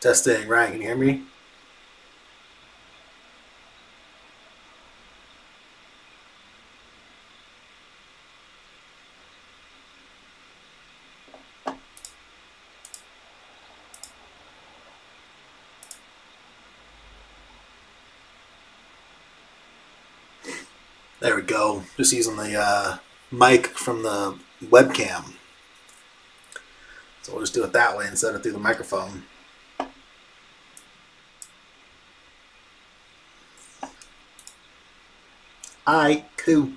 Testing. Ryan, can you hear me? There we go. Just using the uh, mic from the webcam. So we'll just do it that way instead of through the microphone. Alright, cool.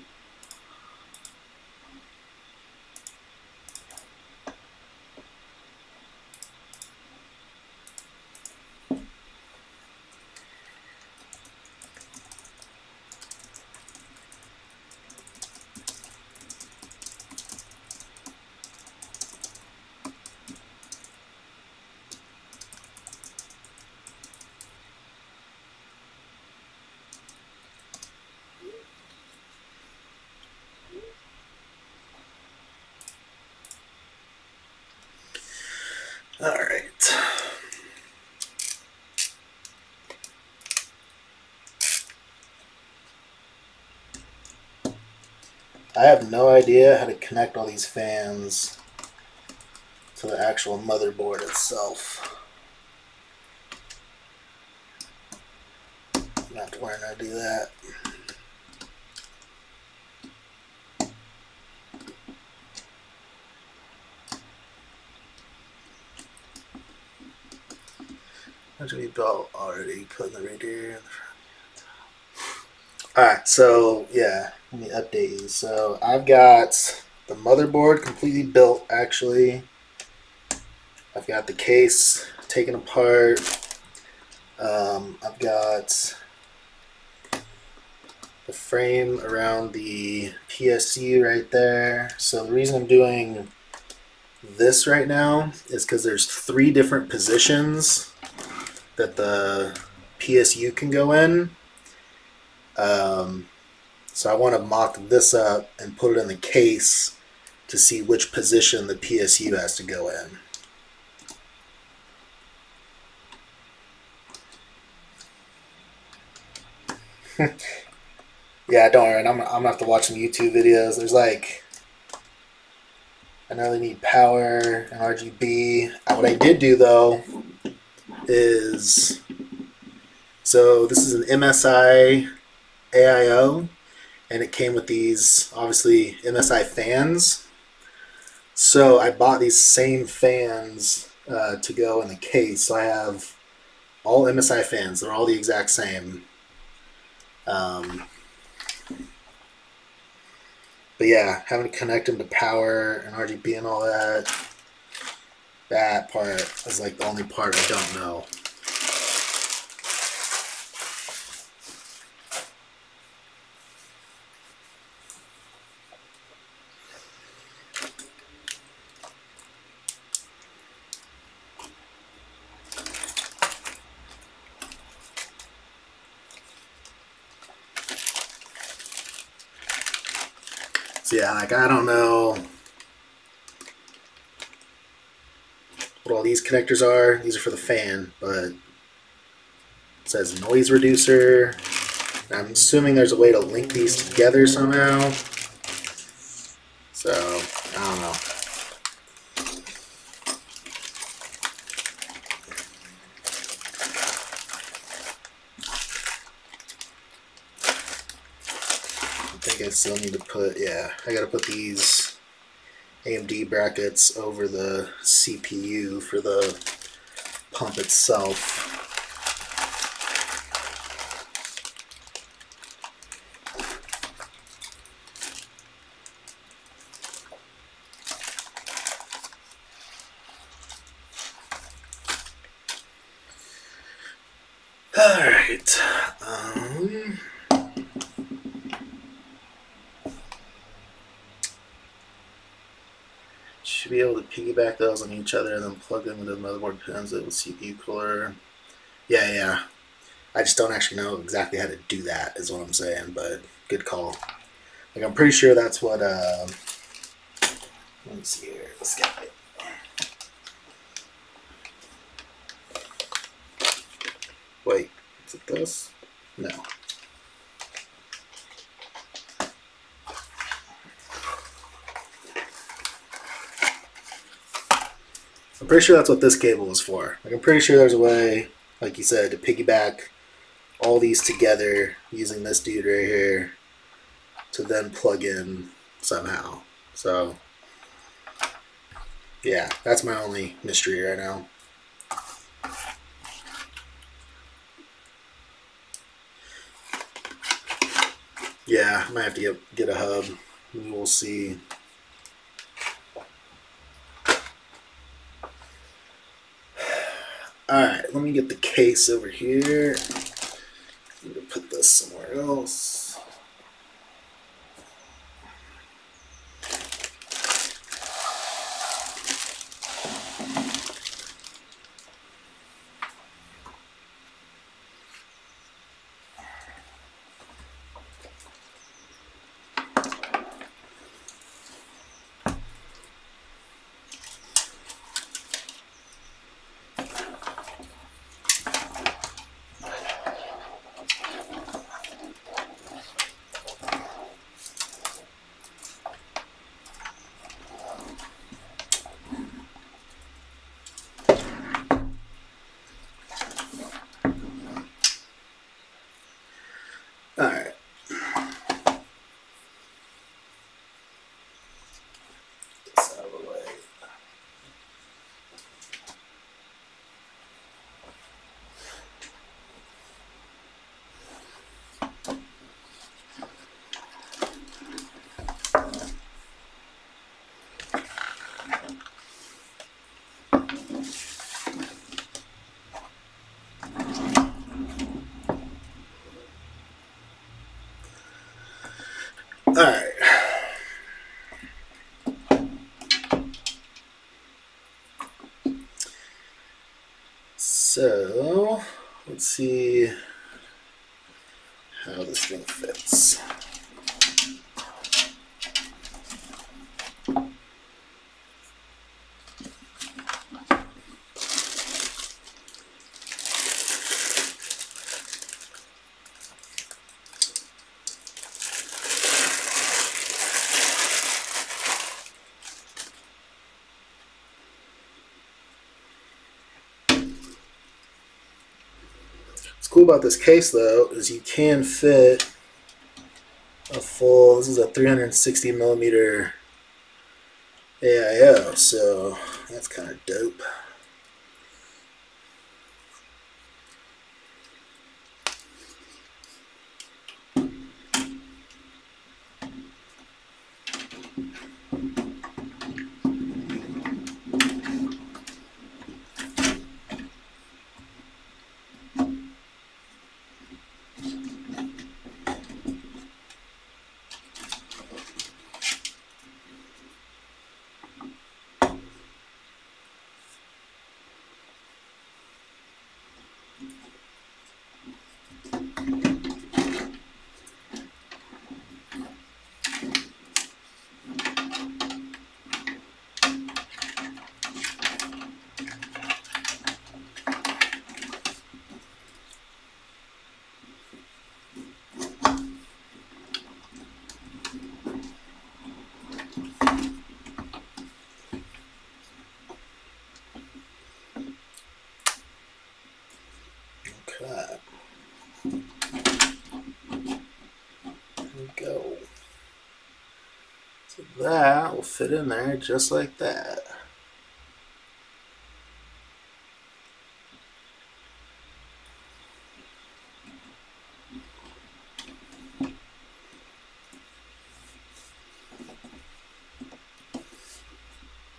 All right. I have no idea how to connect all these fans to the actual motherboard itself. I'm have to learn how to do that. What we built already? Put the radiator in the front. Alright, so yeah, let me update you. So I've got the motherboard completely built actually. I've got the case taken apart. Um, I've got the frame around the PSU right there. So the reason I'm doing this right now is because there's three different positions that the PSU can go in. Um, so I want to mock this up and put it in the case to see which position the PSU has to go in. yeah, don't worry. I'm, I'm gonna have to watch some YouTube videos. There's like, I know they need power and RGB. Uh, what I did do though is, so this is an MSI AIO, and it came with these obviously MSI fans. So I bought these same fans uh, to go in the case. So I have all MSI fans. They're all the exact same. Um, but yeah, having to connect them to power and RGB and all that, that part is like the only part I don't know. So yeah, like I don't know what all these connectors are. These are for the fan, but it says noise reducer. I'm assuming there's a way to link these together somehow. So, I don't know. I think I still need to put, yeah, I gotta put these AMD brackets over the CPU for the pump itself. All right. Um, should be able to on each other and then plug them into the motherboard pins with CPU cooler. Yeah, yeah. I just don't actually know exactly how to do that, is what I'm saying, but good call. Like, I'm pretty sure that's what, uh, let me see here. Let's get it. Wait, is it this? No. Pretty sure that's what this cable was for. Like, I'm pretty sure there's a way, like you said, to piggyback all these together using this dude right here to then plug in somehow. So, yeah, that's my only mystery right now. Yeah, I might have to get get a hub. We'll see. All right, let me get the case over here. Put this somewhere else. All right. This out of the way. All right. So let's see how this thing fits. What's cool about this case though is you can fit a full. This is a 360 millimeter AIO, so that's kind of dope. That will fit in there just like that.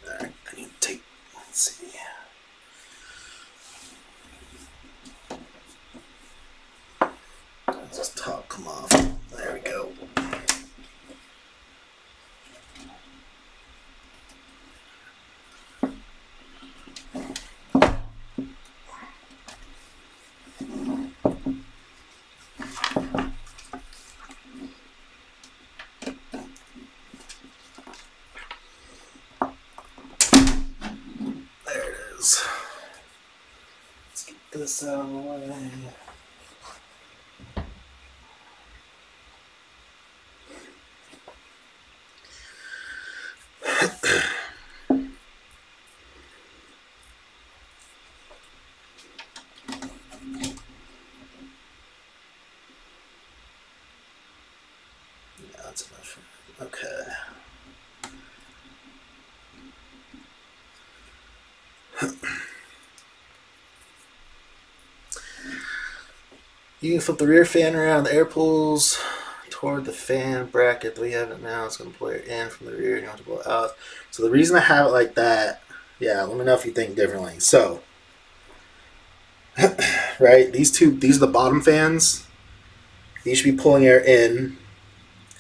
Alright, I need to take, let's see. Does this top come off? There we go. There it is. Let's get this out of the way. Yeah, that's enough. Okay. You can flip the rear fan around. The air pulls toward the fan bracket that we have it now. It's going to pull air in from the rear. You don't have to blow it out. So the reason I have it like that, yeah, let me know if you think differently. So, right, these two, these are the bottom fans. These should be pulling air in,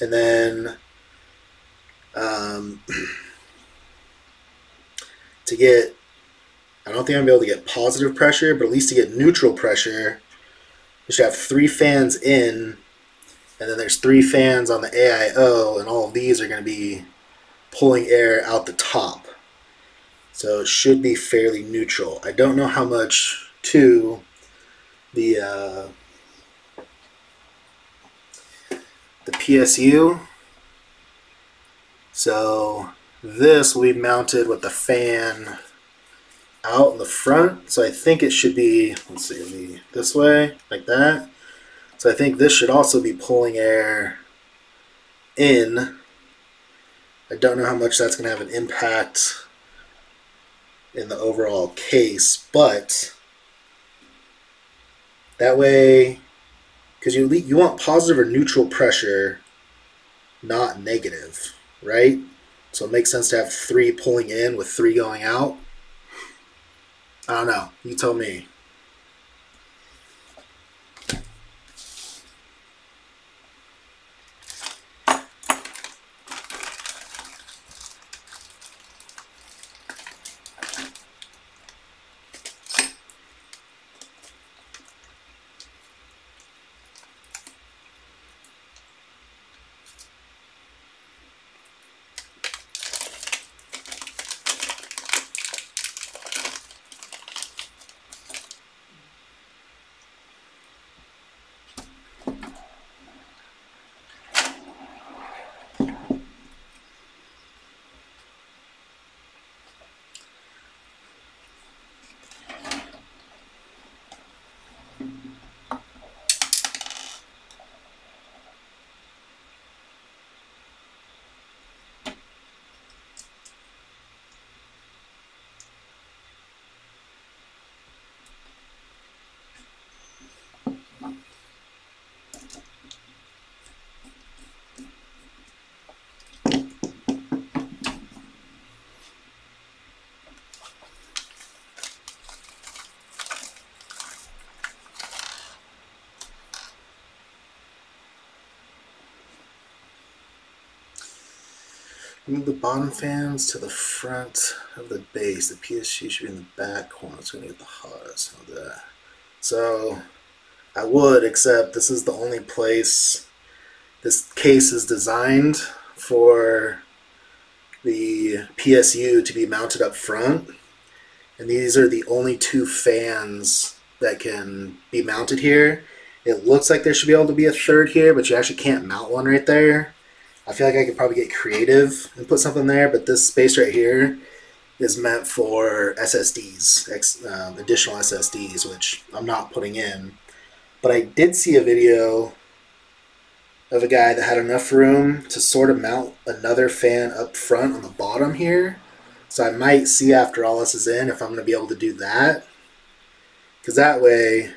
and then um, to get, I don't think I'm gonna be able to get positive pressure, but at least to get neutral pressure, we should have three fans in, and then there's three fans on the AIO, and all of these are going to be pulling air out the top. So it should be fairly neutral. I don't know how much to the uh, the PSU. So this will be mounted with the fan out in the front. So I think it should be, let's see, be this way, like that. So I think this should also be pulling air in. I don't know how much that's going to have an impact in the overall case, but that way, because you you want positive or neutral pressure, not negative, right? So it makes sense to have three pulling in with three going out. I don't know. You tell me. Move the bottom fans to the front of the base. The PSU should be in the back corner. It's going to get the hottest. So I would, except this is the only place this case is designed for the PSU to be mounted up front. And these are the only two fans that can be mounted here. It looks like there should be able to be a third here, but you actually can't mount one right there. I feel like I could probably get creative and put something there, but this space right here is meant for SSDs, um, additional SSDs, which I'm not putting in. But I did see a video of a guy that had enough room to sort of mount another fan up front on the bottom here. So I might see after all this is in if I'm going to be able to do that. Because that way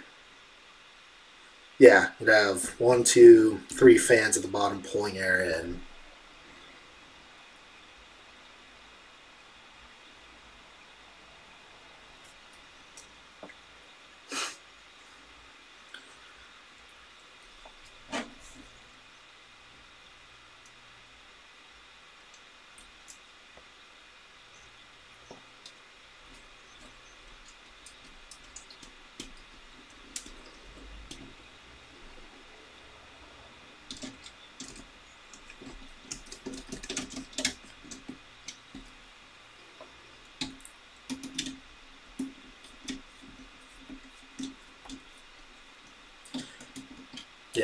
yeah, you'd have one, two, three fans at the bottom pulling air in.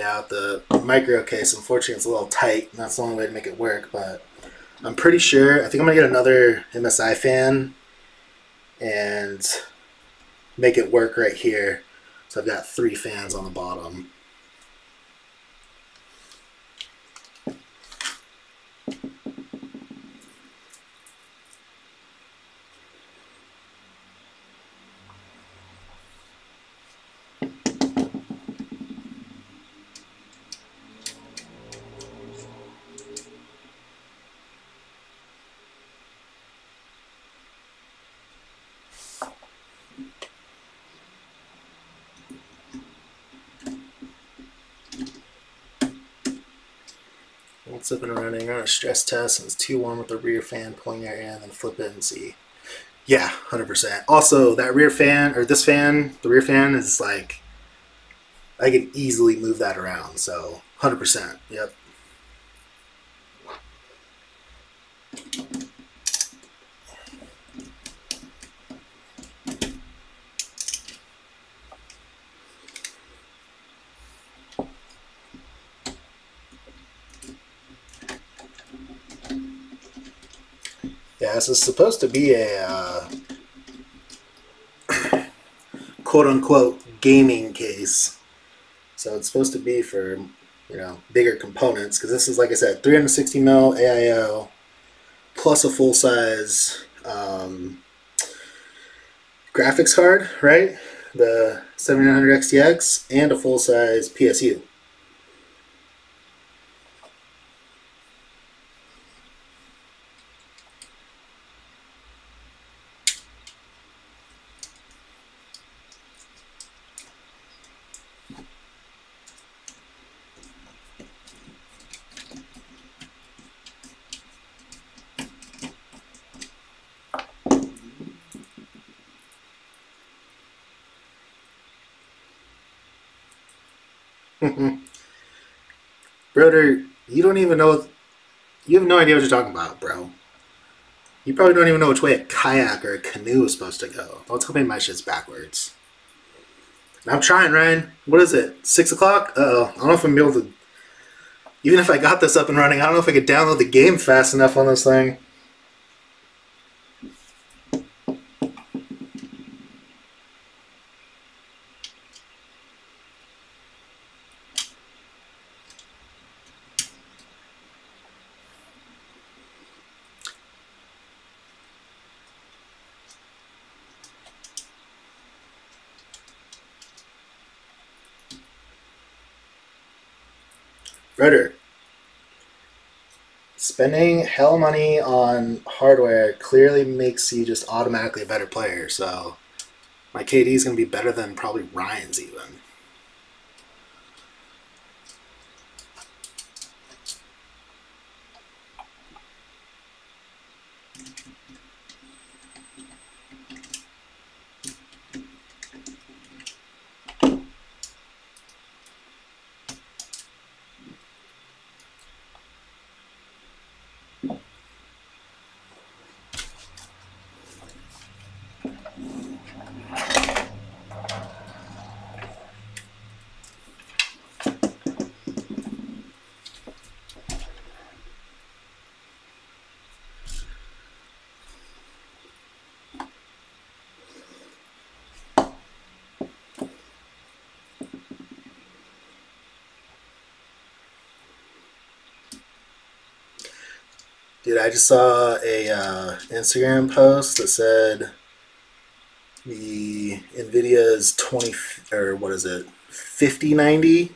Yeah, the micro case, unfortunately, it's a little tight. And that's the only way to make it work. But I'm pretty sure. I think I'm gonna get another MSI fan and make it work right here. So I've got three fans on the bottom. It's up and running. on a stress test and it's too warm with the rear fan pulling air in, then flip it and see. Yeah, hundred percent. Also, that rear fan or this fan, the rear fan is like I can easily move that around. So hundred percent. Yep. This is supposed to be a uh, quote unquote gaming case. So it's supposed to be for you know bigger components because this is like I said, 360 mil AIO plus a full size um, graphics card, right? The 7900 XTX and a full size PSU. Brother, you don't even know. You have no idea what you're talking about, bro. You probably don't even know which way a kayak or a canoe is supposed to go. Don't tell me my shit's backwards. I'm trying, Ryan. What is it? Six o'clock? Uh oh. I don't know if I'm able to. Even if I got this up and running, I don't know if I could download the game fast enough on this thing. Spending hell money on hardware clearly makes you just automatically a better player. So my KD is going to be better than probably Ryan's even. Dude, I just saw a uh, Instagram post that said the Nvidia's twenty or what is it, fifty ninety,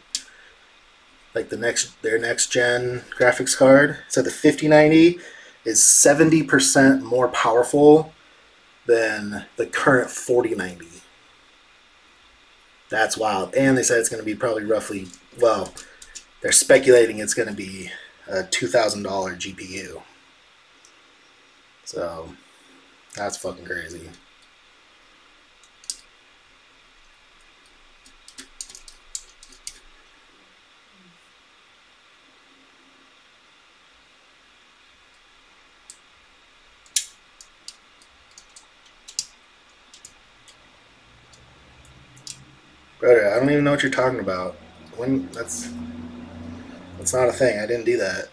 like the next their next gen graphics card. So the fifty ninety is seventy percent more powerful than the current forty ninety. That's wild. And they said it's going to be probably roughly well, they're speculating it's going to be a two thousand dollar GPU. So that's fucking crazy. Brother, I don't even know what you're talking about. when that's that's not a thing. I didn't do that.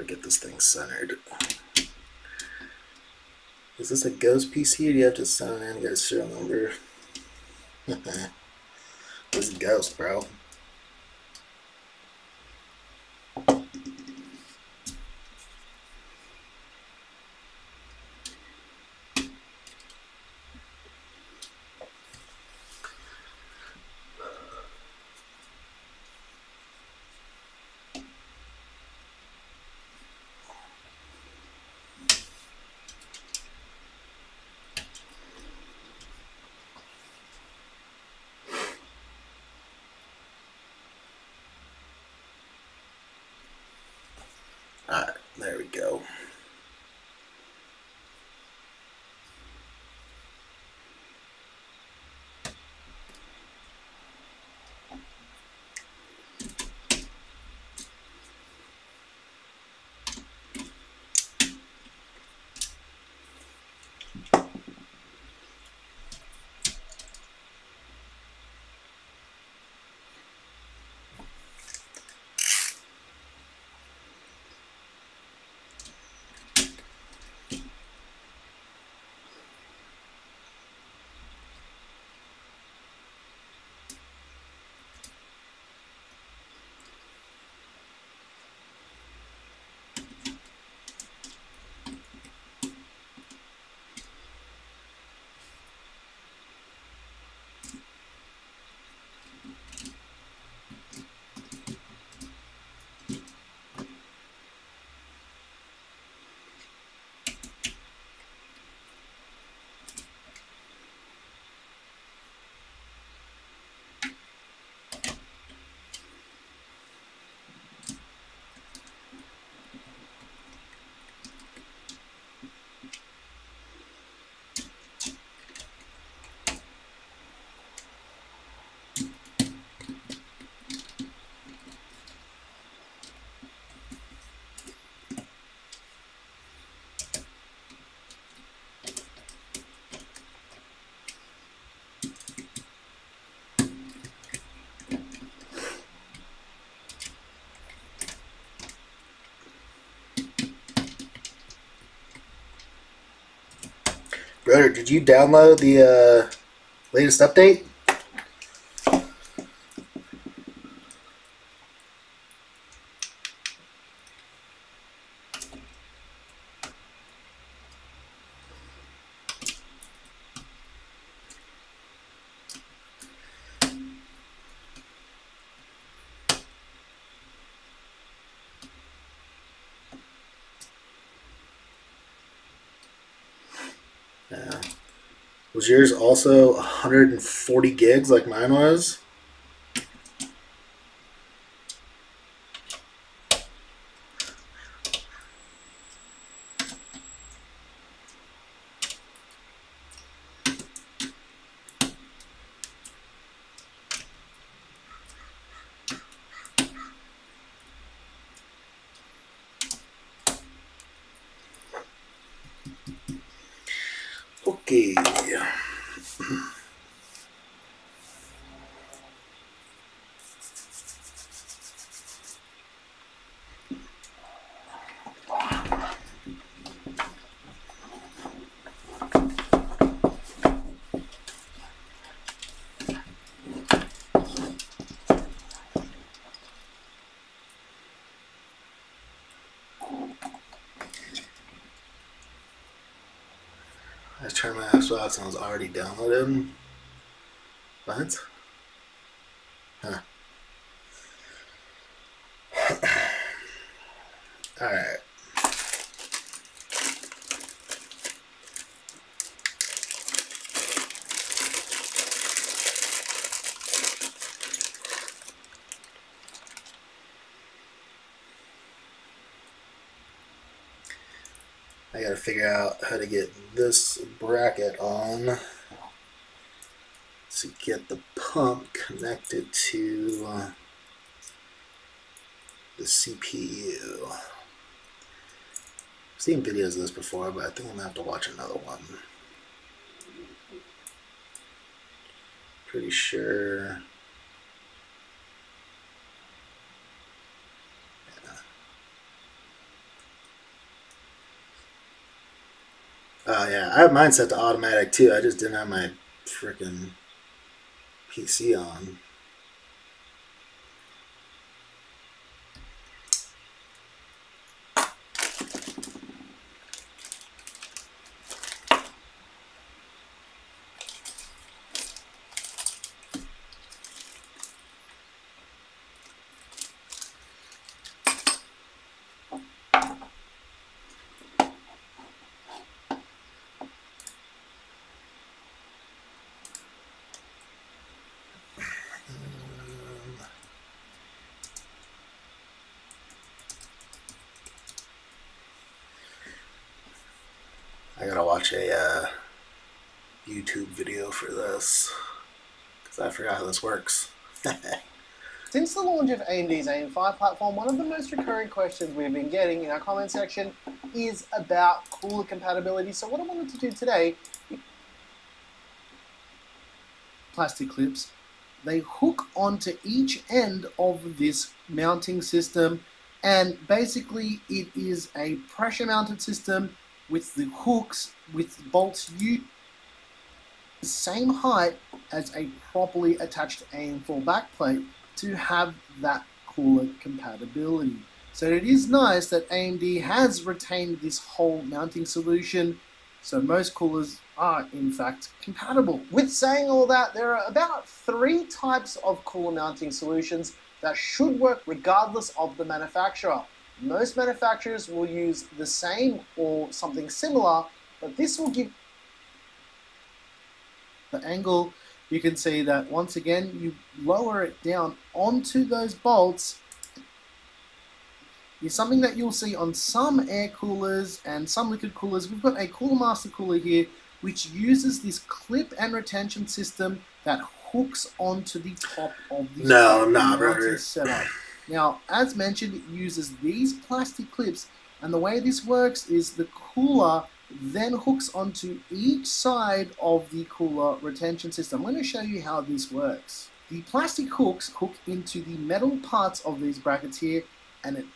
Gotta get this thing centered. Is this a ghost PC or do you have to sign in? Get a serial number. this is ghost, bro. Brother, did you download the uh, latest update? Yeah. Was yours also 140 gigs like mine was? Xbox and was already downloaded. What? Huh. Alright. I gotta figure out how to get this bracket on to get the pump connected to uh, the CPU. I've seen videos of this before, but I think I'm gonna have to watch another one. Pretty sure. Oh yeah, I have mine set to automatic too. I just didn't have my freaking PC on. I gotta watch a uh, YouTube video for this because I forgot how this works. Since the launch of AMD's AM5 platform, one of the most recurring questions we've been getting in our comment section is about cooler compatibility. So what I wanted to do today, plastic clips, they hook onto each end of this mounting system and basically it is a pressure mounted system with the hooks with bolts you the same height as a properly attached AM4 backplate to have that cooler compatibility. So it is nice that AMD has retained this whole mounting solution so most coolers are in fact compatible. With saying all that, there are about three types of cooler mounting solutions that should work regardless of the manufacturer. Most manufacturers will use the same or something similar, but this will give the angle. You can see that once again, you lower it down onto those bolts is something that you'll see on some air coolers and some liquid coolers. We've got a Cooler Master cooler here which uses this clip and retention system that hooks onto the top of the No, nah, brother. setup. Now, as mentioned, it uses these plastic clips, and the way this works is the cooler then hooks onto each side of the cooler retention system. I'm going to show you how this works. The plastic hooks hook into the metal parts of these brackets here, and it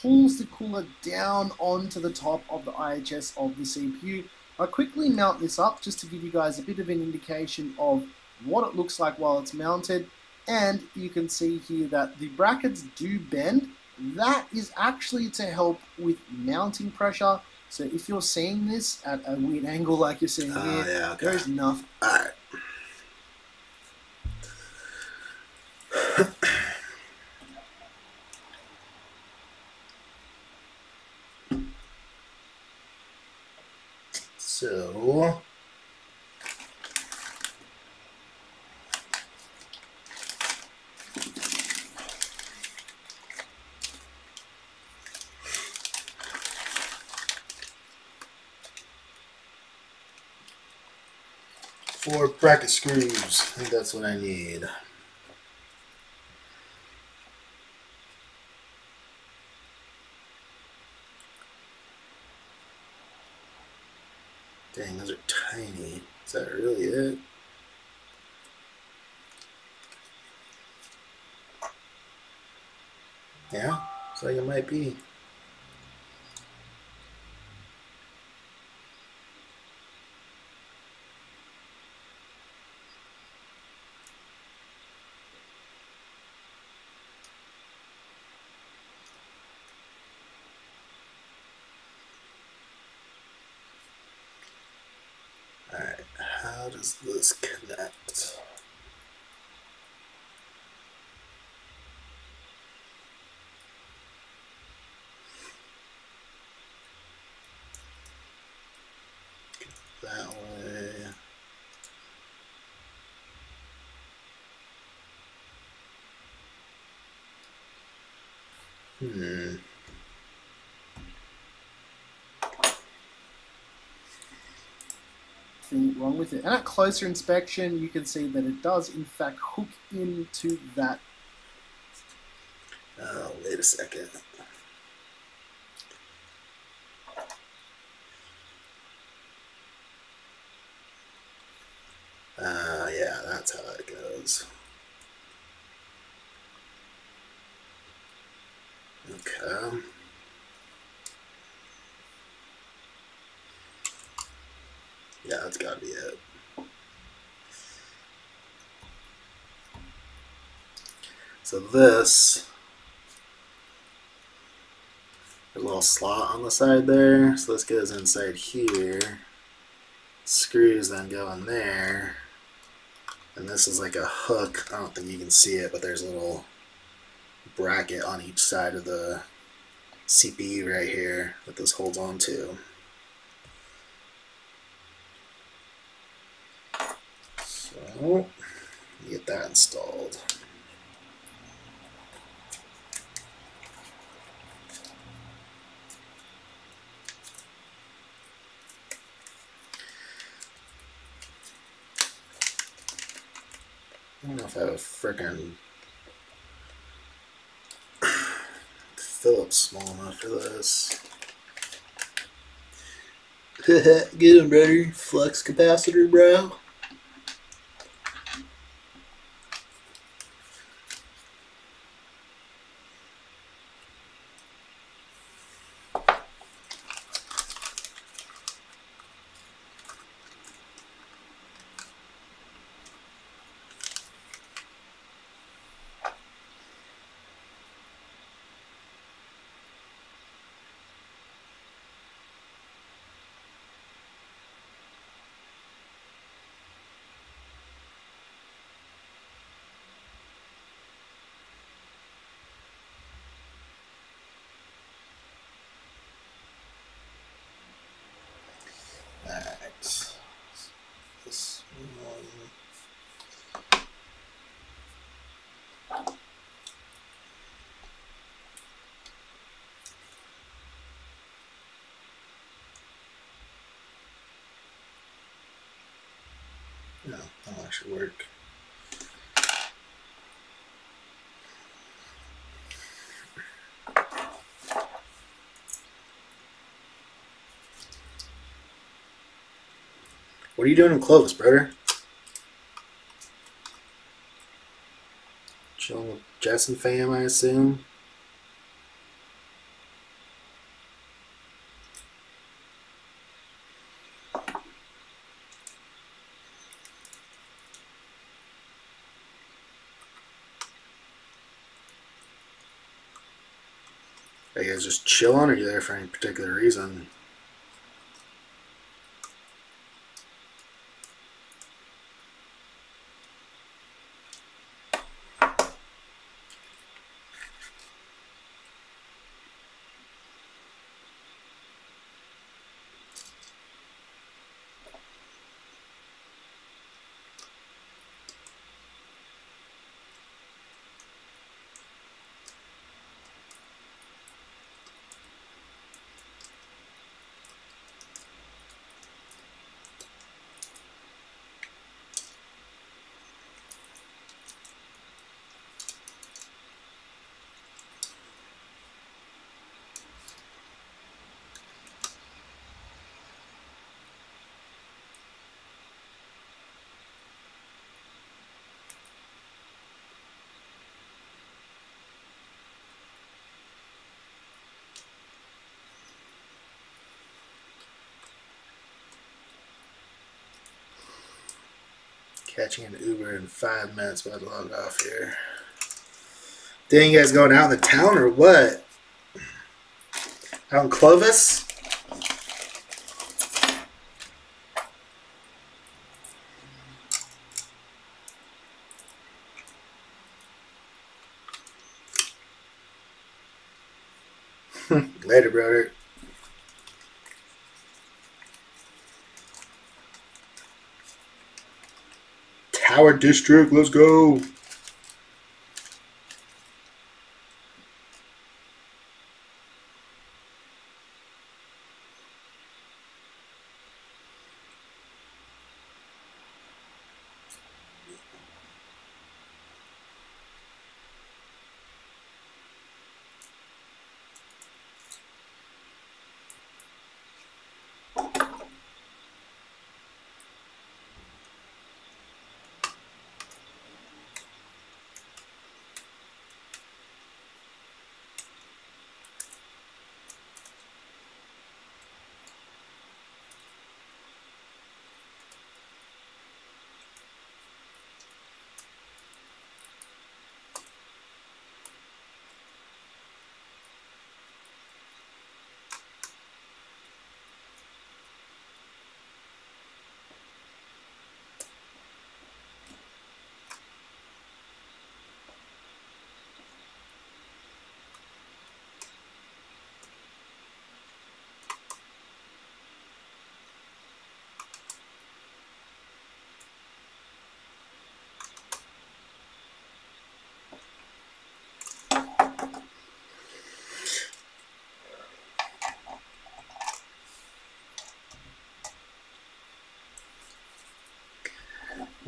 pulls the cooler down onto the top of the IHS of the CPU. I quickly mount this up just to give you guys a bit of an indication of what it looks like while it's mounted and you can see here that the brackets do bend that is actually to help with mounting pressure so if you're seeing this at a weird angle like you're seeing Oh, here yeah, okay. there's enough Alright. So four bracket screws. I think that's what I need. Hmm. Thing wrong with it. And at closer inspection, you can see that it does in fact hook into that. Oh, wait a second. Uh, yeah, that's how that goes. Okay. Yeah, that's gotta be it. So this, a little slot on the side there. So this goes inside here. Screws then go in there. And this is like a hook. I don't think you can see it, but there's a little bracket on each side of the CPU right here that this holds on to. So, get that installed. I don't know if I have a frickin' Phillips small enough for this. Get him, brother. Flux capacitor, bro. Alright. This one. No, that'll actually work. What are you doing in Clovis, brother? Chilling with Jetson fam, I assume. Are chilling, or are you there for any particular reason? Catching an Uber in five minutes, but I'd log off here. Dang, you guys going out in the town or what? Out in Clovis? Later, brother. Tower District, let's go.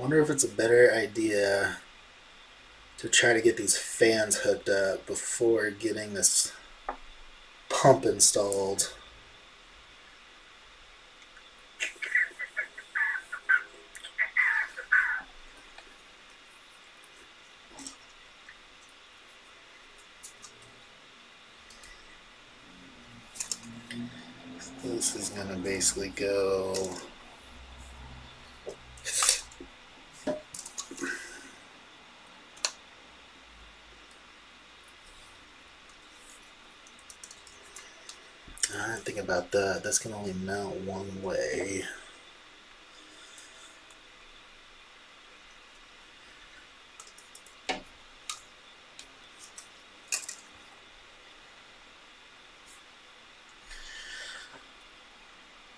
Wonder if it's a better idea to try to get these fans hooked up before getting this pump installed. This is gonna basically go I didn't think about that. That's can only mount one way.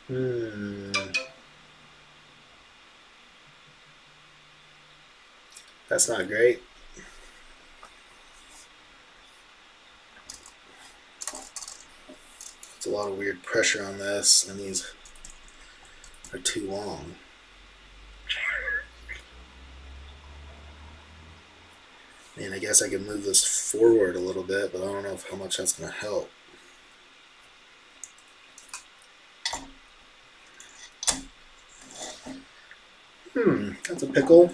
Hmm. That's not great. It's a lot of weird pressure on this, and these are too long. Man, I guess I can move this forward a little bit, but I don't know how much that's going to help. Hmm, that's a pickle.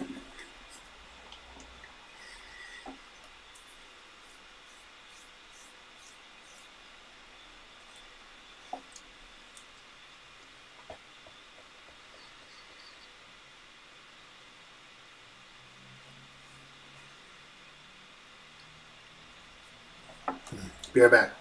Right back.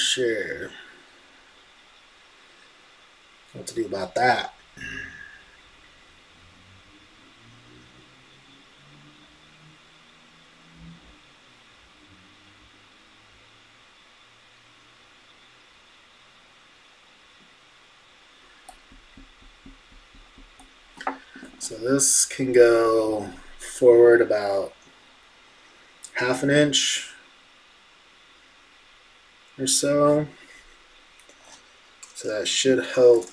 Sure what to do about that. So this can go forward about half an inch or so. So that should help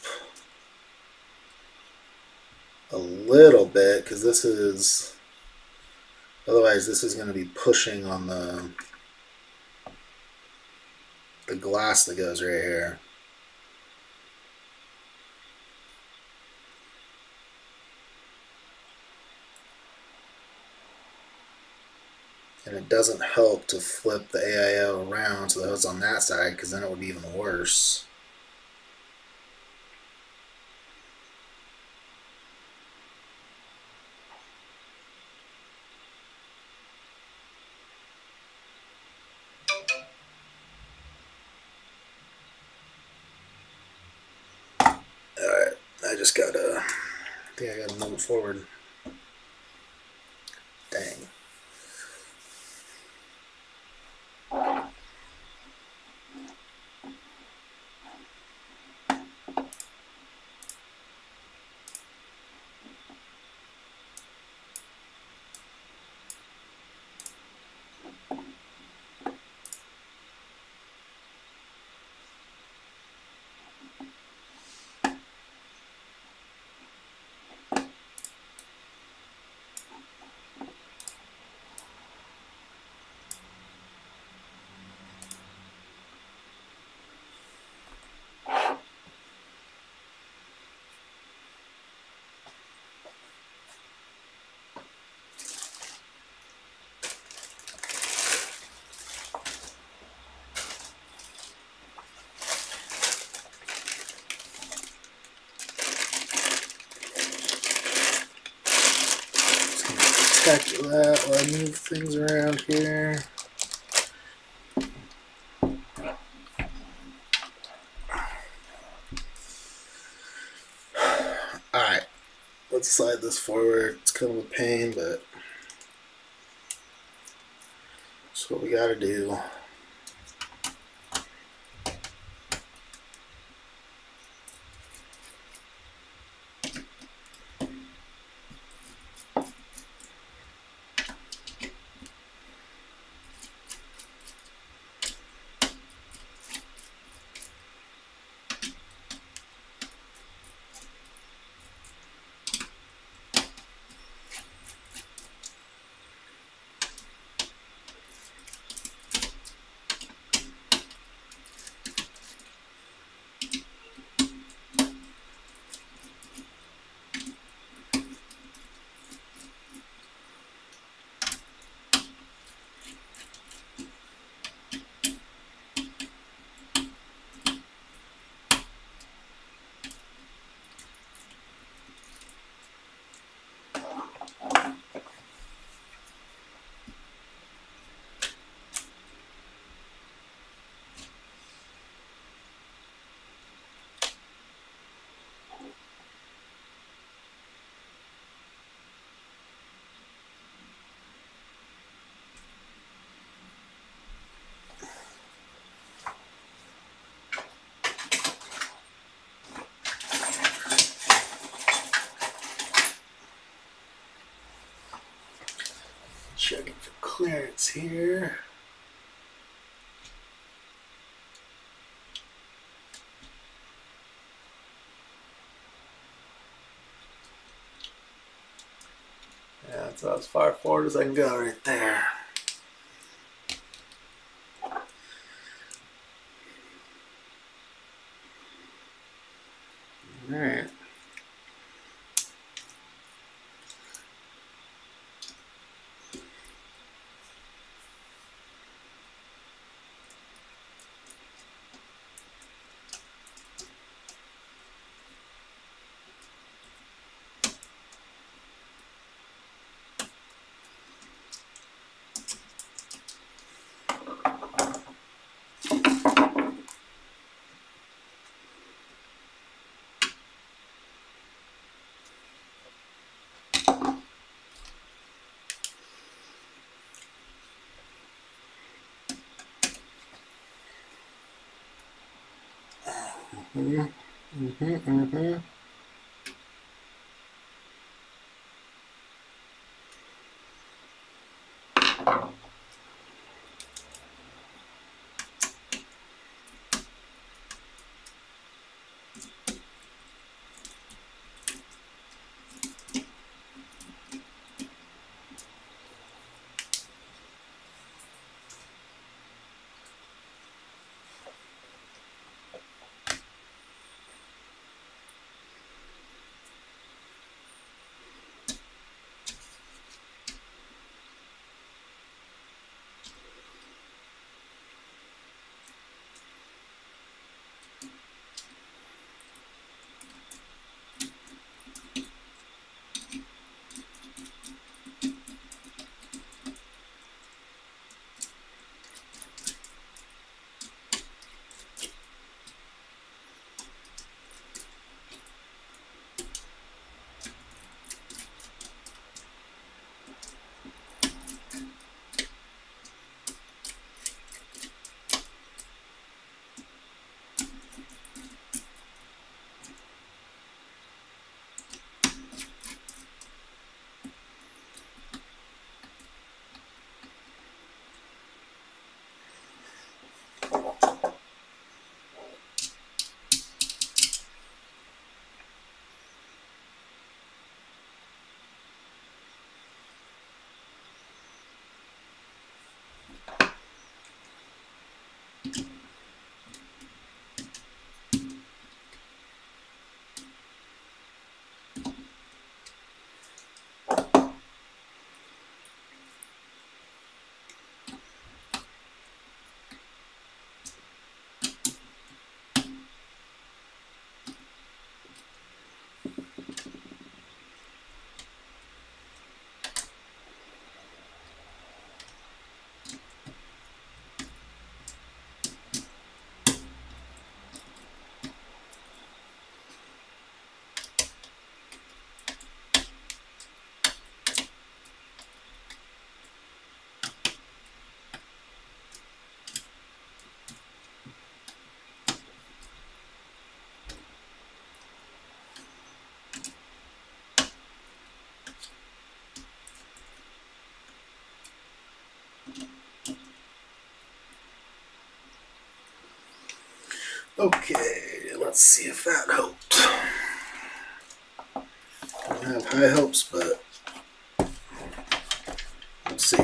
a little bit because this is otherwise this is going to be pushing on the the glass that goes right here. And it doesn't help to flip the AIO around so that it's on that side because then it would be even worse. Alright, I just gotta, I think I gotta move forward. Dang. Just gonna that while I move things around here. Alright, let's slide this forward. It's kind of a pain, but that's what we gotta do. Checking for clearance here. Yeah, that's about as far forward as I can go right there. Mm-hmm. Mm-hmm. Mm-hmm. Okay, let's see if that helped. I don't have high hopes, but let's see.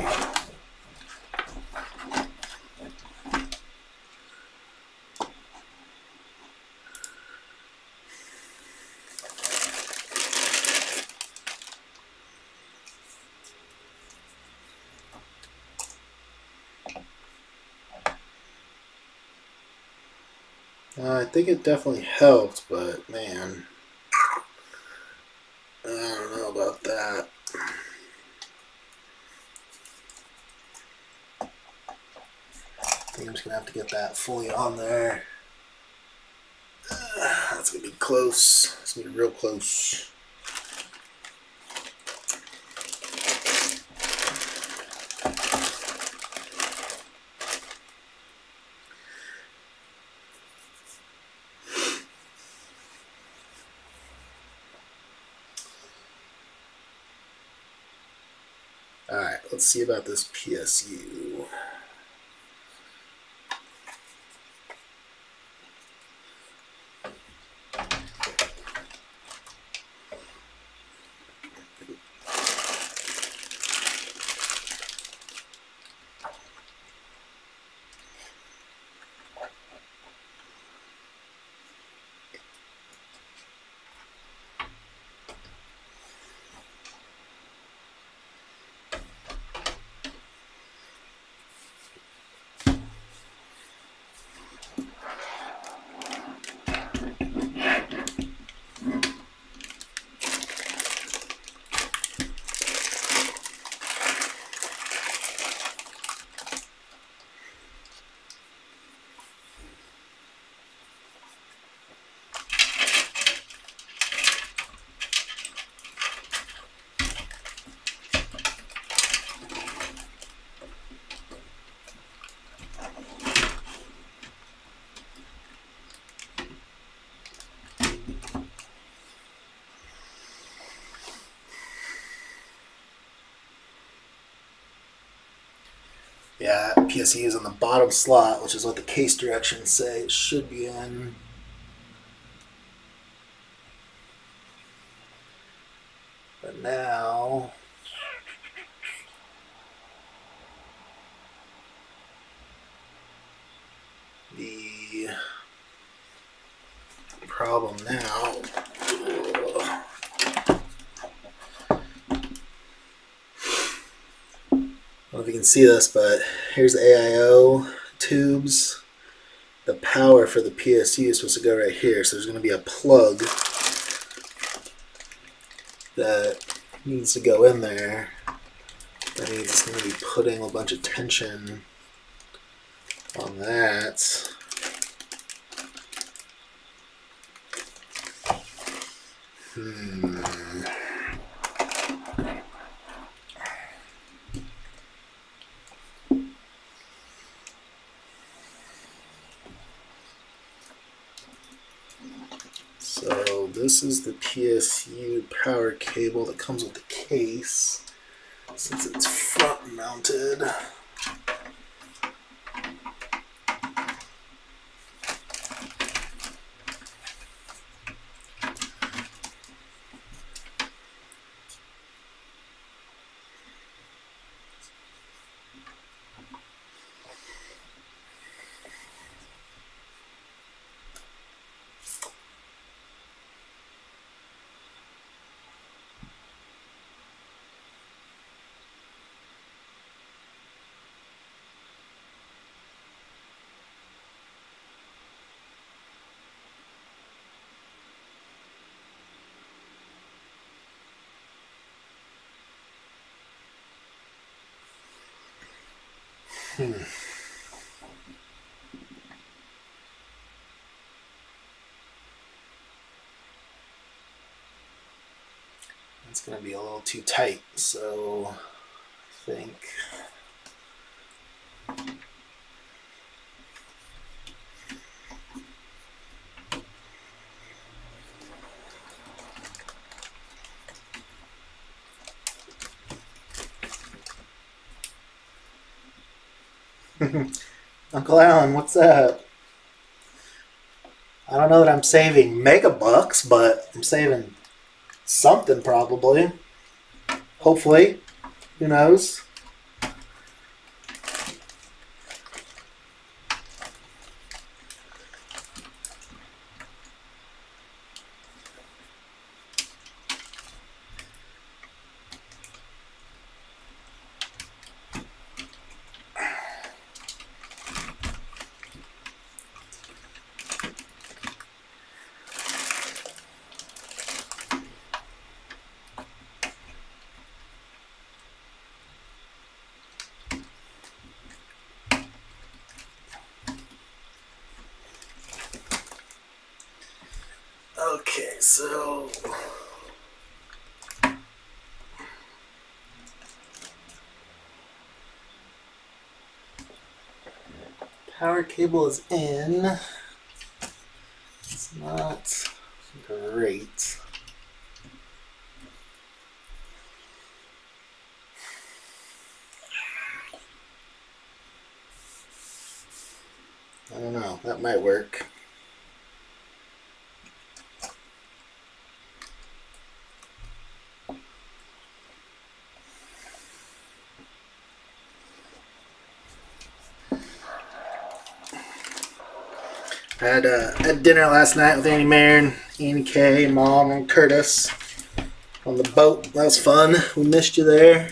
Uh, I think it definitely helped, but man, I don't know about that. I think I'm just gonna have to get that fully on there. Uh, that's gonna be close. It's gonna be real close. All right, let's see about this PSU. PSU is on the bottom slot, which is what the case directions say it should be in. But now the problem now I don't know if you can see this, but here's the AIO tubes. The power for the PSU is supposed to go right here, so there's going to be a plug that needs to go in there. That means it's going to be putting a bunch of tension on that. Hmm. So this is the PSU power cable that comes with the case since it's front mounted. Hmm. It's going to be a little too tight, so I think. Uncle Alan, what's that? I don't know that I'm saving mega bucks, but I'm saving something probably. Hopefully. Who knows? Okay, so power cable is in. It's not great. I don't know. That might work. I had, uh, had dinner last night with Annie Marin, Annie K, Mom, and Curtis on the boat. That was fun. We missed you there.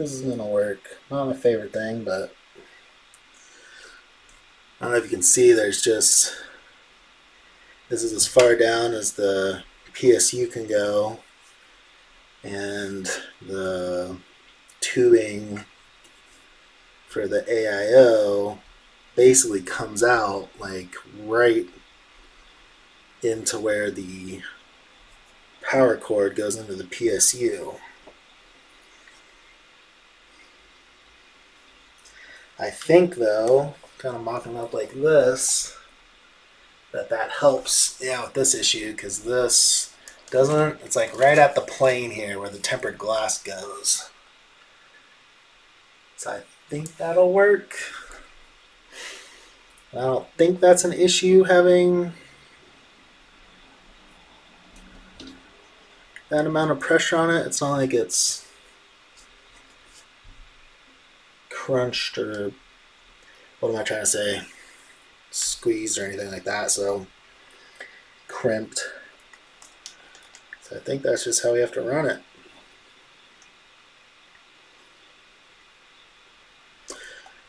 This is gonna work. Not my favorite thing, but I don't know if you can see there's just this is as far down as the PSU can go and the tubing for the AIO basically comes out like right into where the power cord goes into the PSU. I think though, kind of mopping up like this, that that helps yeah with this issue because this doesn't. It's like right at the plane here where the tempered glass goes. So I think that'll work. I don't think that's an issue having that amount of pressure on it. It's not like it's crunched or what am I trying to say? Squeezed or anything like that. So crimped. So I think that's just how we have to run it.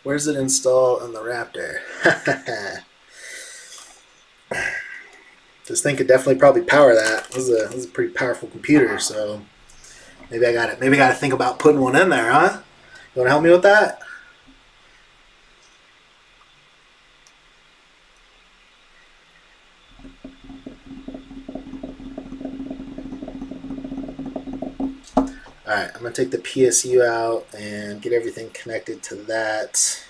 Where's it install in the Raptor? this thing could definitely probably power that. This is a, this is a pretty powerful computer, so maybe I got it. Maybe I got to think about putting one in there, huh? You want to help me with that? Alright, I'm going to take the PSU out and get everything connected to that.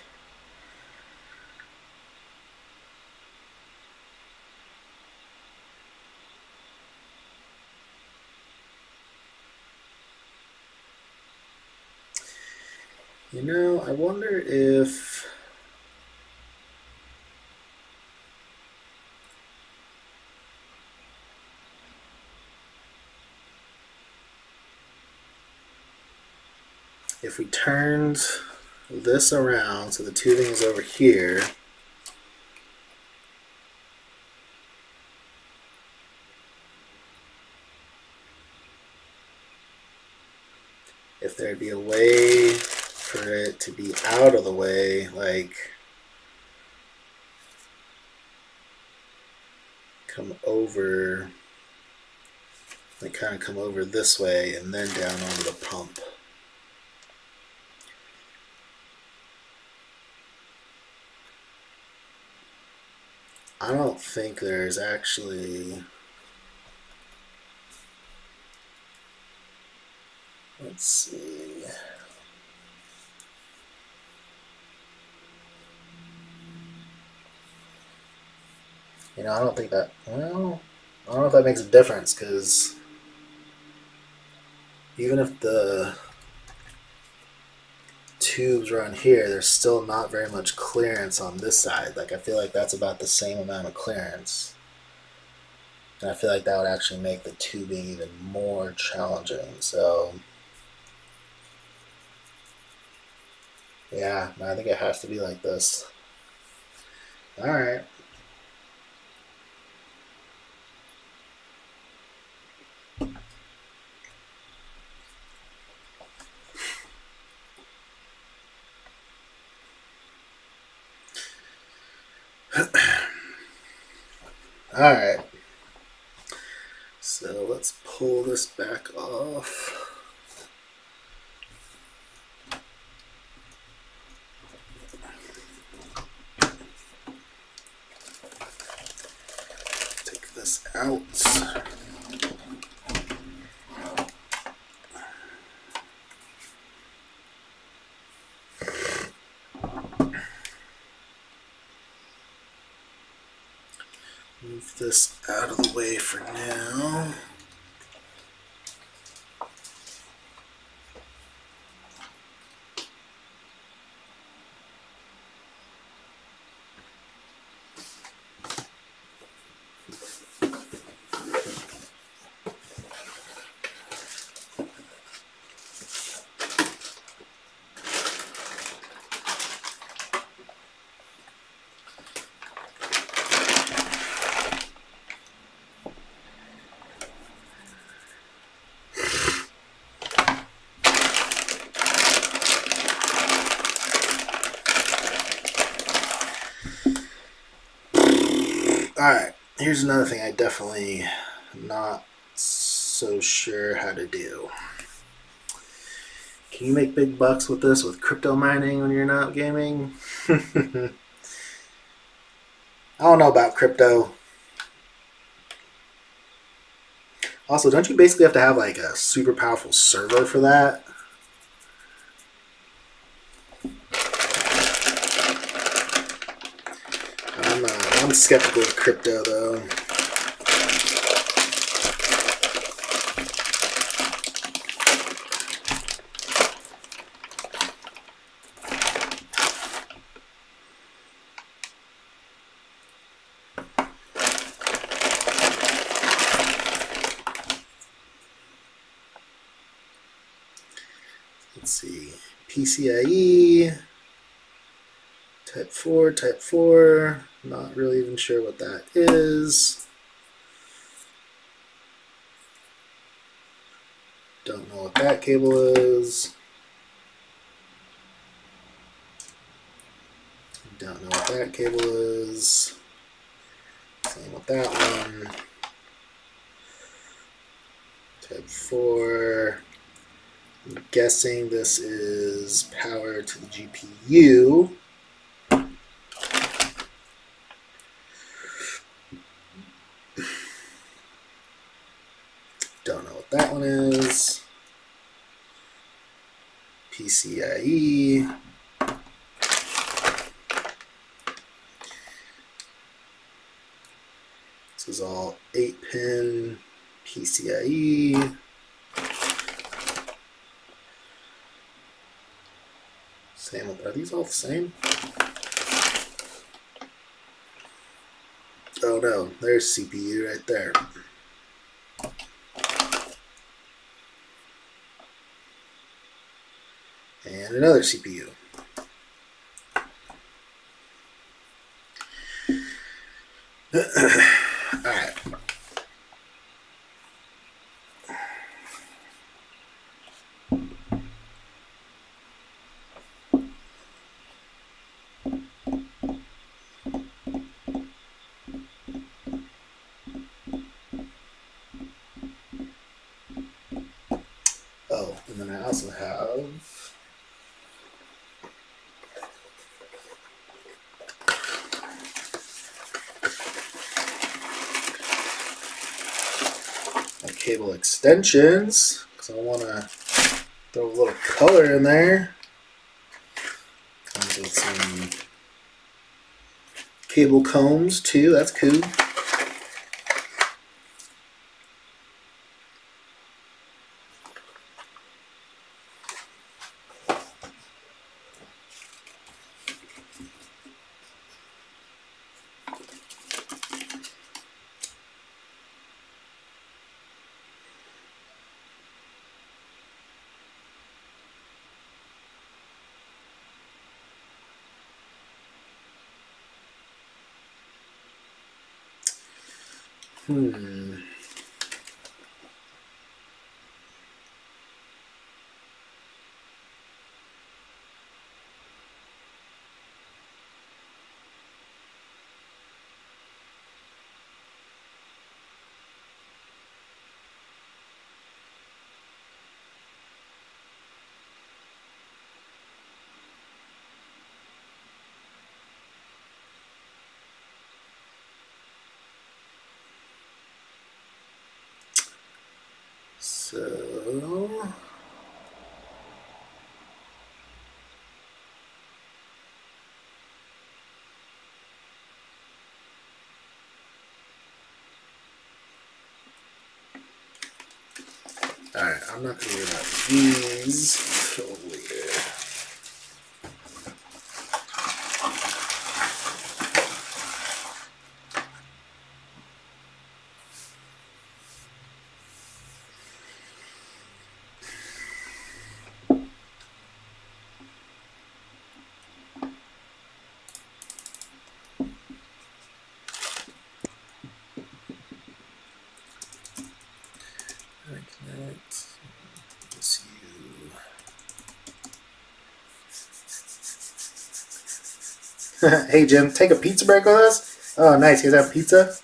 You know, I wonder if turned this around, so the tubing is over here, if there'd be a way for it to be out of the way, like come over, like kind of come over this way and then down onto the pump. I don't think there's actually. Let's see. You know, I don't think that. Well, I don't know if that makes a difference because even if the tubes around here, there's still not very much clearance on this side. Like I feel like that's about the same amount of clearance. And I feel like that would actually make the tubing even more challenging. So yeah, I think it has to be like this. Alright. Alright. So let's pull this back off. Alright, here's another thing I definitely not so sure how to do. Can you make big bucks with this with crypto mining when you're not gaming? I don't know about crypto. Also, don't you basically have to have like a super powerful server for that? I'm, uh, I'm skeptical of crypto though. Let's see. PCIe. Type 4, Type 4. Not really even sure what that is. Don't know what that cable is. Don't know what that cable is. Same with that one. Type 4. I'm guessing this is power to the GPU. Don't know what that one is. PCIe. This is all 8 pin PCIe. Same are these all the same? Oh no, there's CPU right there. And another CPU. Extensions because I want to throw a little color in there. Comes with some cable combs too. That's cool. Hmm. So. Alright, I'm not gonna worry about these till later. Alright, connect. Let's you. hey Jim, take a pizza break with us? Oh, nice. You guys have pizza?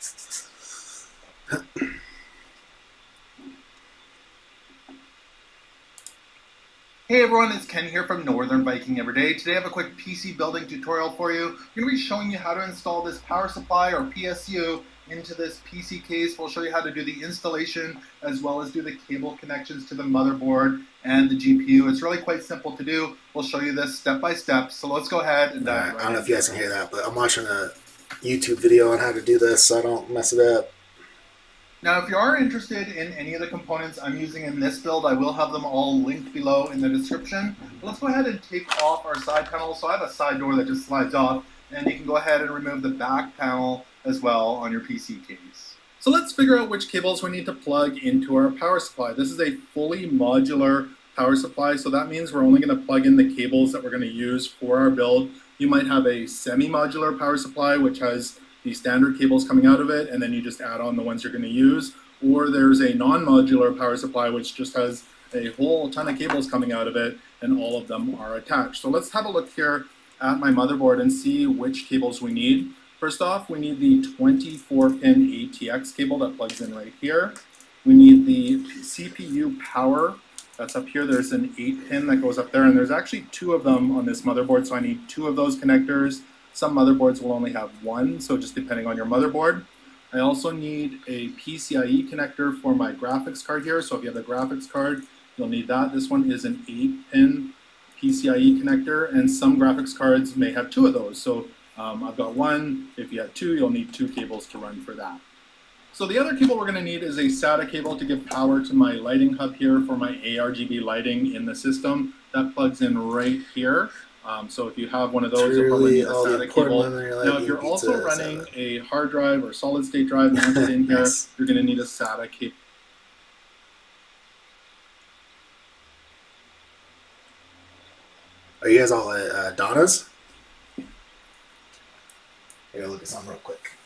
Hey everyone, it's Ken here from Northern Viking Everyday. Today I have a quick PC building tutorial for you. I'm going to be showing you how to install this power supply or PSU into this PC case. We'll show you how to do the installation as well as do the cable connections to the motherboard and the GPU. It's really quite simple to do. We'll show you this step by step. So let's go ahead and dive Alright, right I don't know if you guys can hear that, but I'm watching a YouTube video on how to do this so I don't mess it up. Now, if you are interested in any of the components I'm using in this build, I will have them all linked below in the description. But let's go ahead and take off our side panel. So I have a side door that just slides off, and you can go ahead and remove the back panel as well on your PC case. So let's figure out which cables we need to plug into our power supply. This is a fully modular power supply, so that means we're only going to plug in the cables that we're going to use for our build. You might have a semi-modular power supply, which has the standard cables coming out of it, and then you just add on the ones you're going to use. Or there's a non-modular power supply, which just has a whole ton of cables coming out of it, and all of them are attached. So let's have a look here at my motherboard and see which cables we need. First off, we need the 24-pin ATX cable that plugs in right here. We need the CPU power that's up here. There's an 8-pin that goes up there, and there's actually two of them on this motherboard, so I need two of those connectors. Some motherboards will only have one, so just depending on your motherboard. I also need a PCIe connector for my graphics card here, so if you have a graphics card, you'll need that. This one is an 8-pin PCIe connector, and some graphics cards may have two of those. So um, I've got one. If you have two, you'll need two cables to run for that. So the other cable we're going to need is a SATA cable to give power to my lighting hub here for my ARGB lighting in the system. That plugs in right here. Um, so if you have one of those, you'll probably need a SATA cable. Now, if you're also running so- a hard drive or solid state drive mounted in here, Nice. you're going to need a SATA cable. Are you guys all at uh, Donna's? Gotta look at something real quick.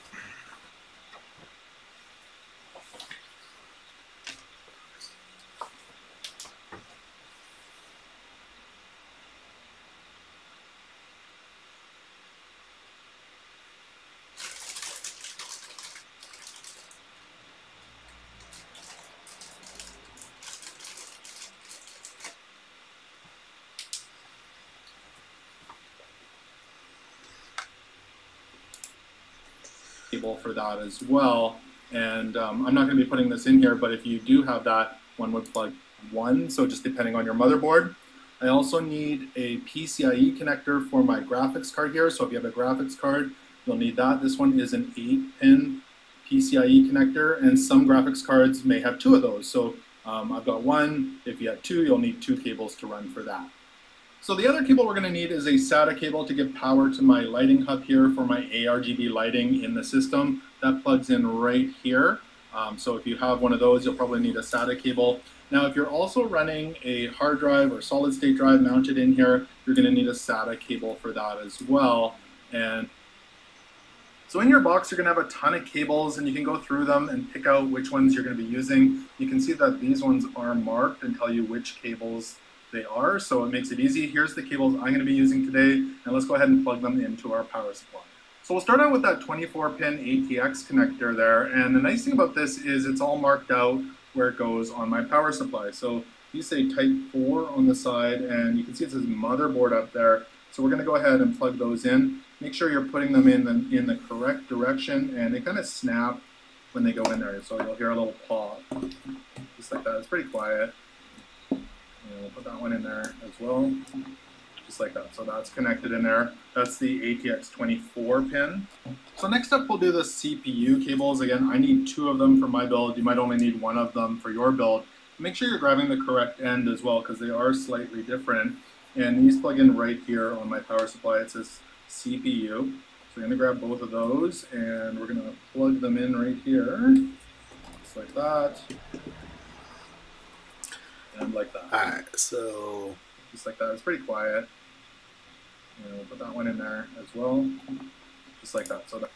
Cable for that as well. And um, I'm not going to be putting this in here, but if you do have that, one would plug one, so just depending on your motherboard. I also need a PCIe connector for my graphics card here, so if you have a graphics card, you'll need that. This one is an 8-pin PCIe connector, and some graphics cards may have two of those. So um, I've got one. If you have two, you'll need two cables to run for that. So the other cable we're going to need is a SATA cable to give power to my lighting hub here for my ARGB lighting in the system. That plugs in right here. Um, so if you have one of those, you'll probably need a SATA cable. Now, if you're also running a hard drive or solid state drive mounted in here, you're going to need a SATA cable for that as well. And so in your box, you're going to have a ton of cables and you can go through them and pick out which ones you're going to be using. You can see that these ones are marked and tell you which cables they are, so it makes it easy. Here's the cables I'm going to be using today, and let's go ahead and plug them into our power supply. So we'll start out with that 24-pin ATX connector there, and the nice thing about this is it's all marked out where it goes on my power supply. So you say type 4 on the side, and you can see it says motherboard up there. So we're going to go ahead and plug those in. Make sure you're putting them in the, in the correct direction, and they kind of snap when they go in there. So you'll hear a little pop, just like that. It's pretty quiet. And we'll put that one in there as well, just like that. So that's connected in there. That's the ATX 24 pin. So next up, we'll do the CPU cables. Again, I need two of them for my build. You might only need one of them for your build. Make sure you're grabbing the correct end as well because they are slightly different. And these plug in right here on my power supply. It says CPU. So I'm gonna grab both of those and we're gonna plug them in right here, just like that. And like that Alright, so just like that. It's pretty quiet. And we'll put that one in there as well, just like that. So that,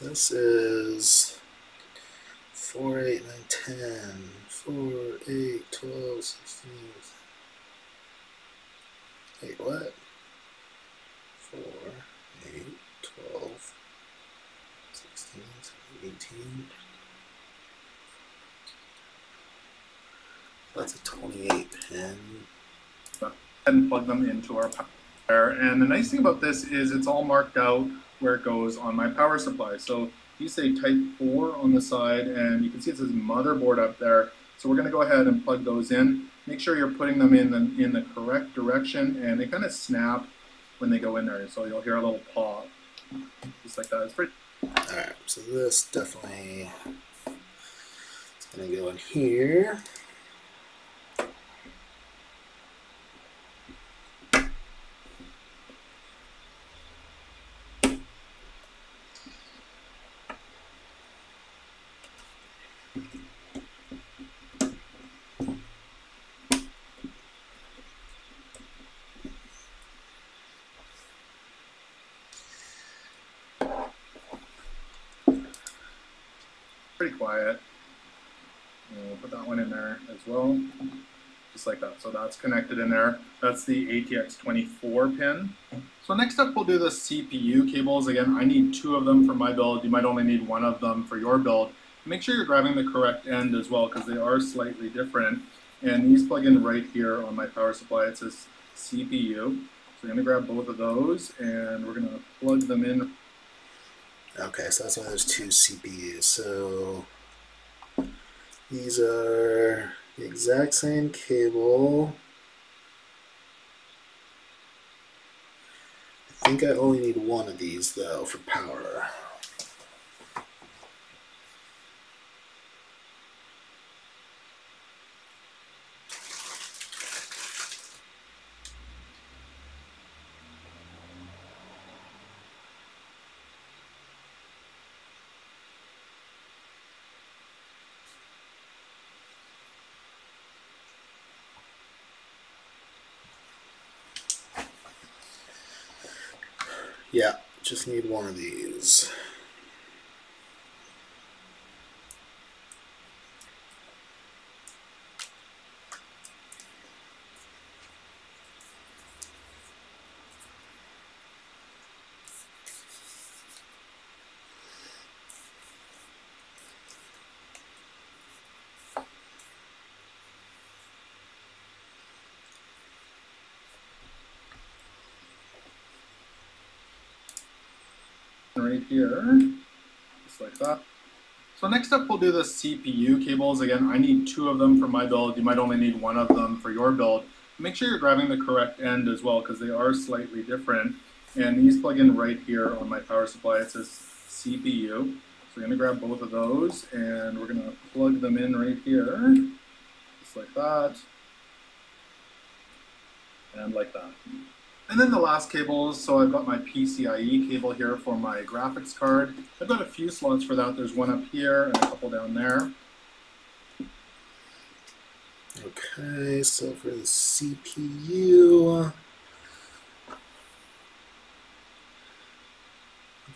this is 4, 8, 9, 10. 4, 8, 12, 16. Wait, what? 4, 8, 12, 16, 18. That's a 28 pin. and plug them into our power. And the nice thing about this is it's all marked out where it goes on my power supply. So you say type 4 on the side, and you can see it says motherboard up there. So we're going to go ahead and plug those in. Make sure you're putting them in the, in the correct direction, and they kind of snap when they go in there. So you'll hear a little pop, just like that. It's pretty Alright, so this definitely is going to go in here. pretty quiet. And we'll put that one in there as well, just like that. So that's connected in there. That's the ATX24 pin. So next up, we'll do the CPU cables. Again, I need two of them for my build. You might only need one of them for your build. Make sure you're grabbing the correct end as well because they are slightly different. And these plug in right here on my power supply. It says CPU. So we're gonna grab both of those and we're gonna plug them in Okay, so that's why there's two CPUs. So these are the exact same cable. I think I only need one of these though for power. Yeah, just need one of these. Right here, just like that. So next up, we'll do the CPU cables. Again, I need two of them for my build. You might only need one of them for your build. Make sure you're grabbing the correct end as well because they are slightly different. And these plug in right here on my power supply. It says CPU. So we're gonna grab both of those and we're gonna plug them in right here, just like that, and like that. And then the last cables, so I've got my PCIe cable here for my graphics card. I've got a few slots for that. There's one up here and a couple down there. Okay, so for the CPU,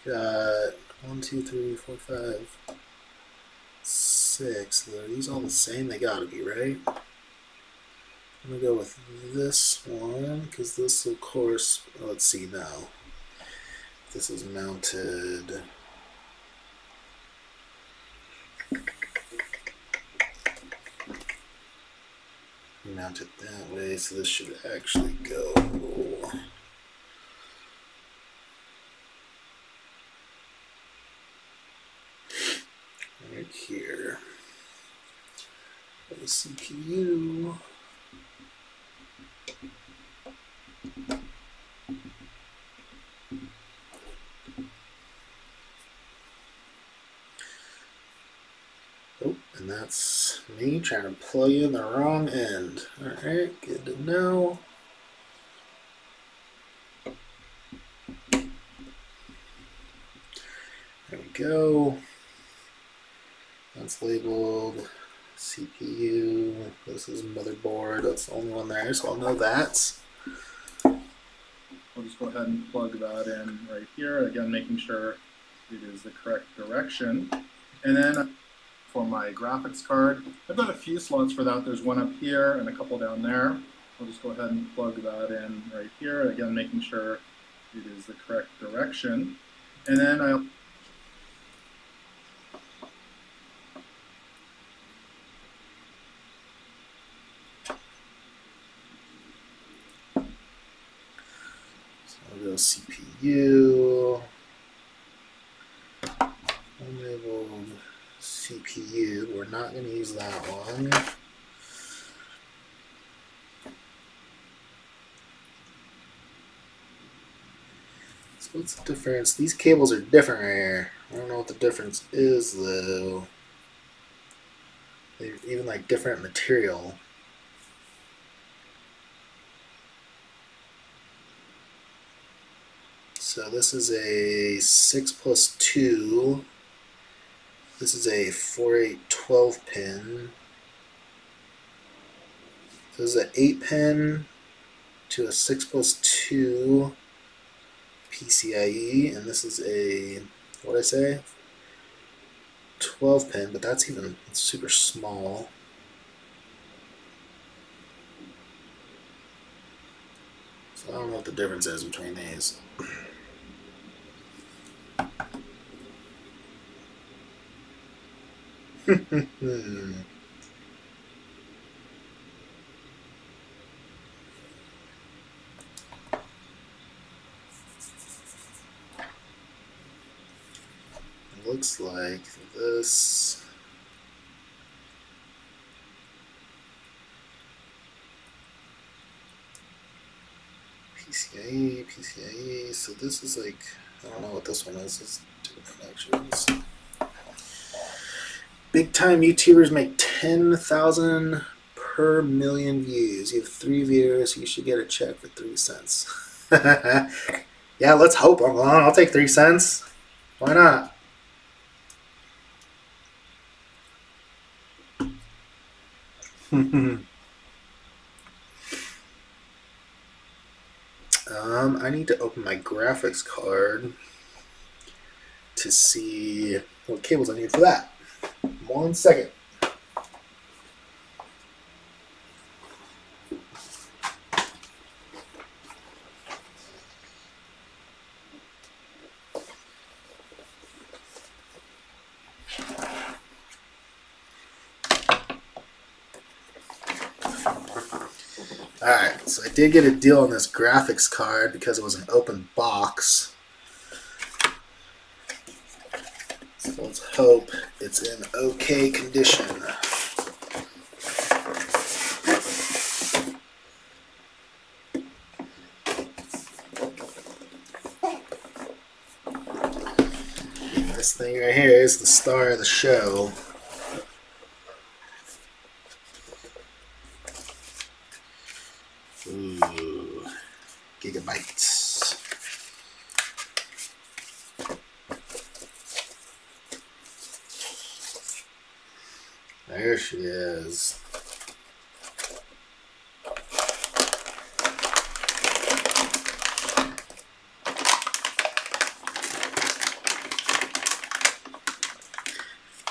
got one, two, three, four, five, six. Are these all the same? They gotta be, right? I'm gonna go with this one because this, of course, oh, let's see now. This is mounted. Mount it that way, so this should actually go. Right here. The CPU. And that's me trying to plug you in the wrong end. Alright, good to know. There we go. That's labeled CPU. This is motherboard. That's the only one there, so I'll know that. We'll just go ahead and plug that in right here. Again, making sure it is the correct direction. And then for my graphics card. I've got a few slots for that. There's one up here and a couple down there. I'll just go ahead and plug that in right here. Again, making sure it is the correct direction. And then I'll I'll go CPU. CPU. We're not going to use that one. So what's the difference? These cables are different here. I don't know what the difference is though. They're even like different material. So this is a 6 plus 2. This is a 4, 8, 12 pin. So this is an 8 pin to a 6 plus 2 PCIe. And this is a, what I say? 12 pin, but that's even super small. So I don't know what the difference is between these. Hmm. It looks like this. PCIe, PCIe. So this is like, I don't know what this one is. It's two connections. Big time YouTubers make 10,000 per million views. You have three viewers, you should get a check for three cents. yeah, let's hope I'm wrong. I'll take three cents. Why not? um, I need to open my graphics card to see what cables I need for that. One second. Alright, so I did get a deal on this graphics card because it was an open box. So let's hope it's in okay condition. This thing right here is the star of the show. Ooh, gigabytes. There she is.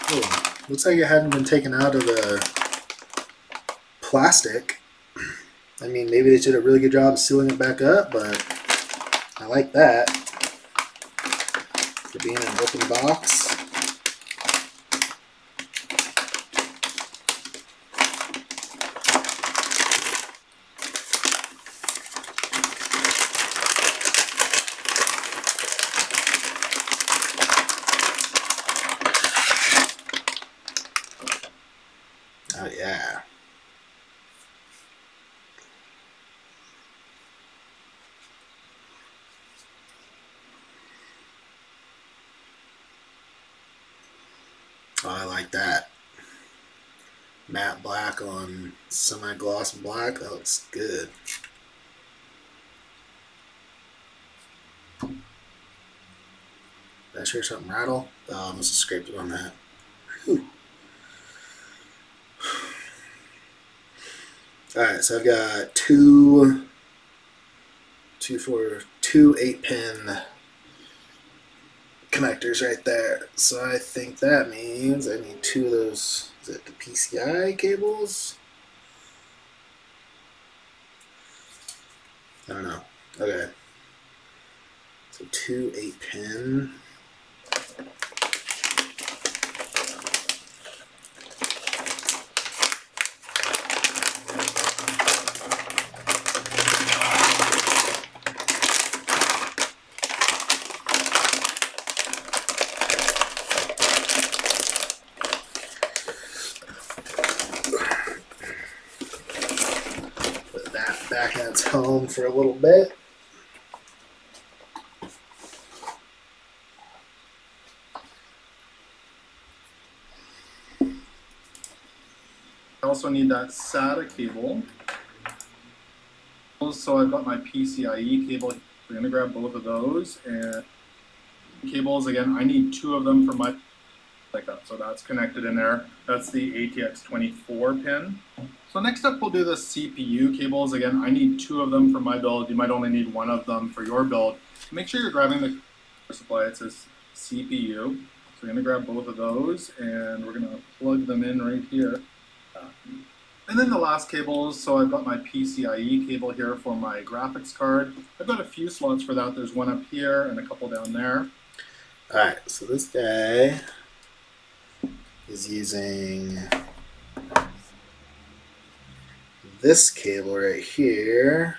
Oh, looks like it hadn't been taken out of the plastic. I mean, maybe they did a really good job sealing it back up, but I like that. For being an open box. Oh yeah. Oh, I like that. Matte black on semi-gloss black. That looks good. Did I hear something rattle? Oh, I must have scraped it on that. Alright, so I've got two, two, four, two eight pin connectors right there. So I think that means I need two of those. Is it the PCI cables? I don't know. Okay. So two eight pin. Put that for a little bit. I also need that SATA cable. So I've got my PCIe cable. We're gonna grab both of those and cables again. I need two of them for my like that. So that's connected in there. That's the ATX 24 pin. So next up we'll do the CPU cables again. I need two of them for my build. You might only need one of them for your build. Make sure you're grabbing the supply. It says CPU. So we're gonna grab both of those and we're gonna plug them in right here. And then the last cables, so I've got my PCIe cable here for my graphics card. I've got a few slots for that. There's one up here and a couple down there. Alright, so this guy is using this cable right here.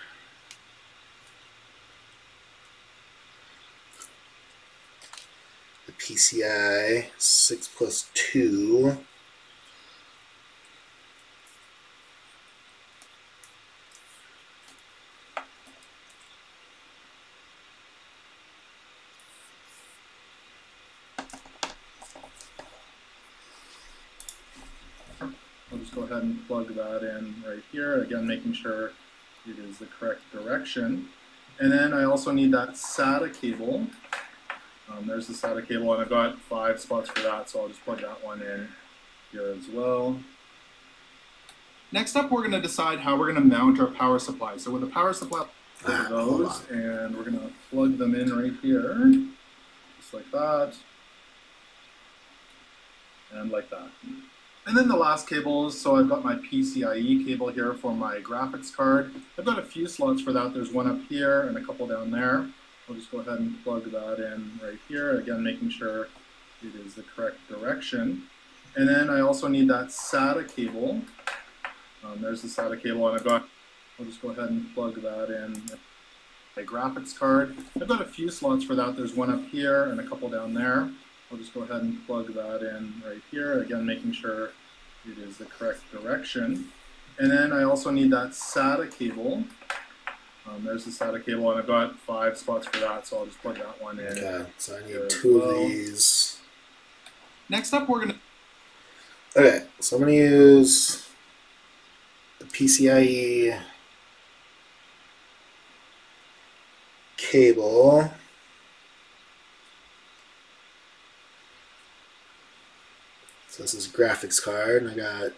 The PCI 6 plus 2. Plug that in right here. Again, making sure it is the correct direction. And then I also need that SATA cable. Um, there's the SATA cable, and I've got five spots for that, so I'll just plug that one in here as well. Next up, we're going to decide how we're going to mount our power supply. So with the power supply, Ah, those, and we're going to plug them in right here, just like that, and like that. And then the last cables, so I've got my PCIe cable here for my graphics card. I've got a few slots for that. There's one up here and a couple down there. I'll just go ahead and plug that in right here. Again, making sure it is the correct direction. And then I also need that SATA cable. Um, there's the SATA cable, and I've got, I'll just go ahead and plug that in my graphics card. I've got a few slots for that. There's one up here and a couple down there. I'll just go ahead and plug that in right here. Again, making sure it is the correct direction. And then I also need that SATA cable. Um, there's the SATA cable, and I've got five spots for that, so I'll just plug that one in. Okay, so I need as two well. of these. Next up, we're gonna Okay, so I'm going to use the PCIe cable. So this is graphics card, and I got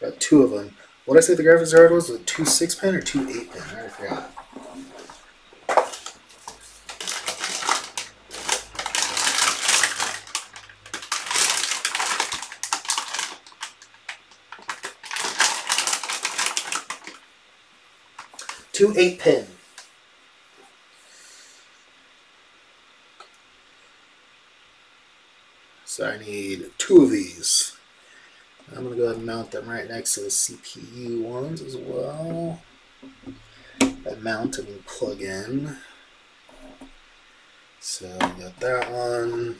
got two of them. What did I say the graphics card was? A two six pin or two eight pin? I forgot. Two eight pin. So I need two of these. I'm gonna go ahead and mount them right next to the CPU ones as well. I mount and plug in. So we got that one.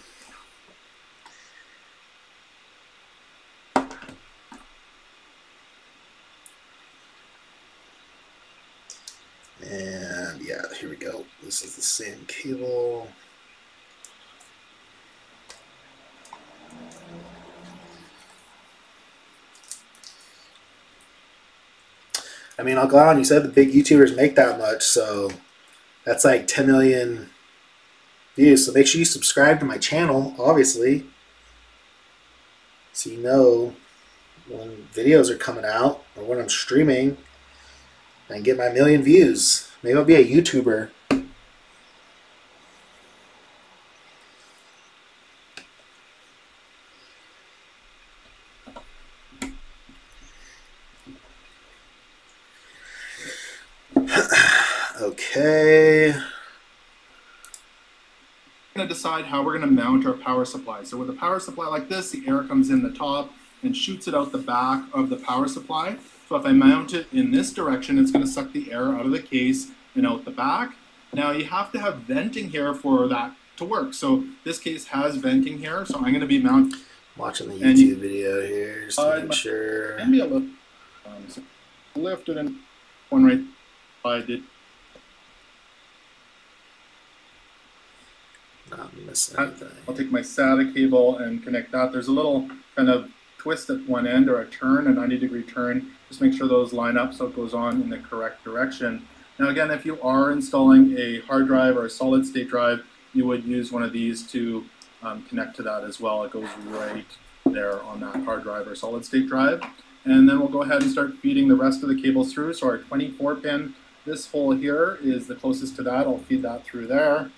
And yeah, here we go. This is the same cable. I mean, I'll go on. You said the big YouTubers make that much, so that's like 10 million views. So make sure you subscribe to my channel, obviously, so you know when videos are coming out or when I'm streaming. and get my million views. Maybe I'll be a YouTuber. okay. going to decide how we're going to mount our power supply. So with a power supply like this, the air comes in the top and shoots it out the back of the power supply. So if I mount it in this direction, it's going to suck the air out of the case and out the back. Now you have to have venting here for that to work. So this case has venting here, so I'm going to be mounting. Watching the YouTube you- video here just Uh, to make sure. And be a little um, so lift it in one right. I did Not Uh, anything. I'll take my SATA cable and connect that. There's a little kind of twist at one end or a turn, a 90 degree turn. Just make sure those line up so it goes on in the correct direction. Now again, if you are installing a hard drive or a solid state drive, you would use one of these to um, connect to that as well. It goes right there on that hard drive or solid state drive. And then we'll go ahead and start feeding the rest of the cables through. So our 24 pin, this hole here is the closest to that. I'll feed that through there.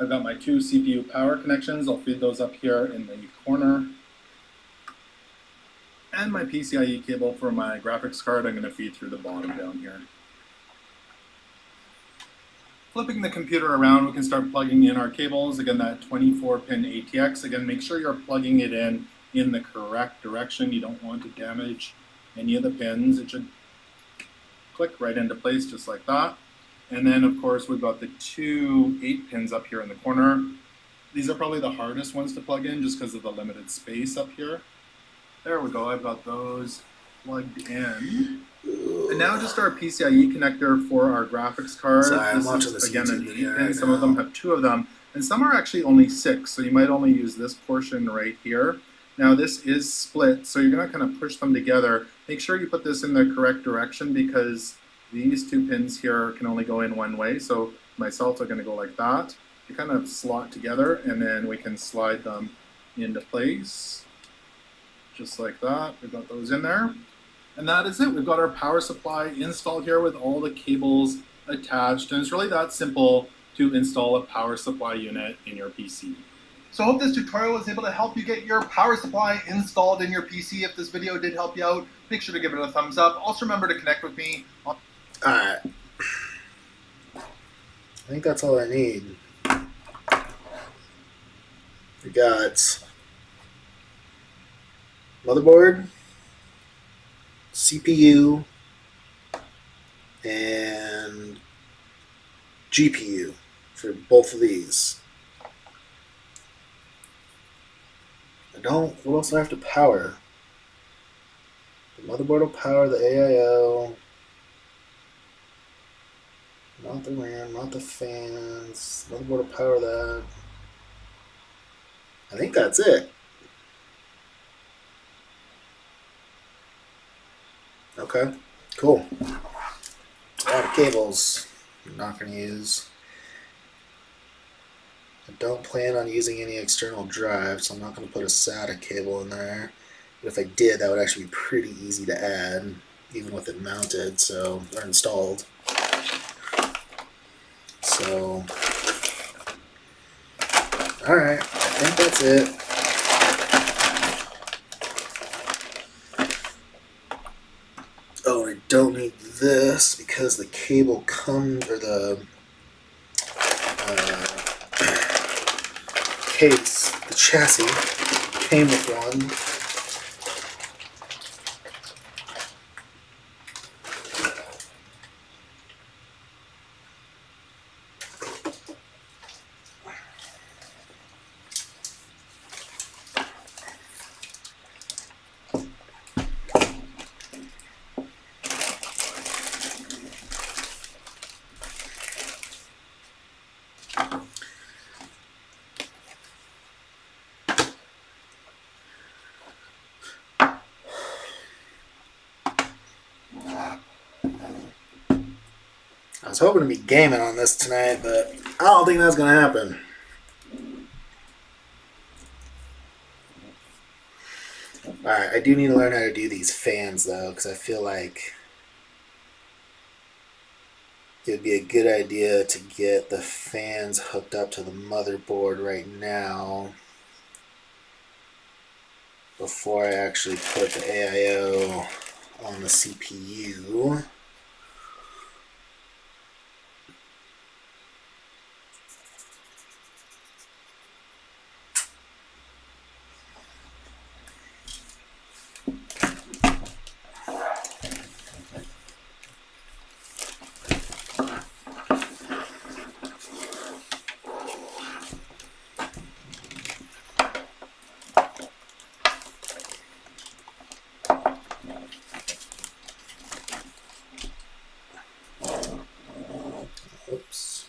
I've got my two CPU power connections. I'll feed those up here in the corner. And my PCIe cable for my graphics card, I'm going to feed through the bottom down here. Flipping the computer around, we can start plugging in our cables. Again, that 24 pin ATX. Again, make sure you're plugging it in in the correct direction. You don't want to damage any of the pins. It should click right into place just like that. And then, of course, we've got the two 8 pins up here in the corner. These are probably the hardest ones to plug in just because of the limited space up here. There we go, I've got those plugged in. And now just our PCIe connector for our graphics card. Sorry, I'm This watching is, this again an 8 video pin. right Some of them have two of them. And some are actually only six, so you might only use this portion right here. Now this is split, so you're gonna kind of push them together. Make sure you put this in the correct direction because these two pins here can only go in one way. So myself are gonna go like that. They kind of slot together and then we can slide them into place. Just like that, we've got those in there. And that is it. We've got our power supply installed here with all the cables attached. And it's really that simple to install a power supply unit in your PC. So I hope this tutorial was able to help you get your power supply installed in your PC. If this video did help you out, make sure to give it a thumbs up. Also remember to connect with me on Alright. I think that's all I need. We got motherboard, CPU, and GPU for both of these. I don't. What else do I have to power? The motherboard will power the AIO. Not the RAM, not the fans. Motherboard will power that. I think that's it. Okay, cool. A lot of cables I'm not going to use. I don't plan on using any external drive, so I'm not going to put a SATA cable in there. But if I did, that would actually be pretty easy to add, even with it mounted, so or installed. So, all right, I think that's it. Oh, I don't need this because the cable comes or the uh, case, the chassis came with one. Was hoping to be gaming on this tonight, but I don't think that's gonna happen. All right, I do need to learn how to do these fans though, because I feel like it'd be a good idea to get the fans hooked up to the motherboard right now before I actually put the AIO on the CPU. Oops.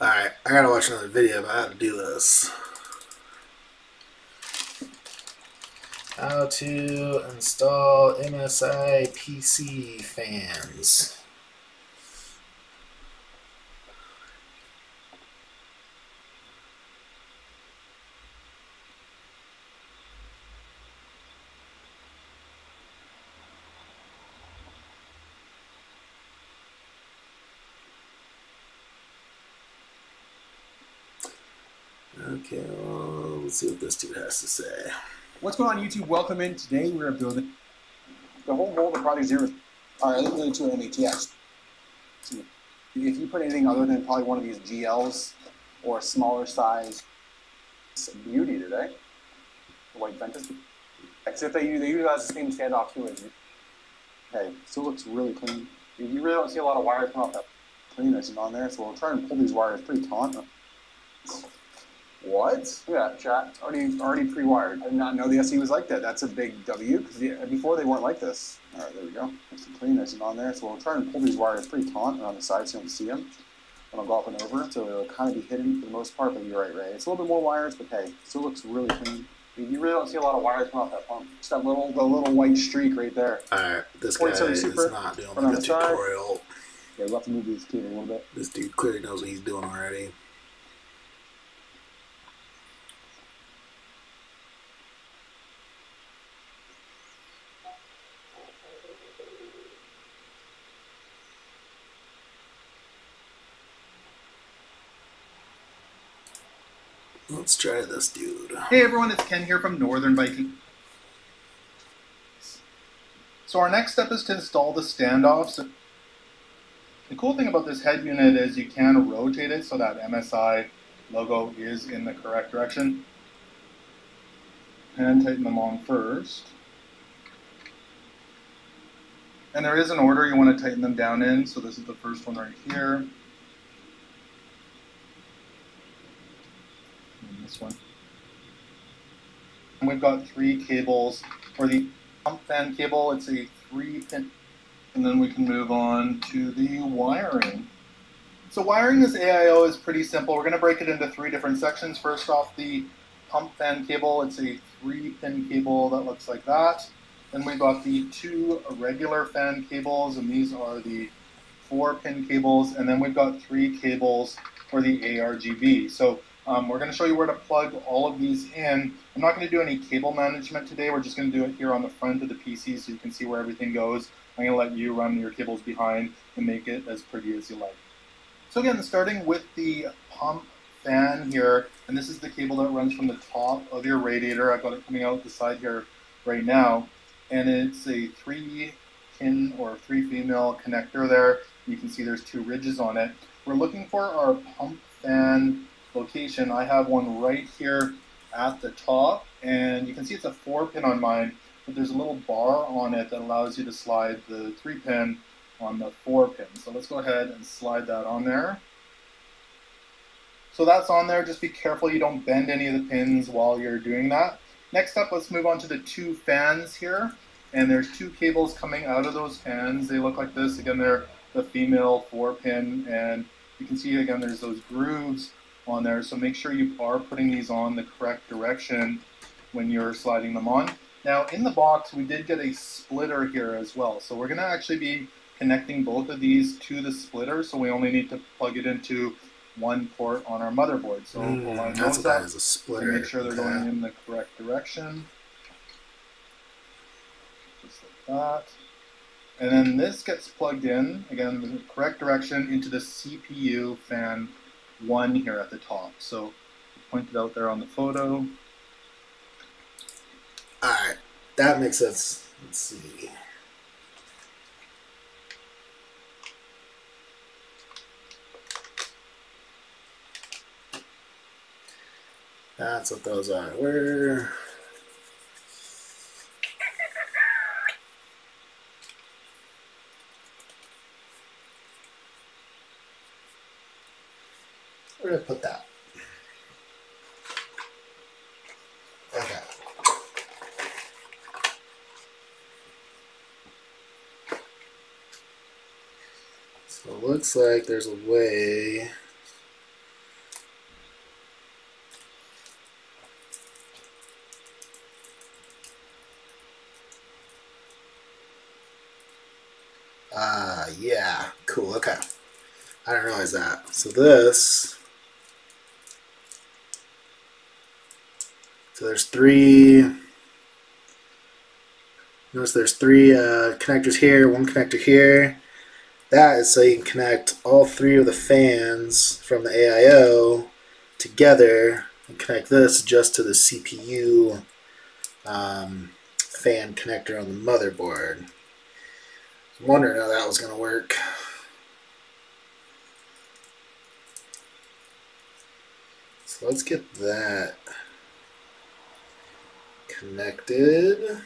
Alright, I gotta watch another video about how to do this. How to install MSI PC fans. Okay, well, let's see what this dude has to say. What's going on YouTube? Welcome in. Today we're building the whole goal of Project Zero. All right, let's go to an ATX. If you put anything other than probably one of these GLs or a smaller size, beauty today. The white Ventus. Except they they utilize the same standoff too. as- Okay, still looks really clean. You you really don't see a lot of wires come off that cleanness on there, so we'll try and pull these wires pretty taut. What? Yeah, chat. Already already pre-wired. I did not know the SE was like that. That's a big W because uh, before they weren't like this. All right, there we go. Nice and clean, nice and on there. So we'll try and pull these wires pretty taut around the side so you don't see them. And I'll go up and over, so it'll kind of be hidden for the most part. But you're right, Ray. It's a little bit more wires, but hey, still looks really clean. You really don't see a lot of wires come off that pump. Just that little the little white streak right there. Alright, this guy 47 is not doing the the side. tutorial. Yeah, we'll have to move these cable a little bit. This dude clearly knows what he's doing already. Let's try this dude. Hey everyone, it's Ken here from Northern Viking. So our next step is to install the standoffs. The cool thing about this head unit is you can rotate it so that MSI logo is in the correct direction. And tighten them on first. And there is an order you want to tighten them down in, so this is the first one right here. This one. And we've got three cables. For the pump fan cable, it's a three pin. And then we can move on to the wiring. So wiring this AIO is pretty simple. We're going to break it into three different sections. First off, the pump fan cable. It's a three pin cable that looks like that. Then we've got the two regular fan cables, and these are the four pin cables. And then we've got three cables for the ARGB. So um, we're going to show you where to plug all of these in. I'm not going to do any cable management today. We're just going to do it here on the front of the PC so you can see where everything goes. I'm going to let you run your cables behind and make it as pretty as you like. So again, starting with the pump fan here, and this is the cable that runs from the top of your radiator. I've got it coming out the side here right now, and it's a three pin or three female connector there. You can see there's two ridges on it. We're looking for our pump fan location. I have one right here at the top, and you can see it's a four pin on mine, but there's a little bar on it that allows you to slide the three pin on the four pin. So let's go ahead and slide that on there. So that's on there. Just be careful you don't bend any of the pins while you're doing that. Next up, let's move on to the two fans here. And there's two cables coming out of those fans. They look like this. Again, they're the female four pin. And you can see, again, there's those grooves on there. So make sure you are putting these on the correct direction when you're sliding them on. Now, in the box, we did get a splitter here as well. So we're going to actually be connecting both of these to the splitter, so we only need to plug it into one port on our motherboard. So Mm, we'll line that's those what up that is a splitter. make sure they're going in the correct direction. Just like that. And then this gets plugged in, again, the correct direction into the CPU fan one here at the top. So pointed out there on the photo. Alright, that makes sense. Let's see. That's what those are. Where? Did I put that? Okay. So it looks like there's a way. Ah, yeah. Cool. Okay. I didn't realize that. So this. So there's three. Notice there's three uh, connectors here, one connector here. That is so you can connect all three of the fans from the AIO together and connect this just to the CPU um, fan connector on the motherboard. I'm wondering how that was going to work. So let's get that connected.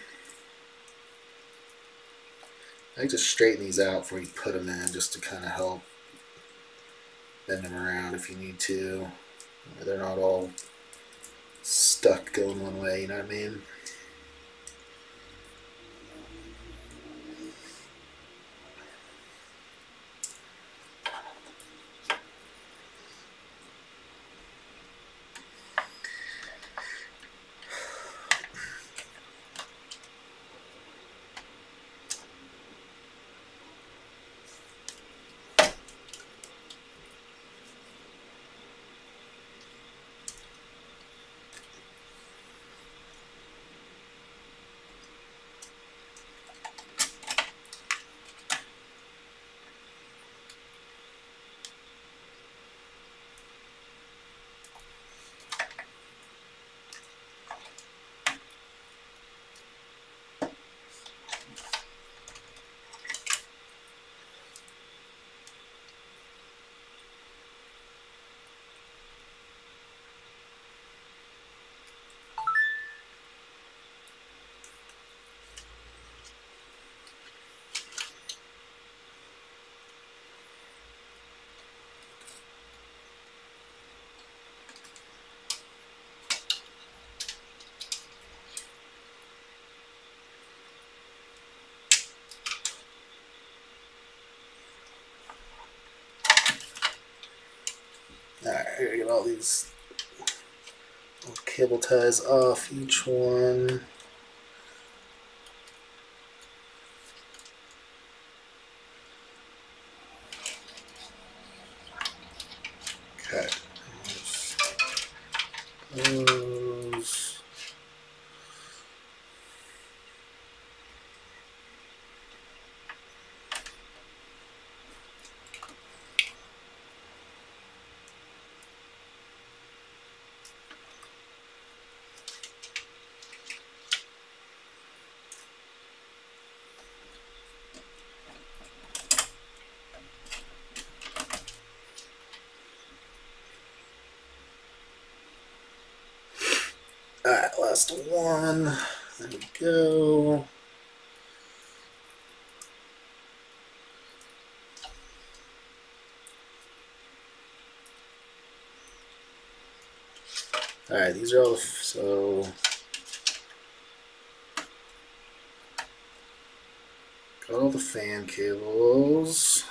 I just straighten these out before you put them in just to kind of help bend them around if you need to. They're not all stuck going one way, you know what I mean? Alright, I gotta get all these cable ties off each one. Okay. Those. Alright, last one. There we go. Alright, these are all so. Got all the fan cables.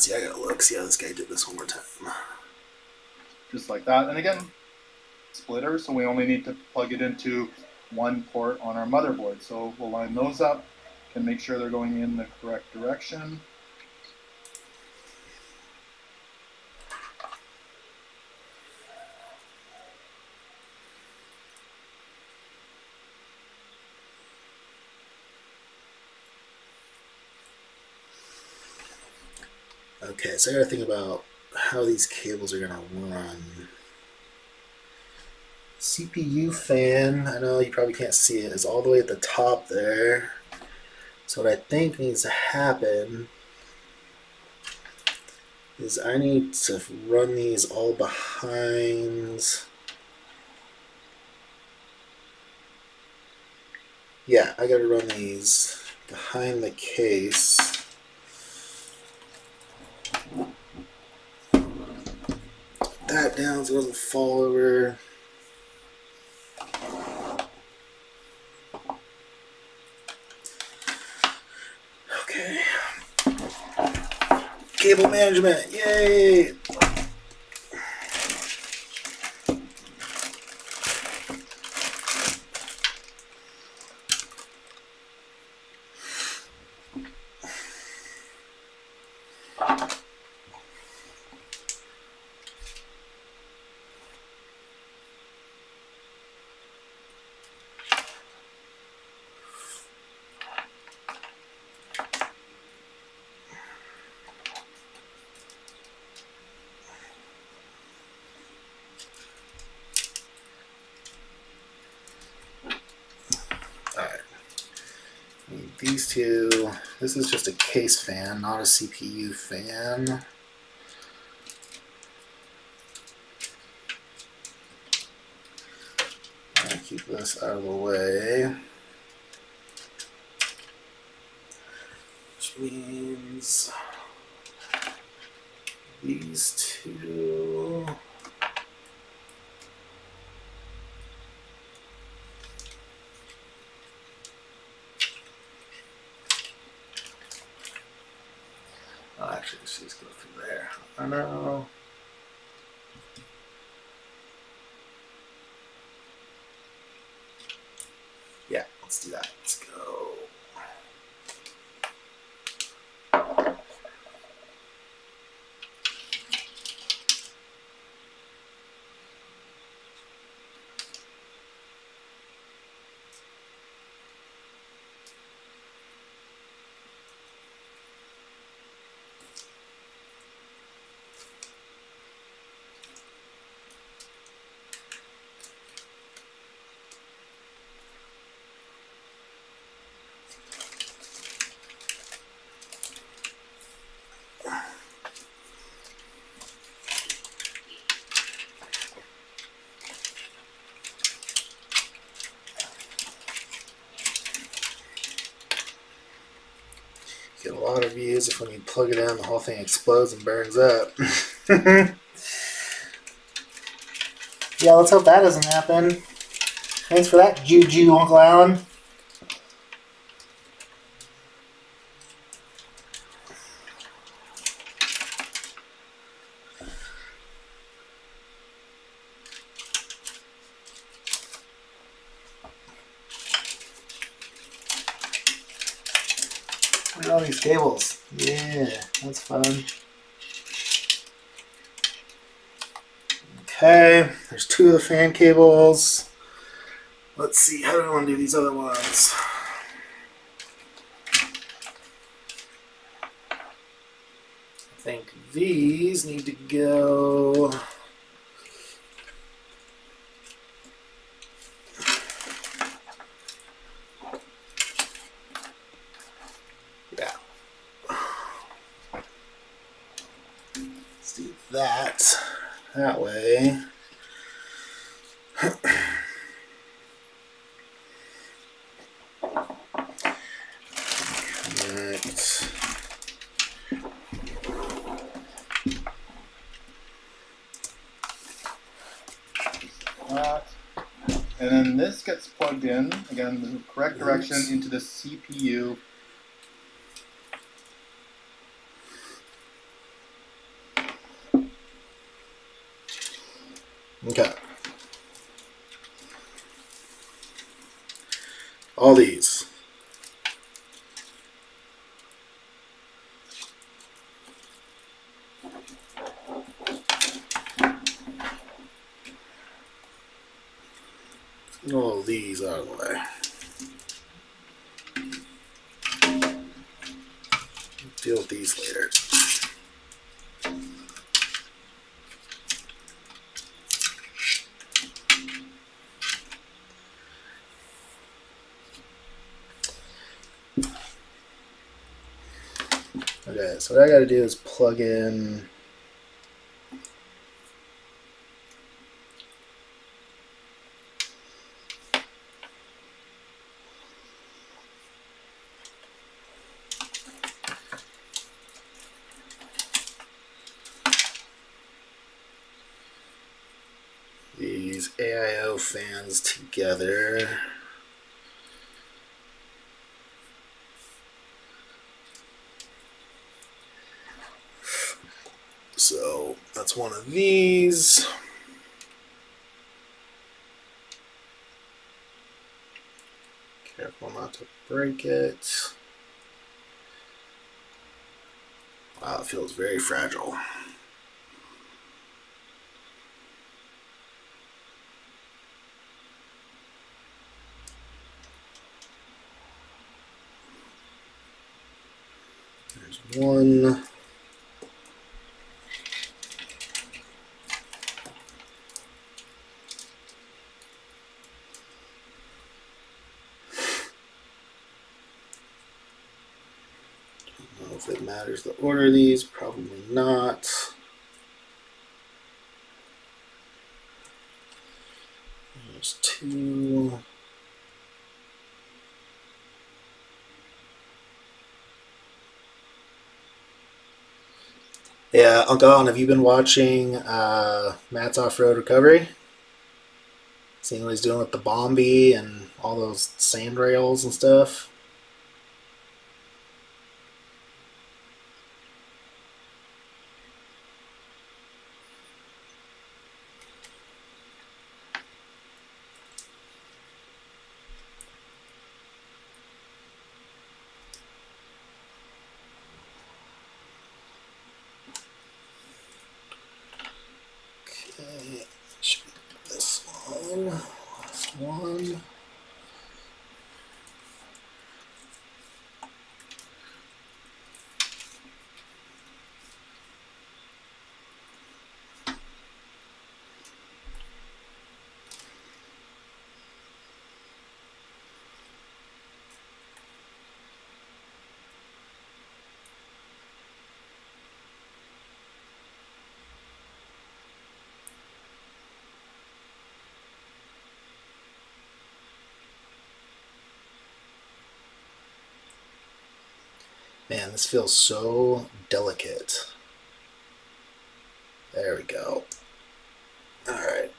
Alright, see, I gotta look, see how this guy did this one more time. just like that. And again, splitter, so we only need to plug it into one port on our motherboard. So we'll line those up and make sure they're going in the correct direction. Okay, so I gotta think about how these cables are gonna run. CPU fan, I know you probably can't see it, is all the way at the top there. So what I think needs to happen is I need to run these all behind. Yeah, I gotta run these behind the case. that down so it doesn't fall over. Okay. Cable management, yay! Alright. Need These two. This is just a case fan, not a CPU fan. I'll keep this out of the way. Which means these two. Oh, actually, let's just go through Yeah, let's do that. Let's go. Get a lot of views if when you plug it in, the whole thing explodes and burns up. yeah, let's hope that doesn't happen. Thanks for that, Juju, Uncle Alan. Look at all these cables. Yeah, that's fun. Okay, the fan cables. Let's see, how do I want to do these other ones? I think these need to go. Yeah. Let's do that that way. Connect. that. And then this gets plugged in, again, the correct direction into the CPU. Okay. All these. Get all these out of the way. Deal with these later. Okay, what I gotta do is plug in. These AIO fans together. So that's one of these. Careful not to break it. Wow, it feels very fragile. There's one. know if it matters the order of these, probably not. There's two. Yeah, Uncle Alan, have you been watching uh, Matt's Off Road Recovery? Seeing what he's doing with the Bombi and all those sand rails and stuff? Okay, should be this one. Last one. Man, this feels so delicate. There we go. All right.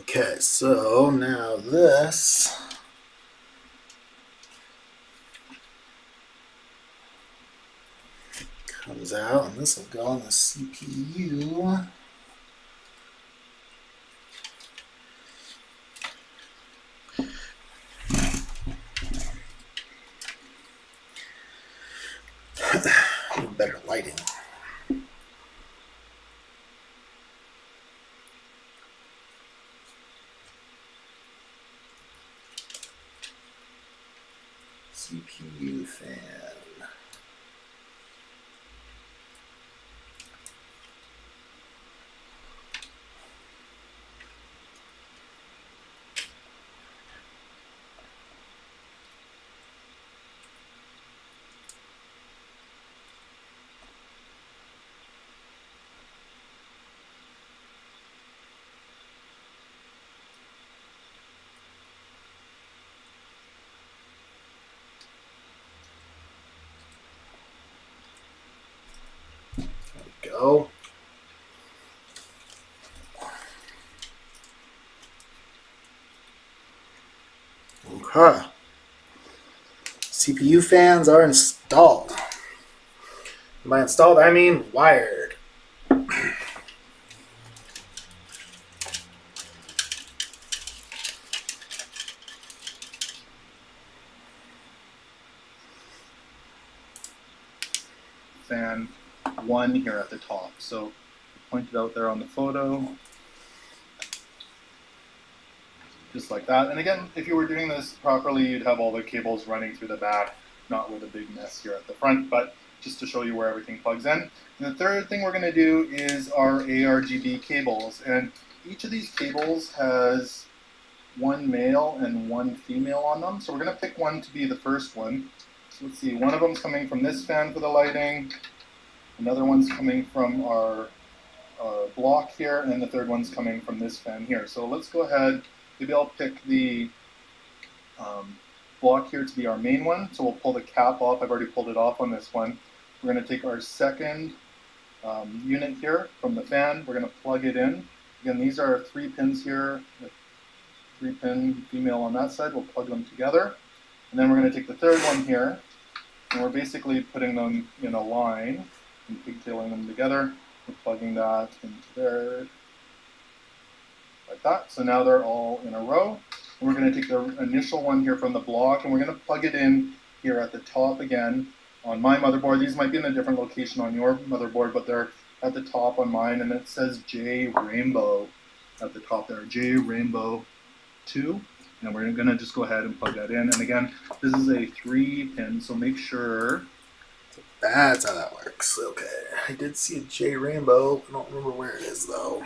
Okay, so now this. Comes out, and this will go on the CPU. Need Better lighting. Go. Okay. CPU fans are installed. By installed, I mean wired. fan one here at the top. So pointed out there on the photo. Just like that. And again, if you were doing this properly, you'd have all the cables running through the back, not with a big mess here at the front, but just to show you where everything plugs in. And the third thing we're going to do is our ARGB cables. And each of these cables has one male and one female on them. So we're going to pick one to be the first one. So let's see, one of them's coming from this fan for the lighting, another one's coming from our, our block here, and the third one's coming from this fan here. So let's go ahead, maybe I'll pick the um, block here to be our main one. So we'll pull the cap off, I've already pulled it off on this one. We're going to take our second um, unit here from the fan, we're going to plug it in. Again, these are three pins here, three pin female on that side, we'll plug them together. And then we're going to take the third one here, and we're basically putting them in a line and pigtailing them together. We're plugging that into there, like that. So now they're all in a row. We're going to take the initial one here from the block, and we're going to plug it in here at the top again on my motherboard. These might be in a different location on your motherboard, but they're at the top on mine, and it says J Rainbow at the top there, J Rainbow 2. And we're going to just go ahead and plug that in. And again, this is a three pin, so make sure. That's how that works. Okay. I did see a J Rainbow. I don't remember where it is though.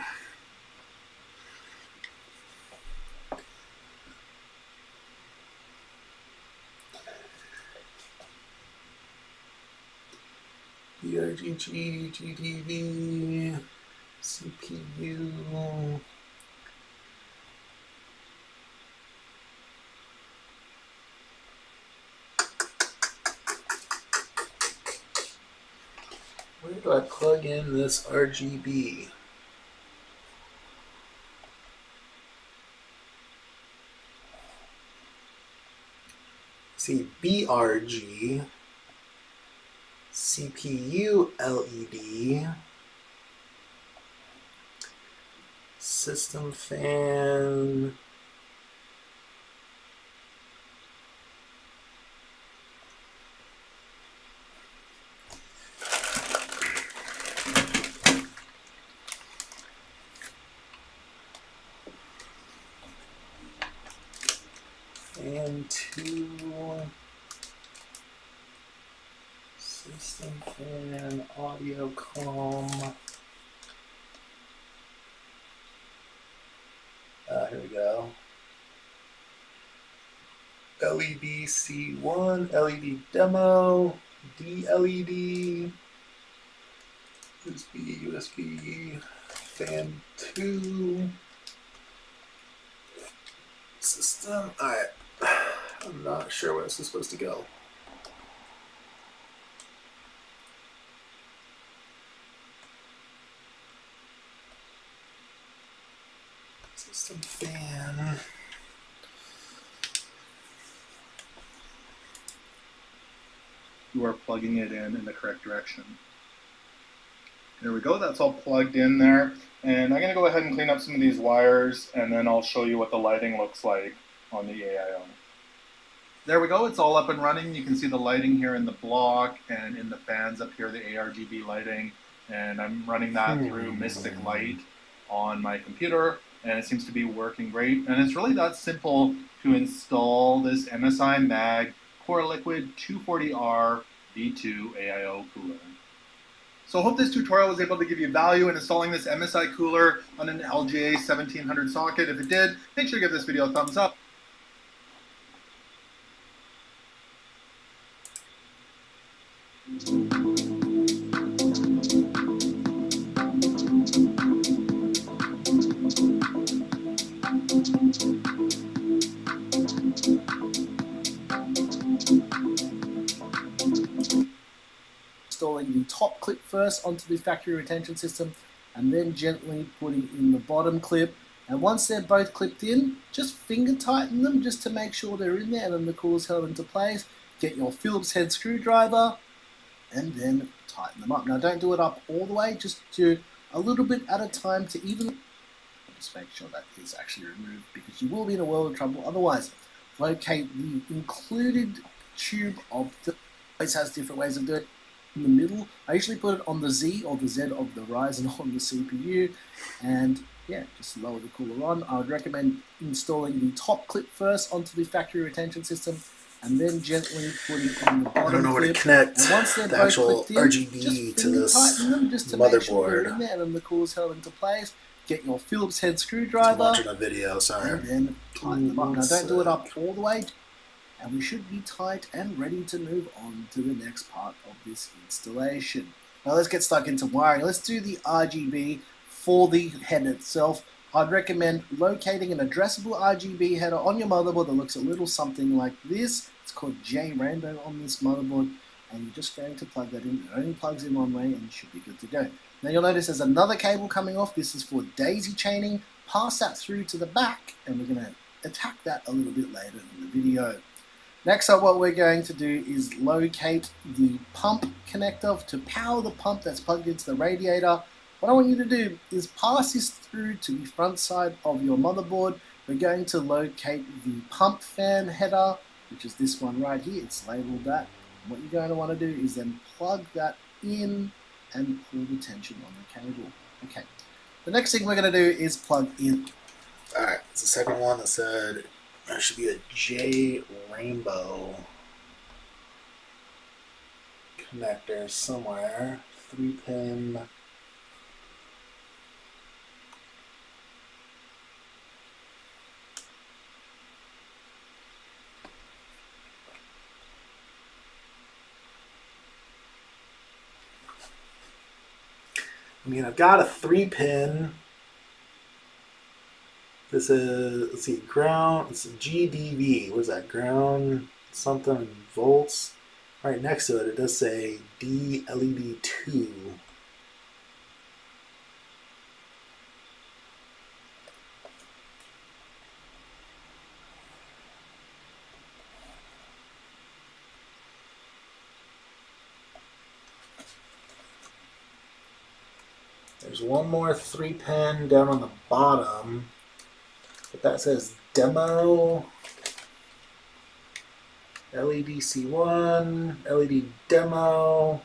BRGG, GDV, CPU. Do I plug in this RGB? See BRG, CPU LED, system fan. and two system fan audio com. Uh, here we go. LED C1, LED demo, DLED, USB, USB, fan 2, system. I'm not sure where this is supposed to go. System fan. You are plugging it in in the correct direction. There we go, that's all plugged in there. And I'm going to go ahead and clean up some of these wires, and then I'll show you what the lighting looks like on the AIO. There we go, it's all up and running. You can see the lighting here in the block and in the fans up here, the ARGB lighting. And I'm running that hmm. through Mystic Light on my computer, and it seems to be working great. And it's really that simple to install this MSI Mag Core Liquid 240R V2 AIO cooler. So I hope this tutorial was able to give you value in installing this MSI cooler on an LGA 1700 socket. If it did, make sure to give this video a thumbs up. Onto the factory retention system and then gently putting in the bottom clip. And once they're both clipped in, just finger tighten them just to make sure they're in there and then the cooler's held into place. Get your Phillips head screwdriver and then tighten them up. Now don't do it up all the way, just do a little bit at a time to even just make sure that is actually removed because you will be in a world of trouble otherwise. Locate the included tube of the always has different ways of doing it. In the middle, I usually put it on the Z or the Z of the Ryzen on the CPU, and yeah, just lower the cooler on. I would recommend installing the top clip first onto the factory retention system, and then gently putting on the bottom I don't know where to connect And once the actual in, RGB just to this them just to make sure motherboard. in there and then the cooler's held into place. Get your Phillips head I'm screwdriver watching a video. and then tighten them up. Now don't do it up all the way, and we should be tight and ready to move on to the next part of this installation. Now let's get stuck into wiring. Let's do the RGB for the head itself. I'd recommend locating an addressable RGB header on your motherboard that looks a little something like this. It's called J Rainbow on this motherboard, and you're just going to plug that in. It only plugs in one way, and should be good to go. Now you'll notice there's another cable coming off. This is for daisy chaining. Pass that through to the back, and we're going to attack that a little bit later in the video. Next up, what we're going to do is locate the pump connector to power the pump that's plugged into the radiator. What I want you to do is pass this through to the front side of your motherboard. We're going to locate the pump fan header, which is this one right here. It's labeled that. What you're going to want to do is then plug that in and pull the tension on the cable. Okay. The next thing we're going to do is plug in Alright, it's the second one that said there should be a J rainbow connector somewhere. Three pin. I mean, I've got a three pin. This is let's see, ground. It's GDV. What is that? Ground something volts. Right next to it, it does say DLED2. There's one more three pin down on the bottom. That says demo. E LEDC1, LED demo.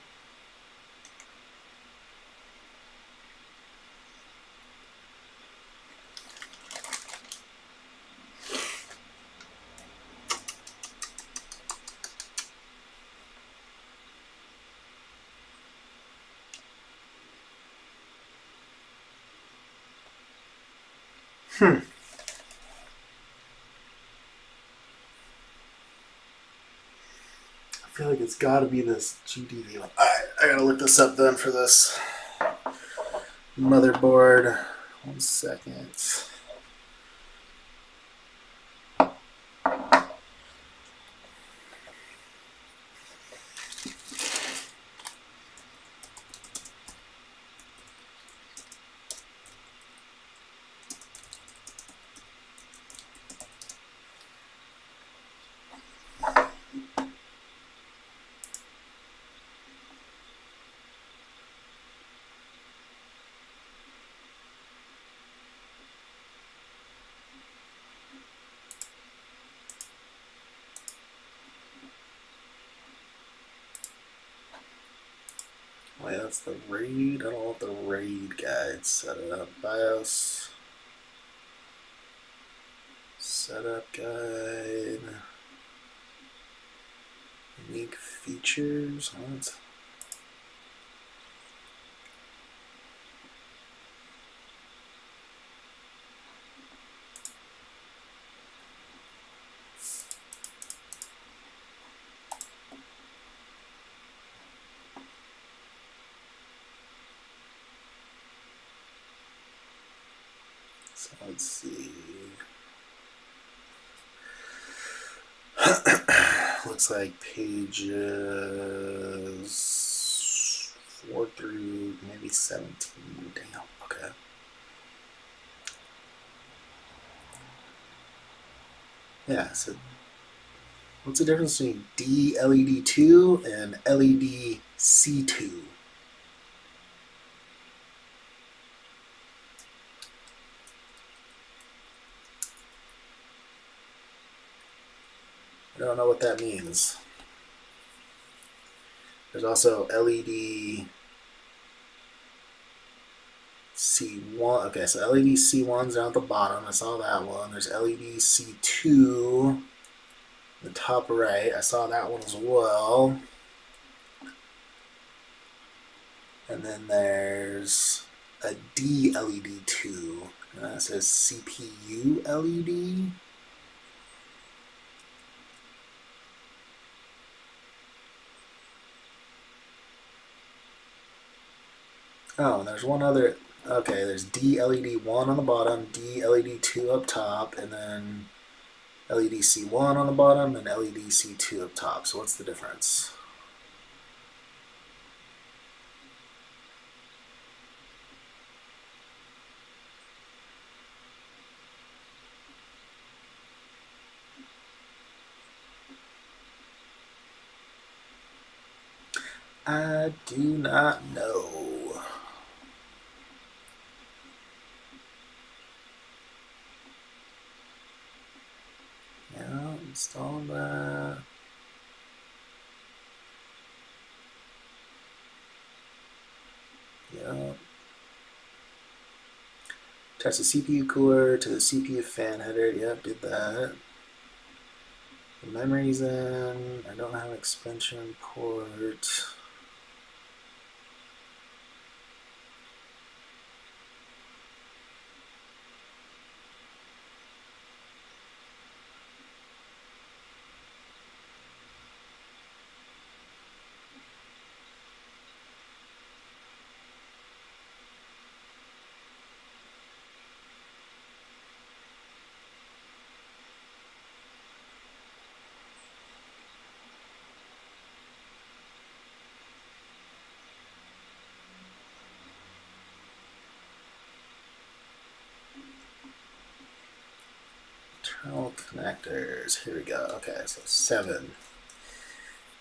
Hmm. I feel like it's got to be this GDV one. Alright, I gotta look this up then for this motherboard. One second. Wait, that's the raid. I don't want the raid guide set up. BIOS setup guide. Unique features. What? Let's see. Looks like pages four through maybe 17. Damn, okay. Yeah, so what's the difference between DLED2 and LED C2? What that means. There's also LED C1. Okay, so LED C1's down at the bottom. I saw that one. There's LED C2, the top right. I saw that one as well. And then there's a D LED2. And that says CPU LED. Oh, and there's one other. Okay, there's DLED1 on the bottom, DLED2 up top, and then LEDC1 on the bottom and LEDC2 up top. So what's the difference? I do not know. Yeah, install that. Yeah. Attach the CPU cooler to the CPU fan header. Yep, did that. The memory's in. I don't have an expansion port. Here we go. Okay, so seven.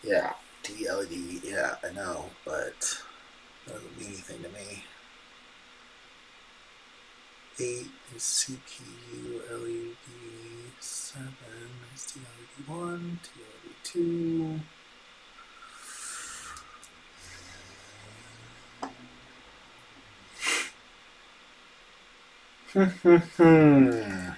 Yeah, DLED. Yeah, I know, but doesn't mean anything to me. Eight is CPU LED. Seven is DLED one, DLED two. Hmm.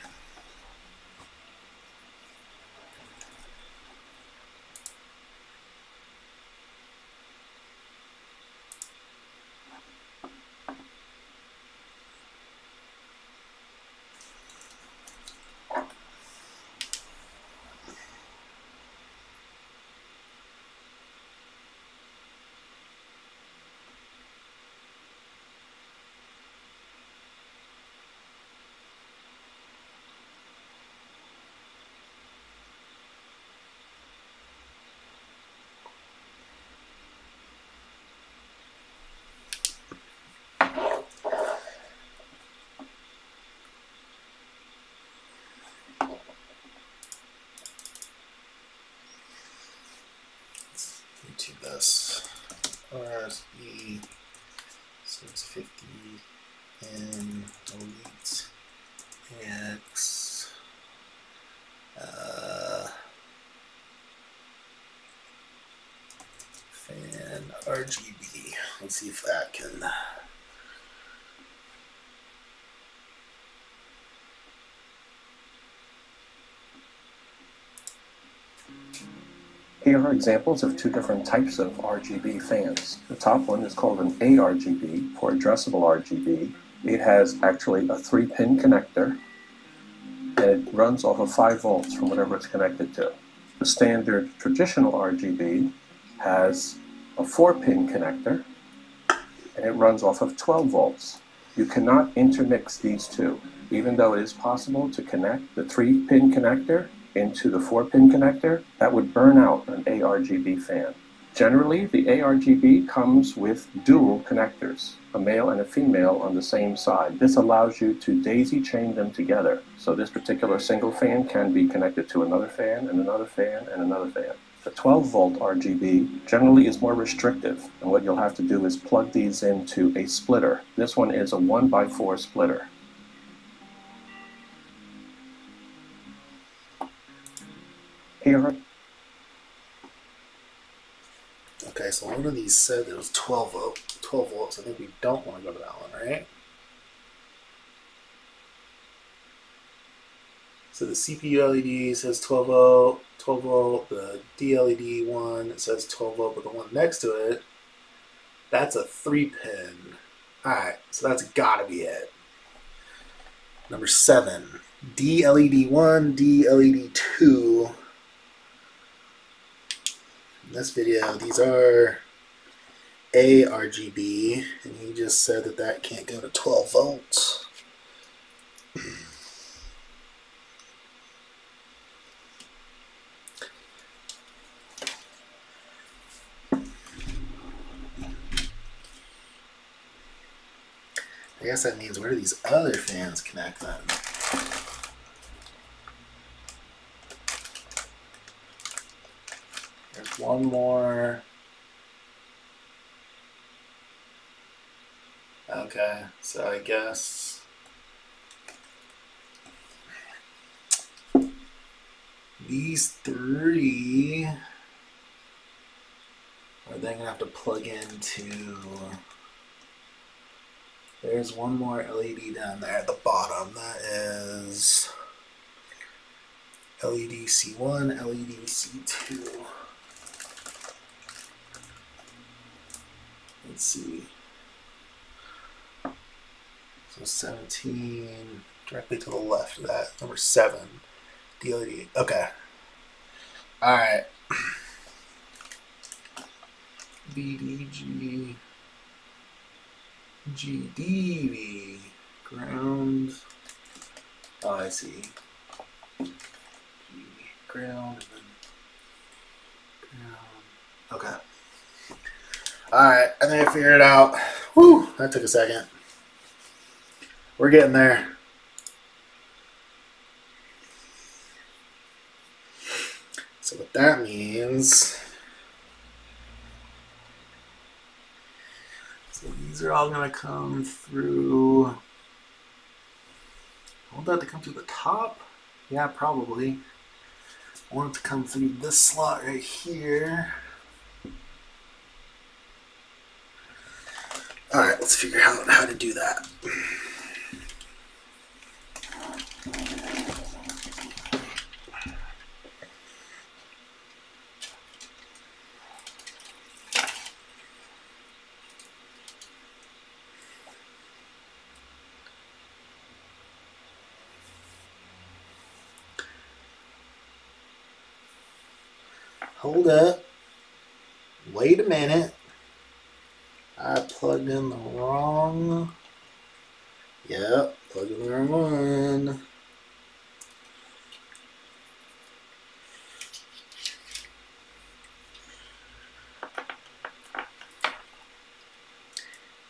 into this RSB 650 and Elite X uh, fan RGB. Let's see if that can. Here are examples of two different types of RGB fans. The top one is called an ARGB for addressable RGB. It has actually a three pin connector and it runs off of 5 volts from whatever it's connected to. The standard traditional RGB has a 4 pin connector and it runs off of 12 volts. You cannot intermix these two. Even though it is possible to connect the 3 pin connector into the 4 pin connector, that would burn out an ARGB fan. Generally, the ARGB comes with dual connectors, a male and a female on the same side. This allows you to daisy chain them together. So this particular single fan can be connected to another fan and another fan and another fan. The 12 volt RGB generally is more restrictive, and what you'll have to do is plug these into a splitter. This one is a 1 by 4 splitter. Here Okay, so one of these said it was 12 volt, 12 volts. I think we don't want to go to that one, right? So the CPU LED says 12 volt, 12 volt. The DLED one says 12 volt, but the one next to it, that's a three pin. All right, so that's got to be it. Number seven, DLED one, DLED two. In this video, these are ARGB, and he just said that that can't go to 12 volts. I guess that means where do these other fans connect then? One more. Okay, so I guess these three are then gonna have to plug into. There's one more LED down there at the bottom. That is LED C1, LED C2. Let's see. So 17, directly to the left of that. Number 7, DLED. Okay. Alright. VDG. GDV. Ground. Oh, I see. Ground and then ground. Okay. Alright, I think I figured it out. Whew, that took a second. We're getting there. So what that means So these are all gonna come through I want that to come through the top? Yeah, probably. I want it to come through this slot right here. All right, let's figure out how to do that. Hold up. Wait a minute. I plugged in the wrong. Yep, plugged in the wrong one.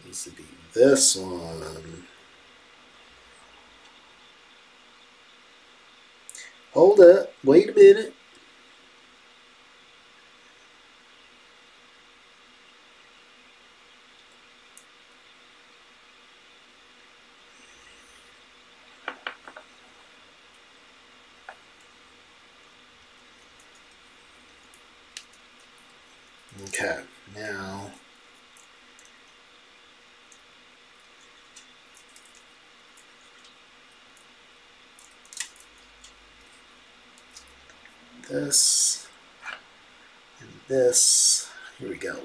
Needs to be this one. Hold up. Wait a minute. Okay, now this and this. Here we go.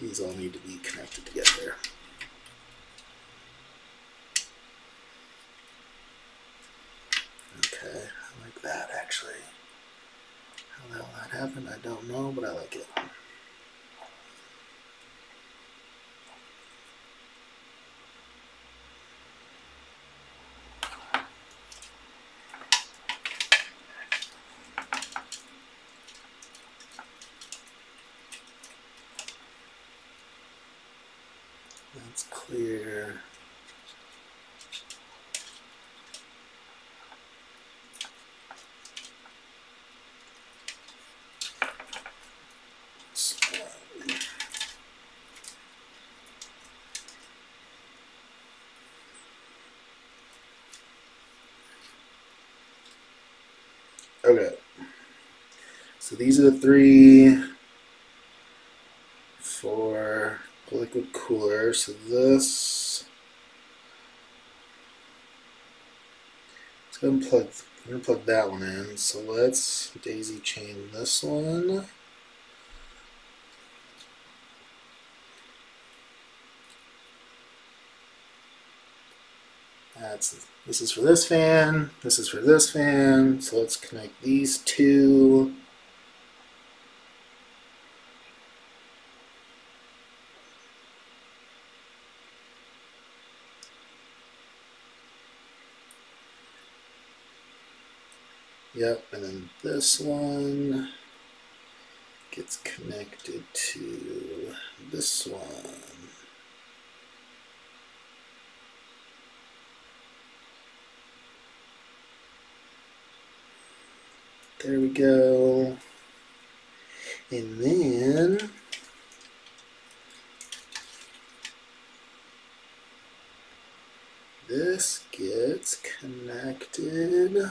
These all need to be connected together. Okay, I like that actually. How the hell that happened, I don't know, but I like it. That's clear. Okay. So these are the three for liquid cooler. So this. Let's go and plug. I'm gonna plug that one in. So let's daisy chain this one. That's this is for this fan. This is for this fan. So let's connect these two. Yep, and then this one gets connected to this one. There we go. And then this gets connected.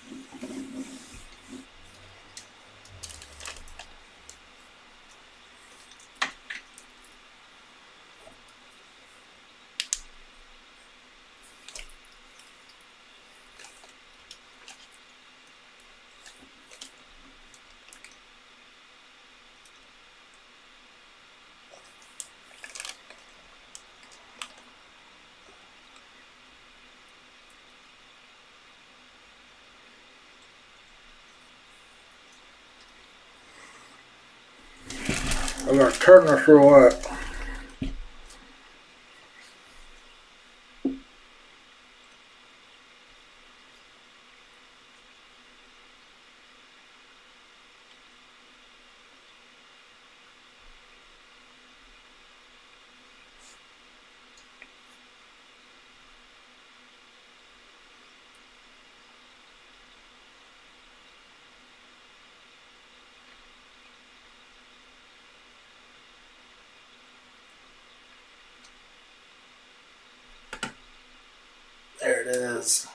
I got turn this or what? There it is.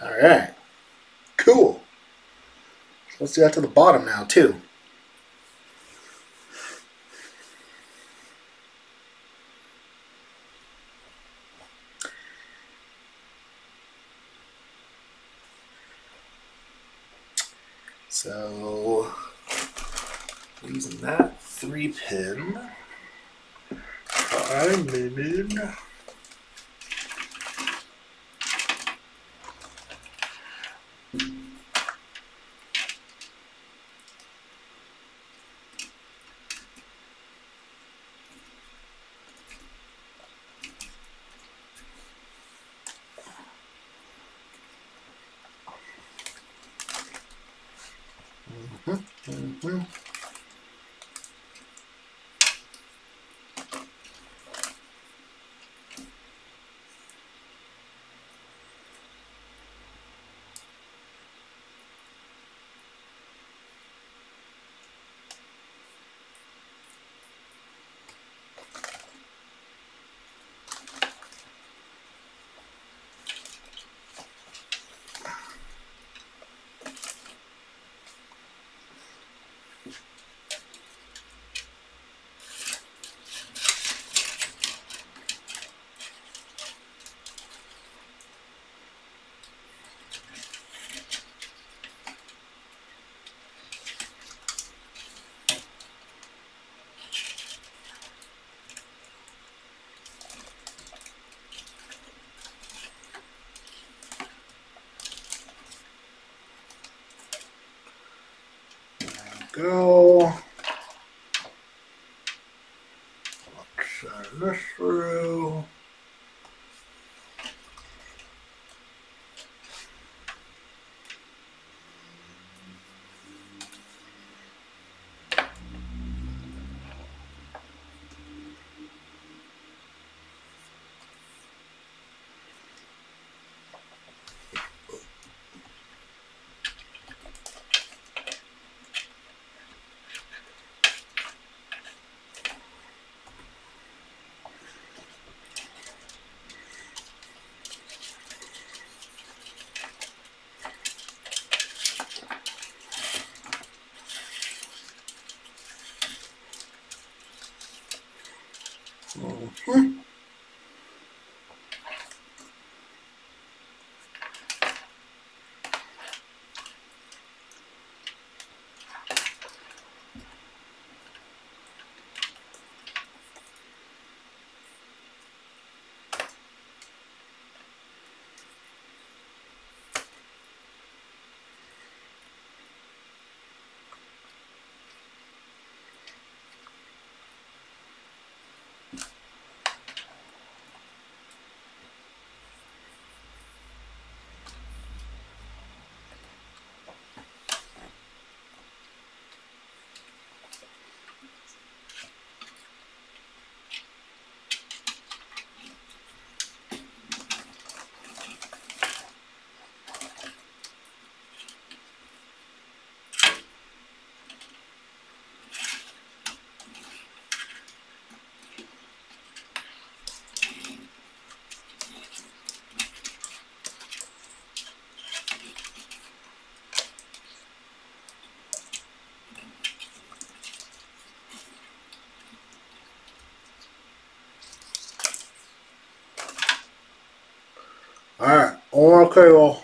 All right. Cool. Let's do that to the bottom now, too. Go. Let's send this through. Alright, okay, well.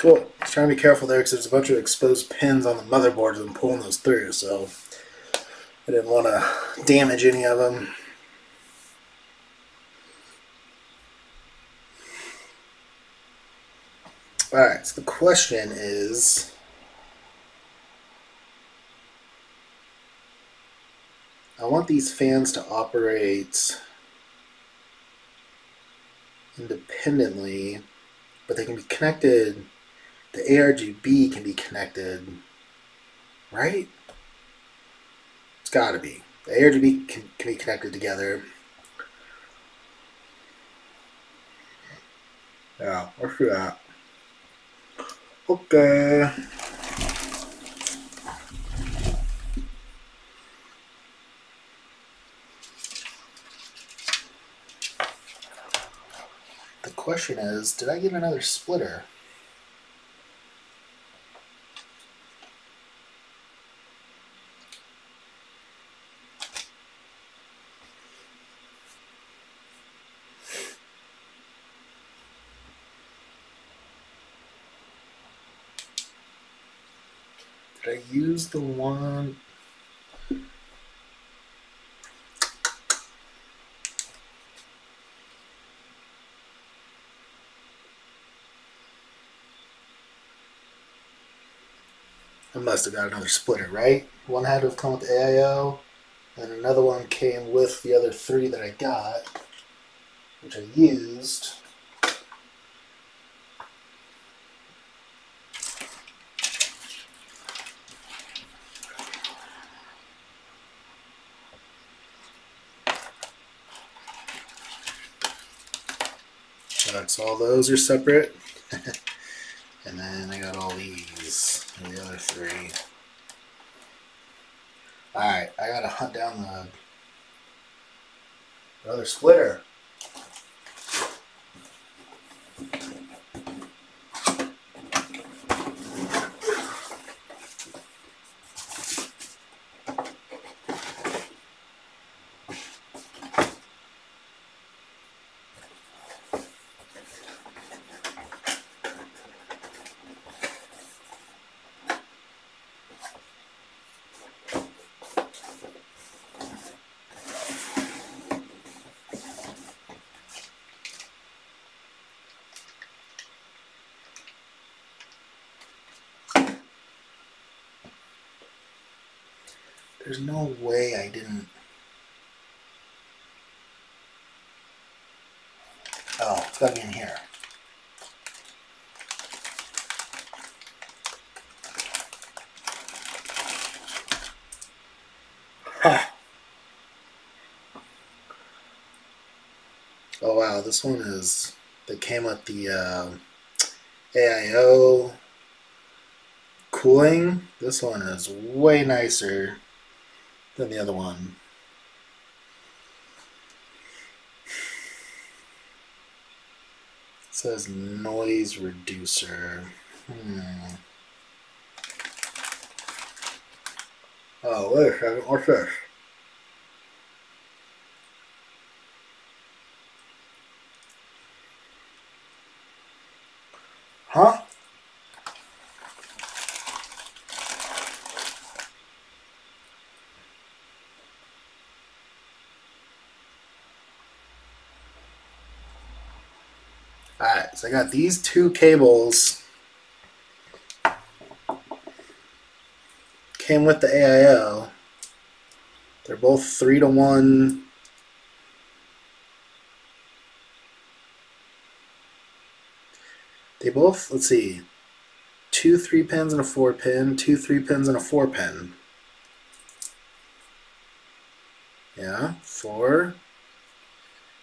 Cool. Just trying to be careful there because there's a bunch of exposed pins on the motherboard and I'm pulling those through, so I didn't want to damage any of them. Alright, so the question is I want these fans to operate independently, but they can be connected the ARGB can be connected, right? It's got to be. The ARGB can, can be connected together. Yeah, let's do that. Okay. The question is, did I get another splitter? Did I use the one? I must have got another splitter, right? One had to have come with AIO, and another one came with the other three that I got, which I used. So all those are separate. and then I got all these, and the other three. Alright, I gotta hunt down the other splitter. There's no way I didn't. Oh, it's gotta be in here. Oh wow, this one is that came with the uh, AIO cooling. This one is way nicer than the other one. It says noise reducer. Hmm. Oh, wait a second. What's this? Huh? Alright, so I got these two cables. Came with the AIO. They're both three to one. They both, let's see, two three pins and a four pin, two three pins and a four pin. Yeah, four.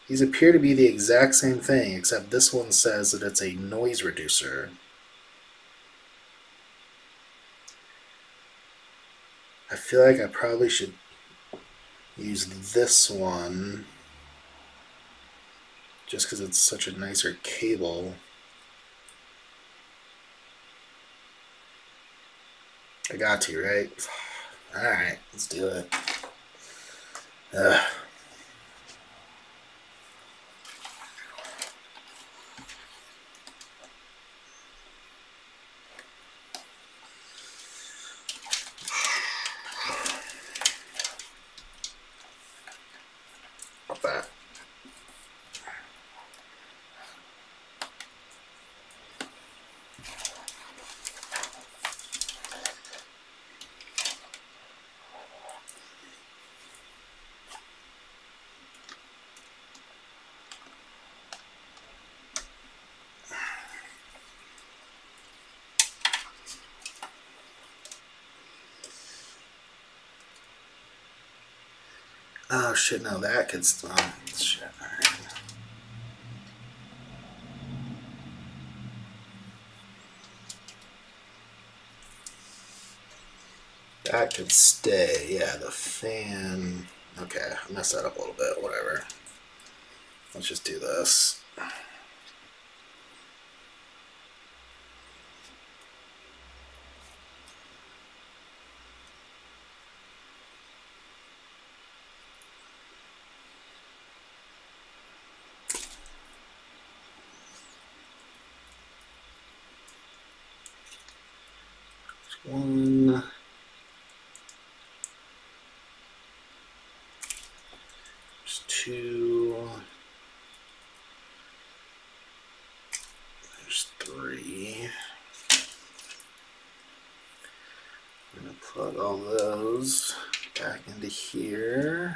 These appear to be the exact same thing, except this one says that it's a noise reducer. I feel like I probably should use this one just because it's such a nicer cable. I got to, right? Alright, let's do it. Ugh. Not that. Oh shit! No, that could. st- Oh, shit. That could stay. Yeah, the fan. Okay, I messed that up a little bit. Whatever. Let's just do this. One. There's two. There's three. I'm gonna plug all those back into here.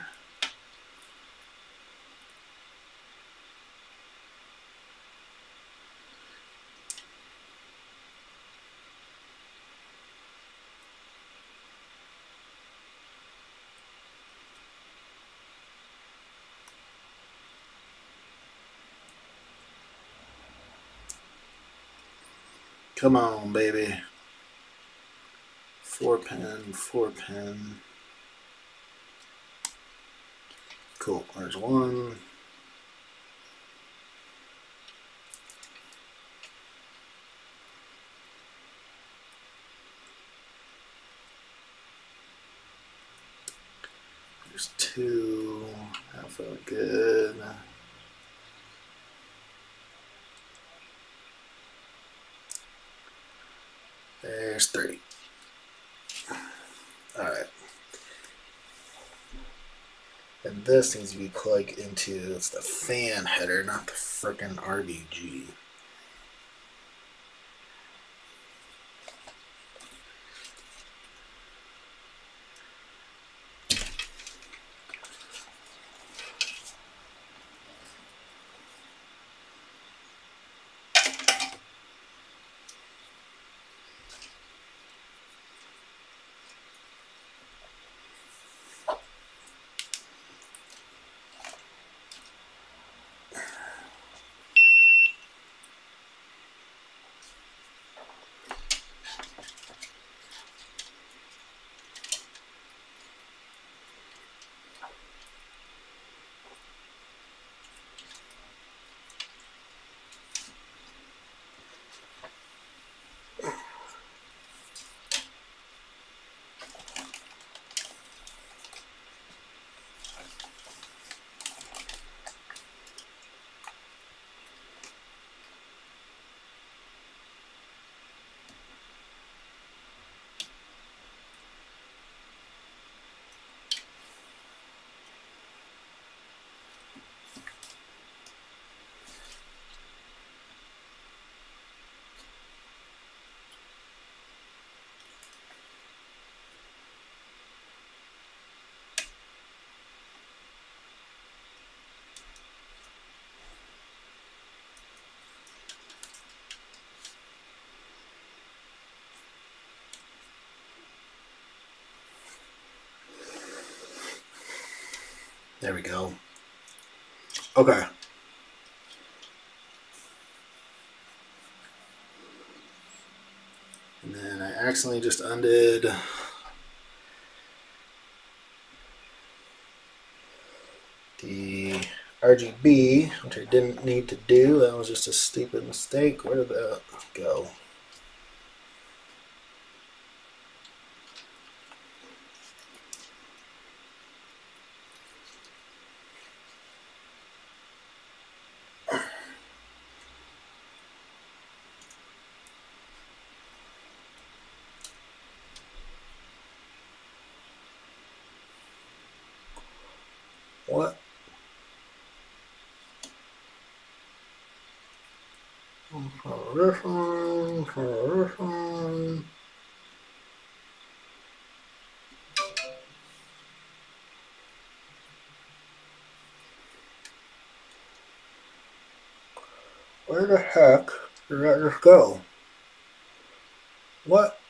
Come on, baby. Four pin, four pin. Cool. There's one. There's two. That felt good. There's three. Alright. And this needs to be plugged into it's the fan header, not the frickin' RBG. There we go. Okay. And then I accidentally just undid the RGB, which I didn't need to do. That was just a stupid mistake. Where did that go? What? For this one, for this one. Where the heck did that just go? What?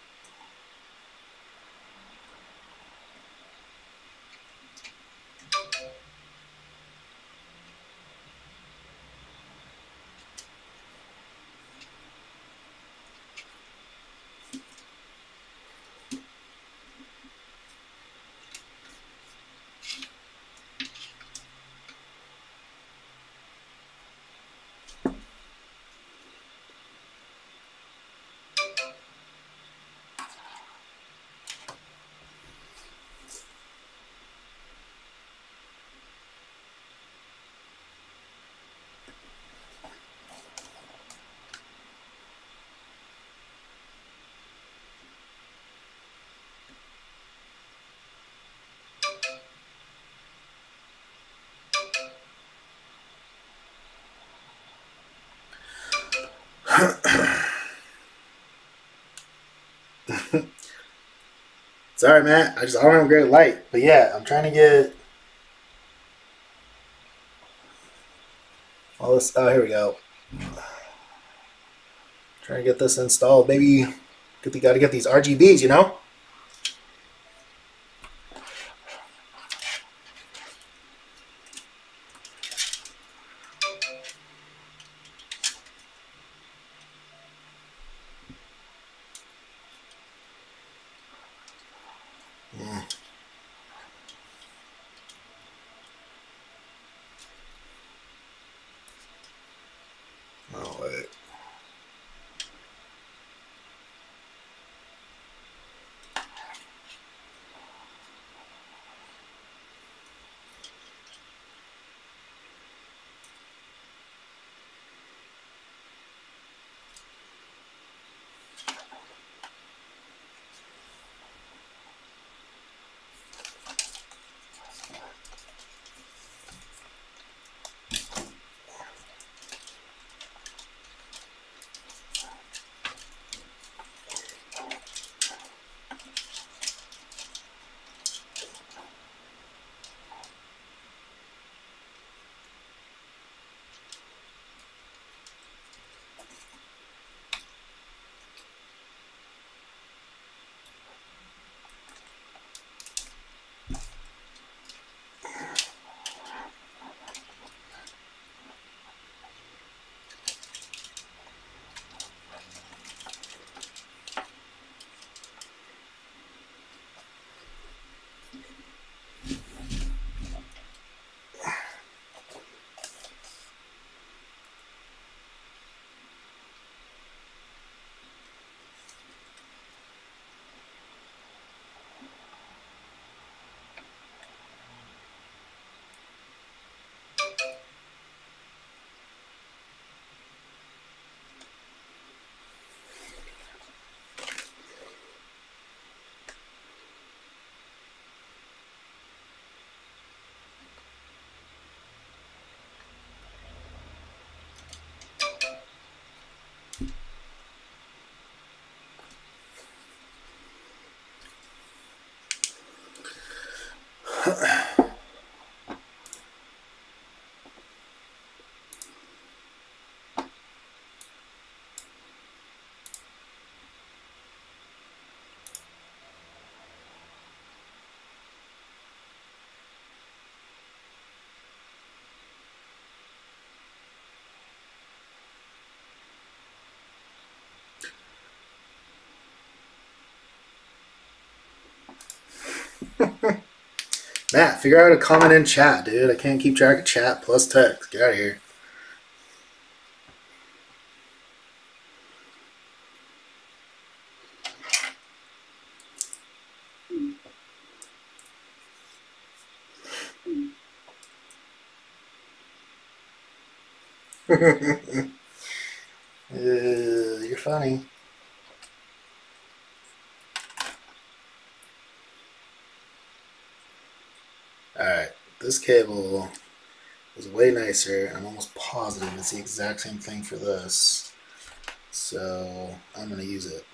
Sorry, man. I just I don't have a great light. But yeah, I'm trying to get all this. Oh, here we go. Trying to get this installed, baby. Got to get these RGBs, you know. I don't. Uh-huh. Matt, figure out a comment in chat, dude. I can't keep track of chat plus text. Get out of here. Uh, you're funny. Alright, this cable and I'm almost positive it's the exact same thing for this. So I'm going to use it.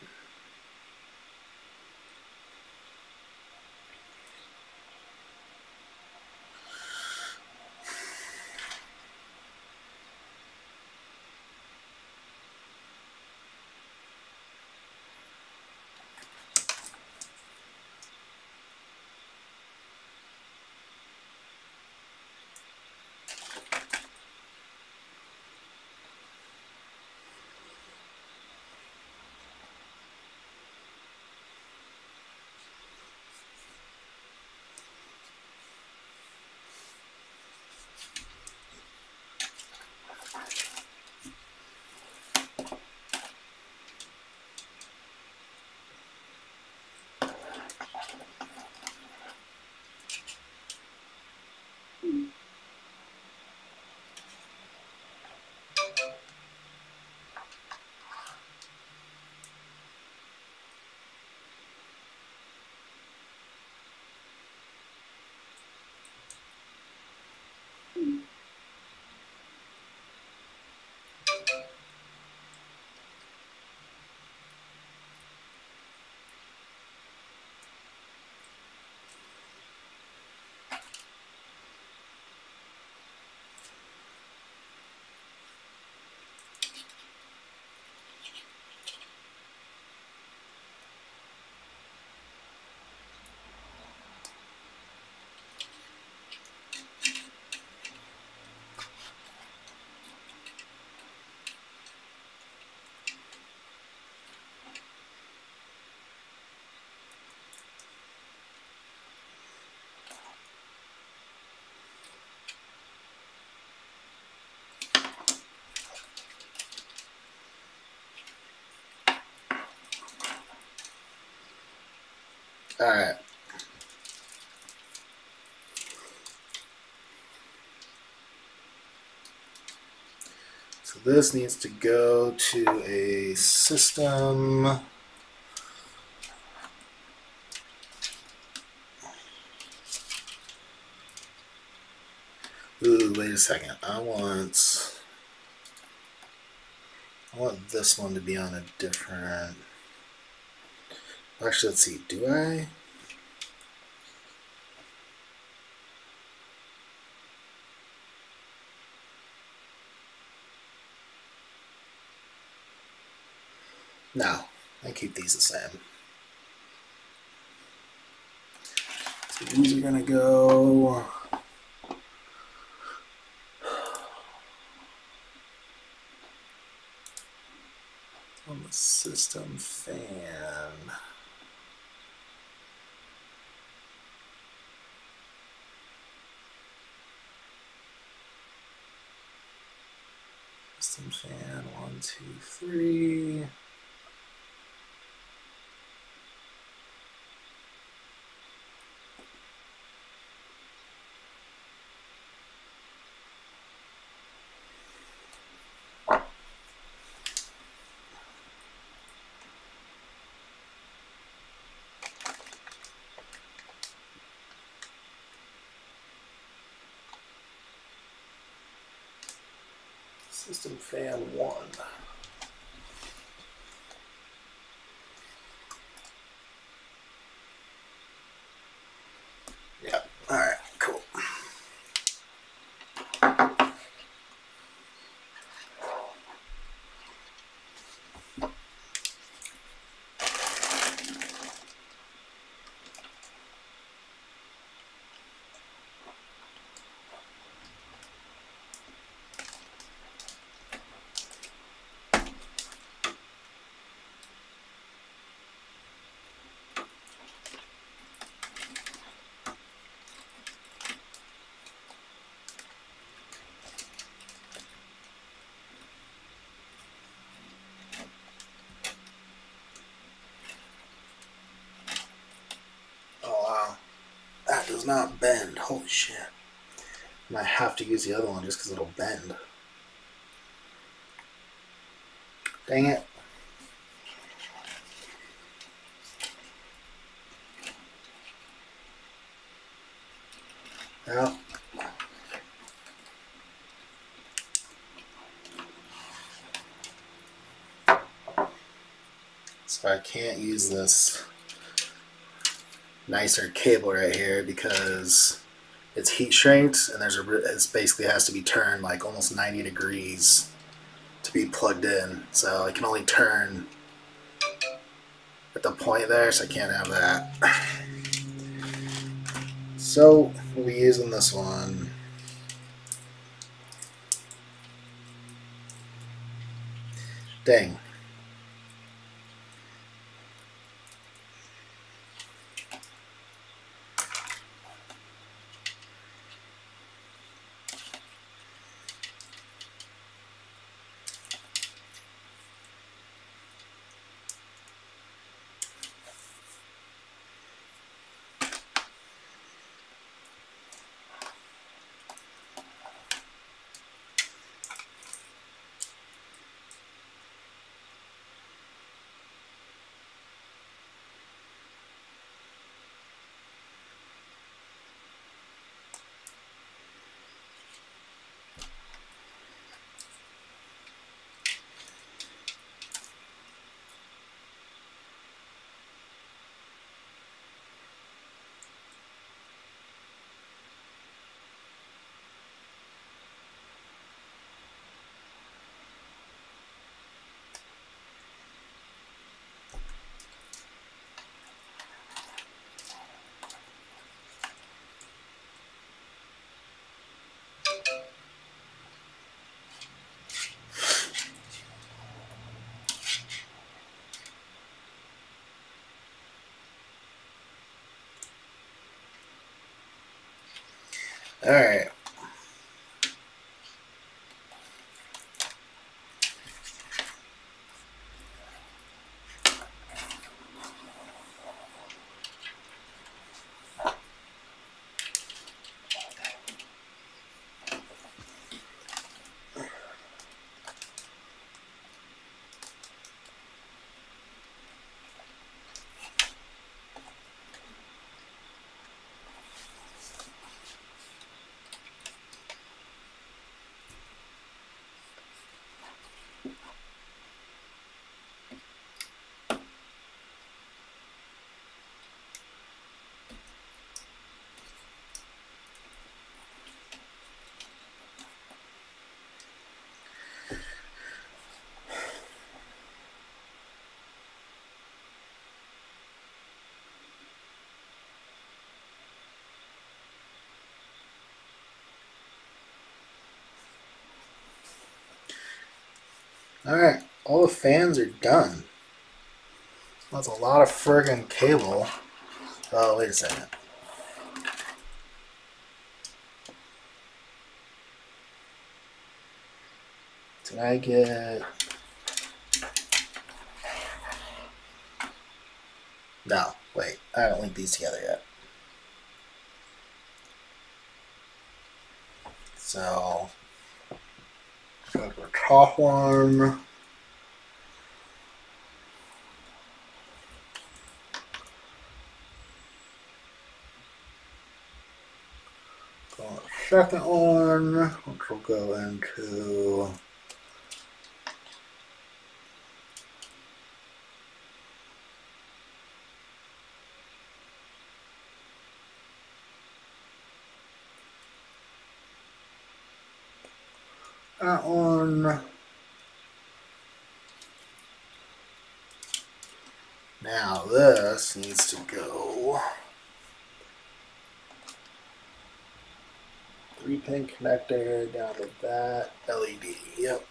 All right. So this needs to go to a system. Ooh, wait a second. I want I want this one to be on a different Actually, let's see. Do I? No, I keep these the same. So these are gonna go. On the system fan. System fan, one, two, three. System fan one. Yeah. All right. Not bend. Holy shit. And I have to use the other one just because it'll bend. Dang it. Yeah. So I can't use this nicer cable right here because it's heat shrinked and there's a it basically has to be turned like almost 90 degrees to be plugged in. So I can only turn at the point there, so I can't have that. So we'll be using this one. Dang. All right. Alright, all the fans are done. That's a lot of friggin' cable. Oh, wait a second. Did I get. No, wait. I haven't linked these together yet. So. Got the top one. Go second one, which will go into that one. Now this needs to go. Pin connector down to that LED. Yep.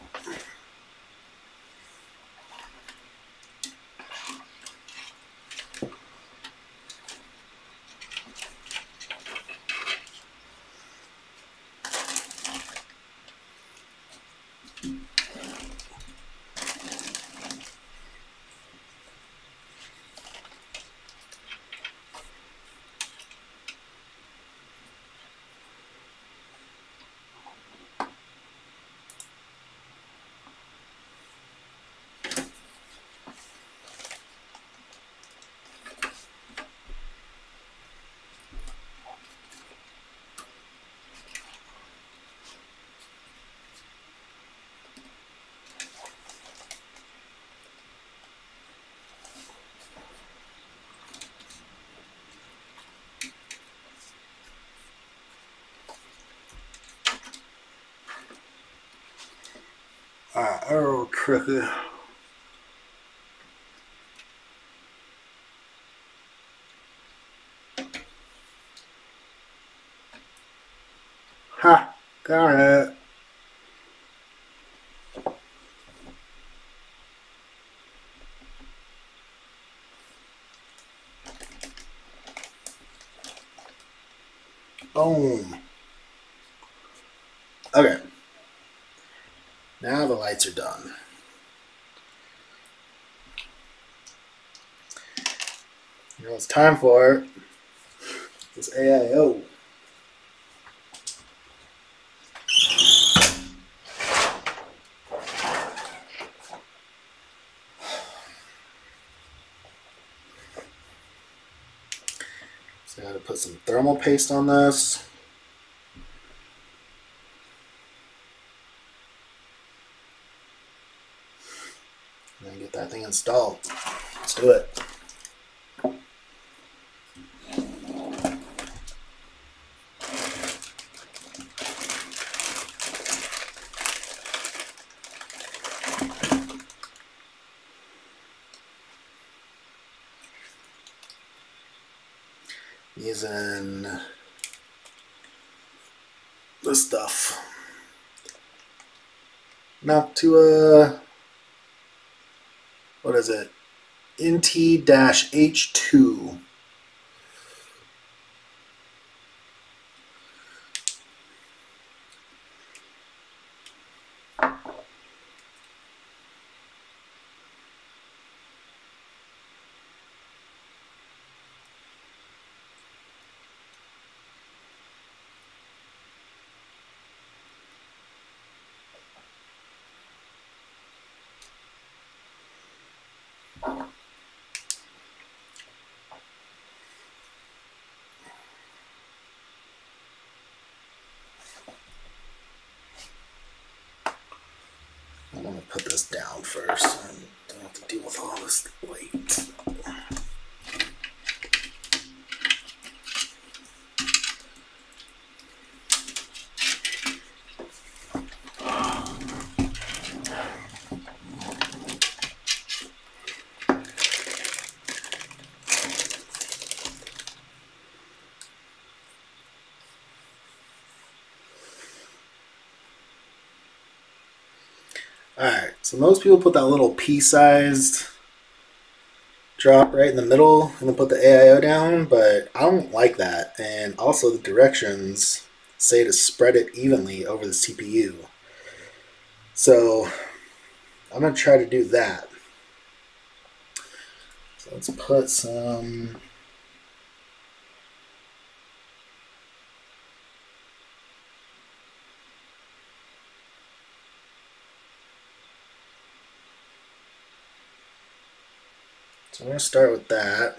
Alright, oh, tricky. Ha! Got it. Boom. Okay. Lights are done. You know it's time for? This AIO. So I gotta put some thermal paste on this. And then get that thing Let's do it. Using this stuff. Not to uh what is it? NT-H2. I'm gonna put this down first. I don't have to deal with all this weight. Alright, so most people put that little pea-sized drop right in the middle and then put the AIO down, but I don't like that. And also the directions say to spread it evenly over the CPU. So I'm gonna try to do that. So let's put some I'm going to start with that.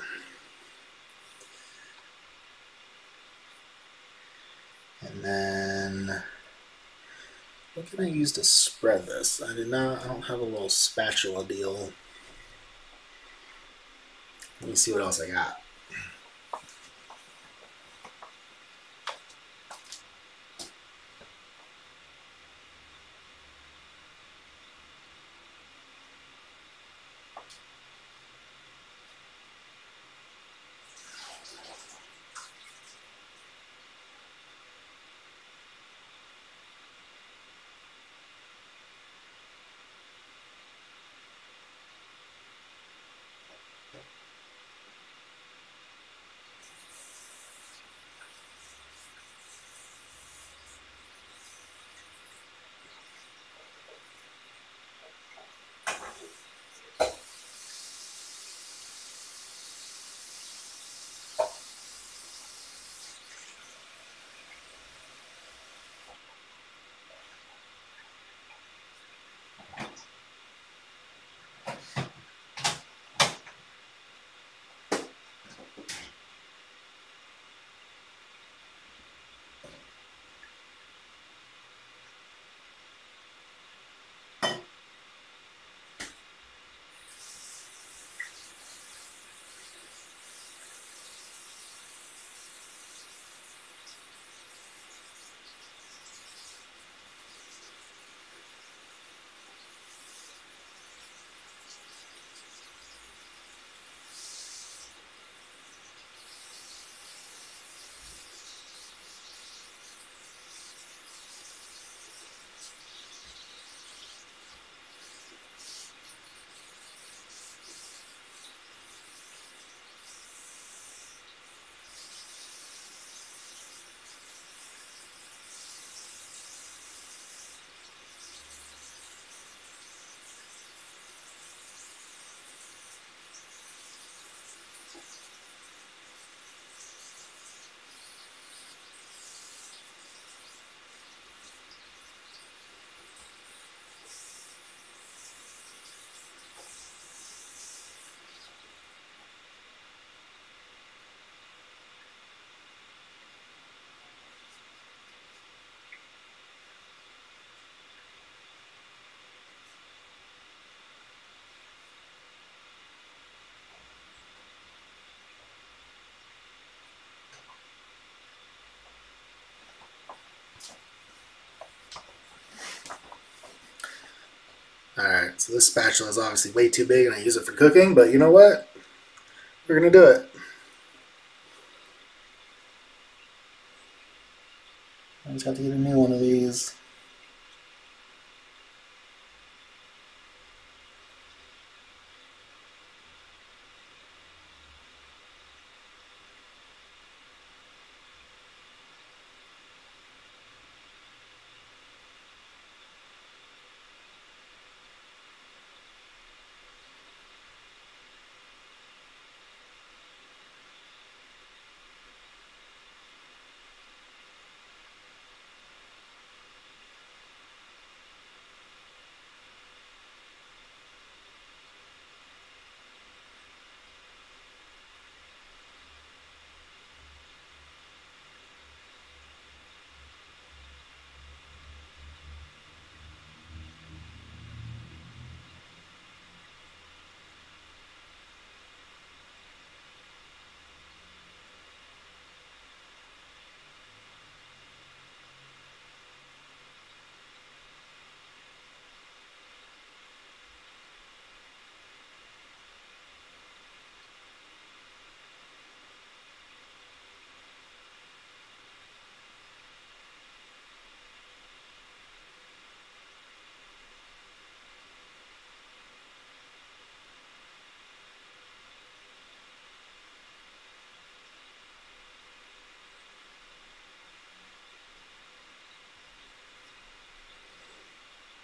And then what can I use to spread this? I did not I don't have a little spatula deal. Let me see what else I got. So this spatula is obviously way too big and I use it for cooking, but you know what? We're gonna do it. I just have to get a new one of these.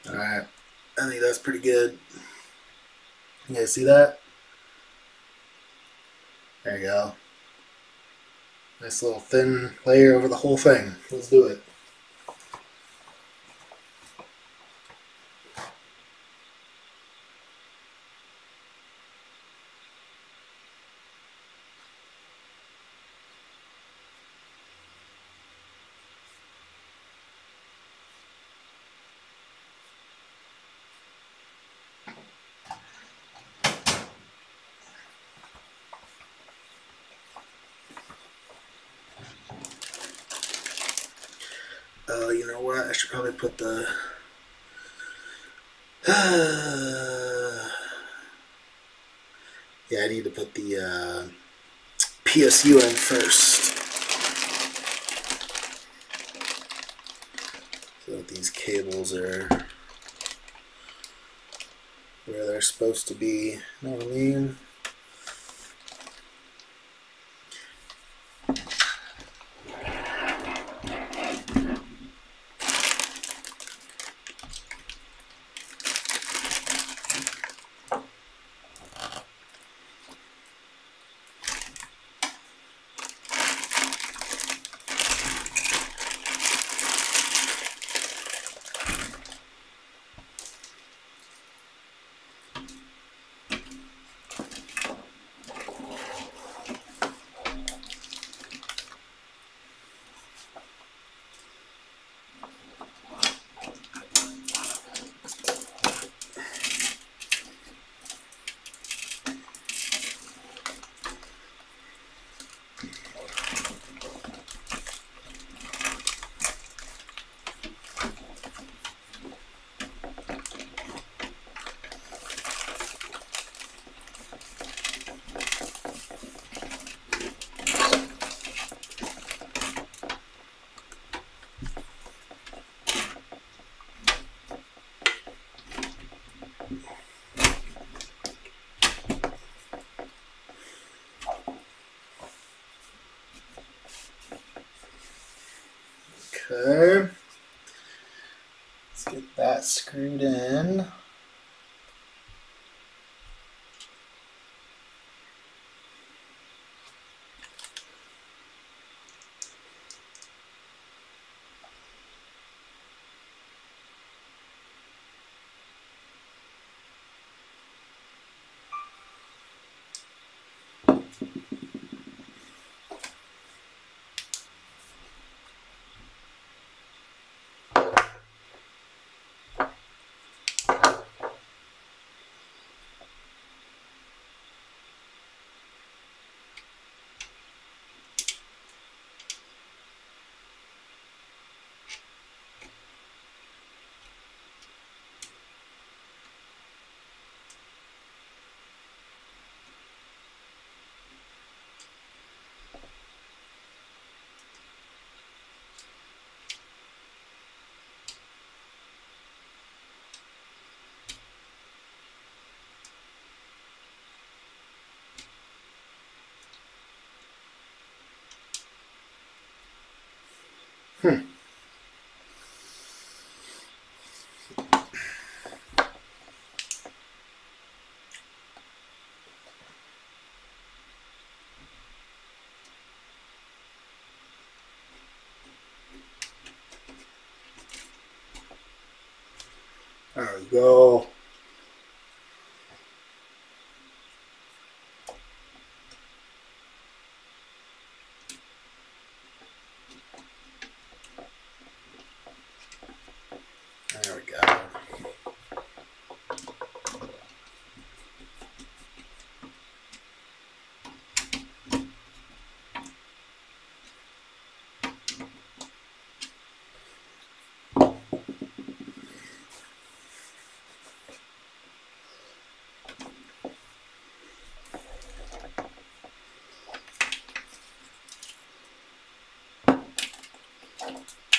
Alright. I think that's pretty good. You guys see that? There you go. Nice little thin layer over the whole thing. Let's do it. Uh, you know what? I should probably put the. yeah, I need to put the uh, PSU in first. So that these cables are where they're supposed to be. You know what I mean? screwed in. Hmm. There we go. あ。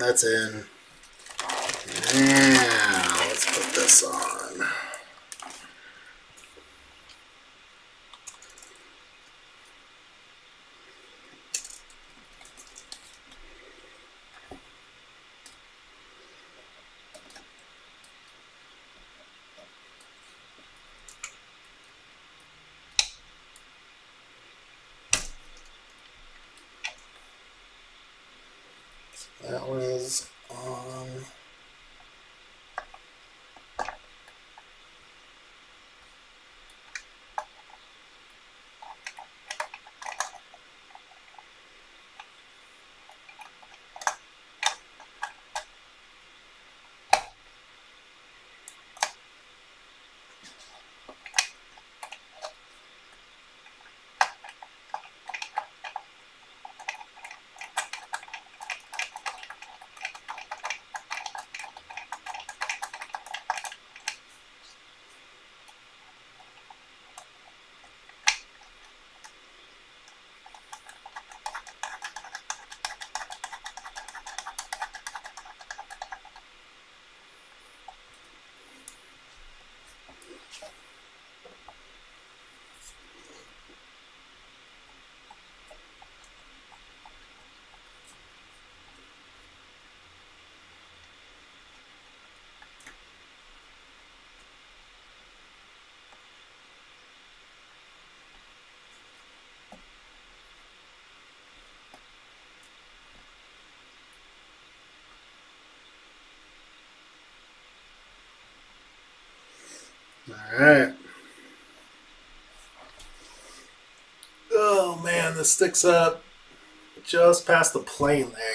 That's in. Now, let's put this on. That was on. Alright. Oh man, this sticks up just past the plane there.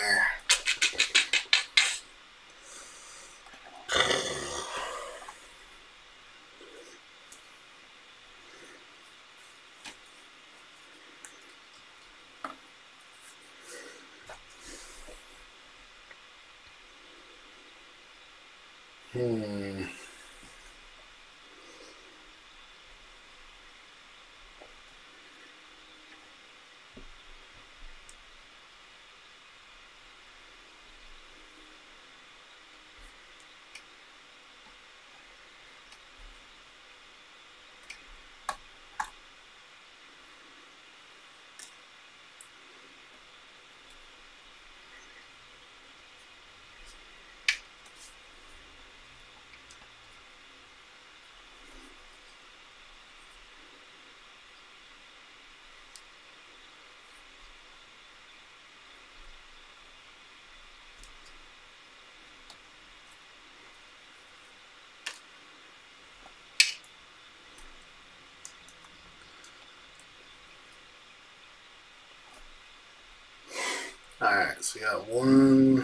Alright, so we got one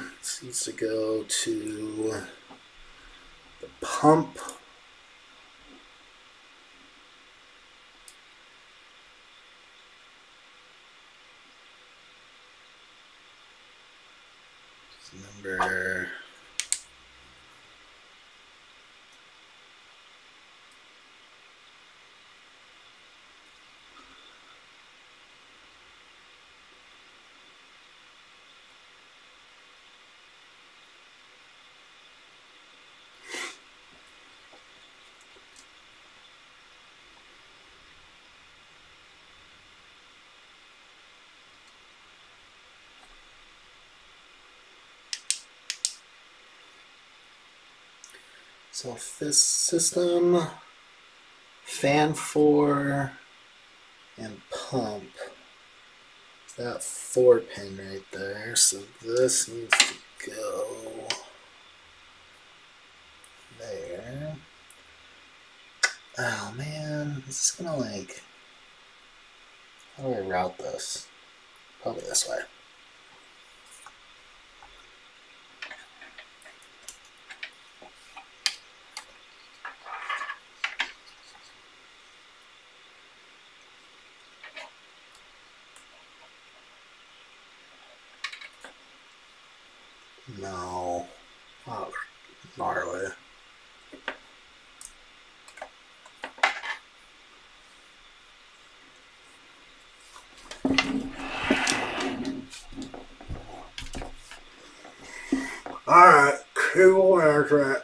needs to go to the pump. Number So this system, fan four, and pump. That four pin right there. So this needs to go there. Oh man, this is gonna like? How do I route this? Probably this way. No. Oh, gnarly. Alright, management.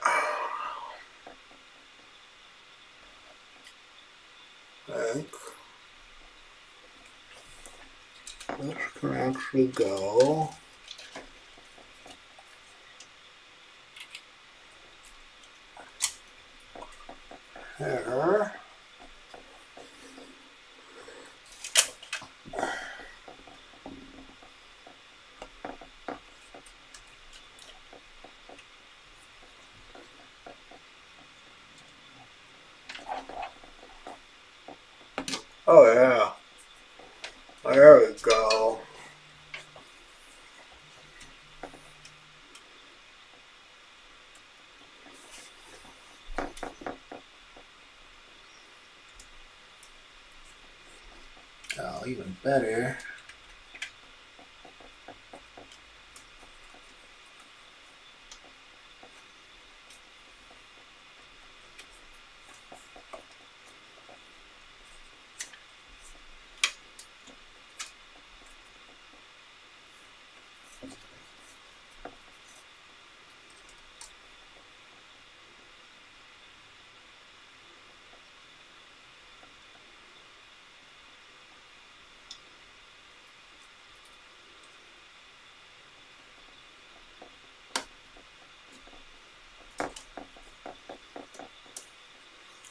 I think this can actually go. Here. Oh yeah. There we go. Oh, even better.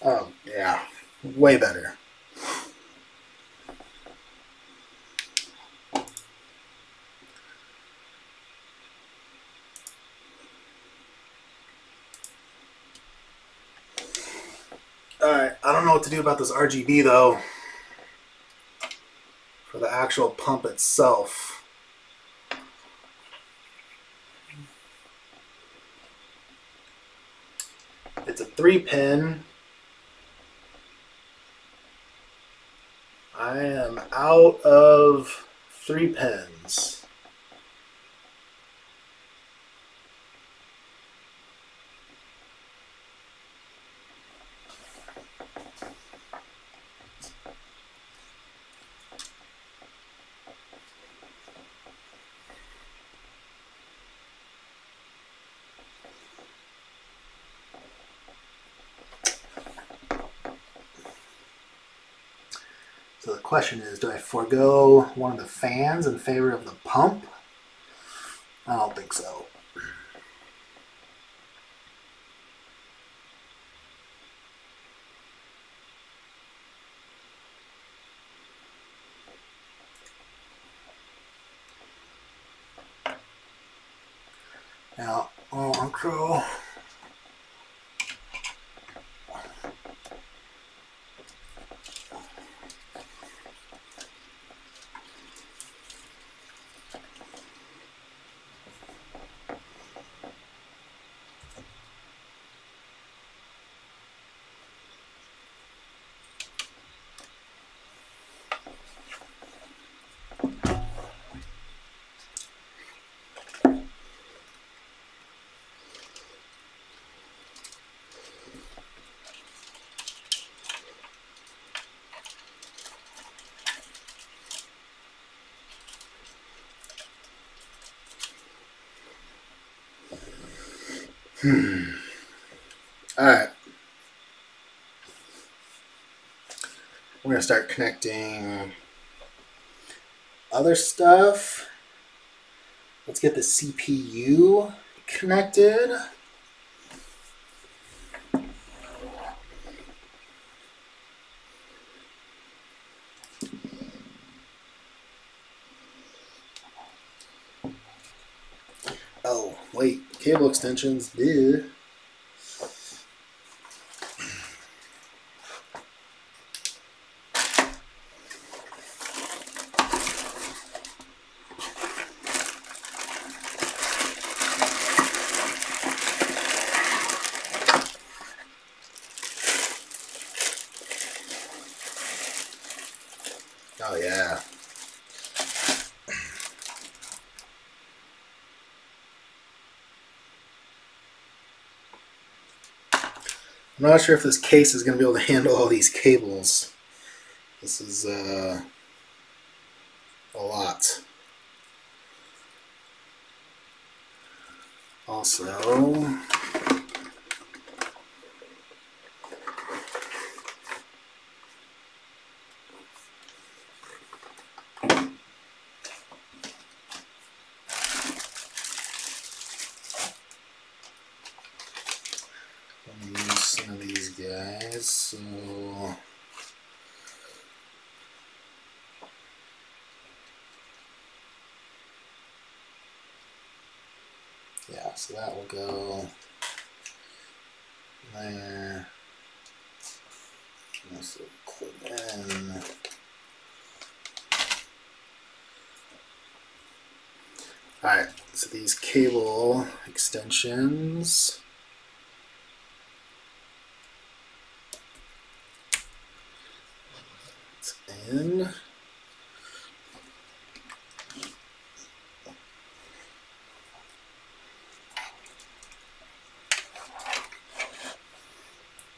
Oh, yeah. Way better. Alright, I don't know what to do about this RGB though. For the actual pump itself. It's a three pin. I am out of three pins. So the question is, do I forego one of the fans in favor of the pump? I don't think so. Now, on control. Hmm. All right. We're gonna start connecting other stuff. Let's get the CPU connected. Oh, wait, cable extensions, duh. Oh yeah. I'm not sure if this case is going to be able to handle all these cables. This is uh, a lot. Also, I'm gonna use some of these guys. So. Yeah, so that will go there. This will clip in. Alright, so these cable extensions. It's in.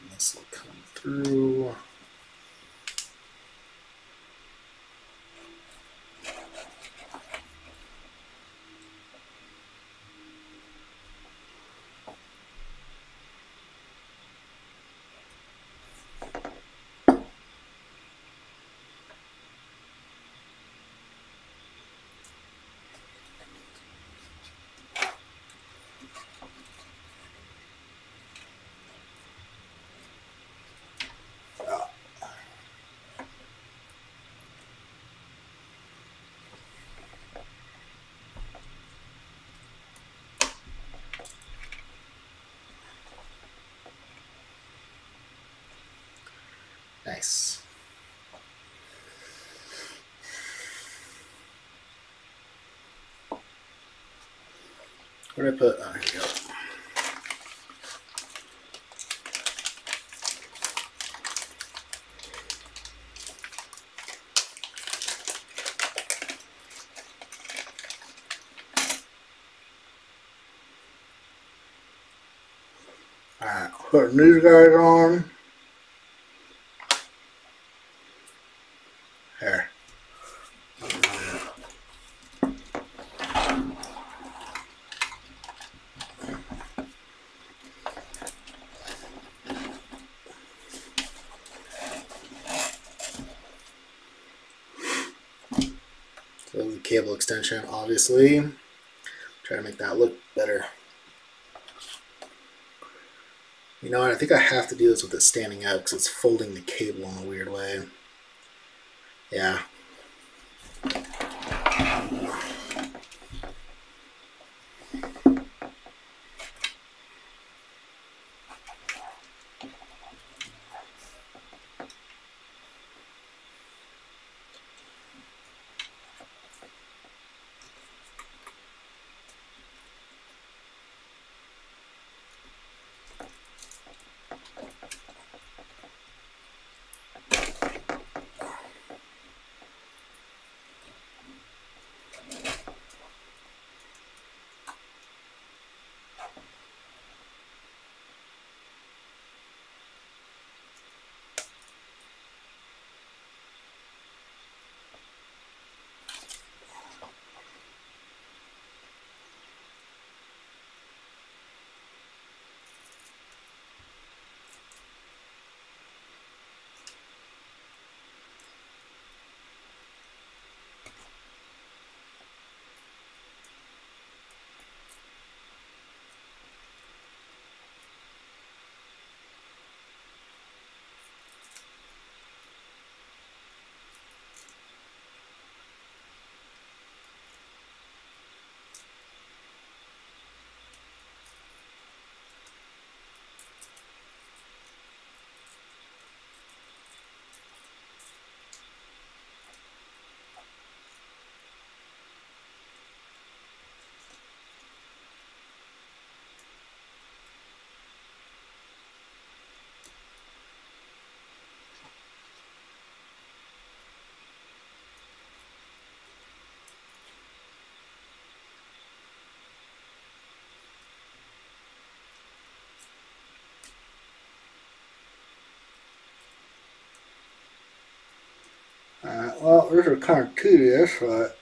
This will come through. Nice. Where did I put? Oh, here we go. Alright, putting these guys on. There. So the cable extension, obviously. Try to make that look better. You know what? I think I have to do this with it standing up because it's folding the cable in a weird way. Well, this is kind of tedious, but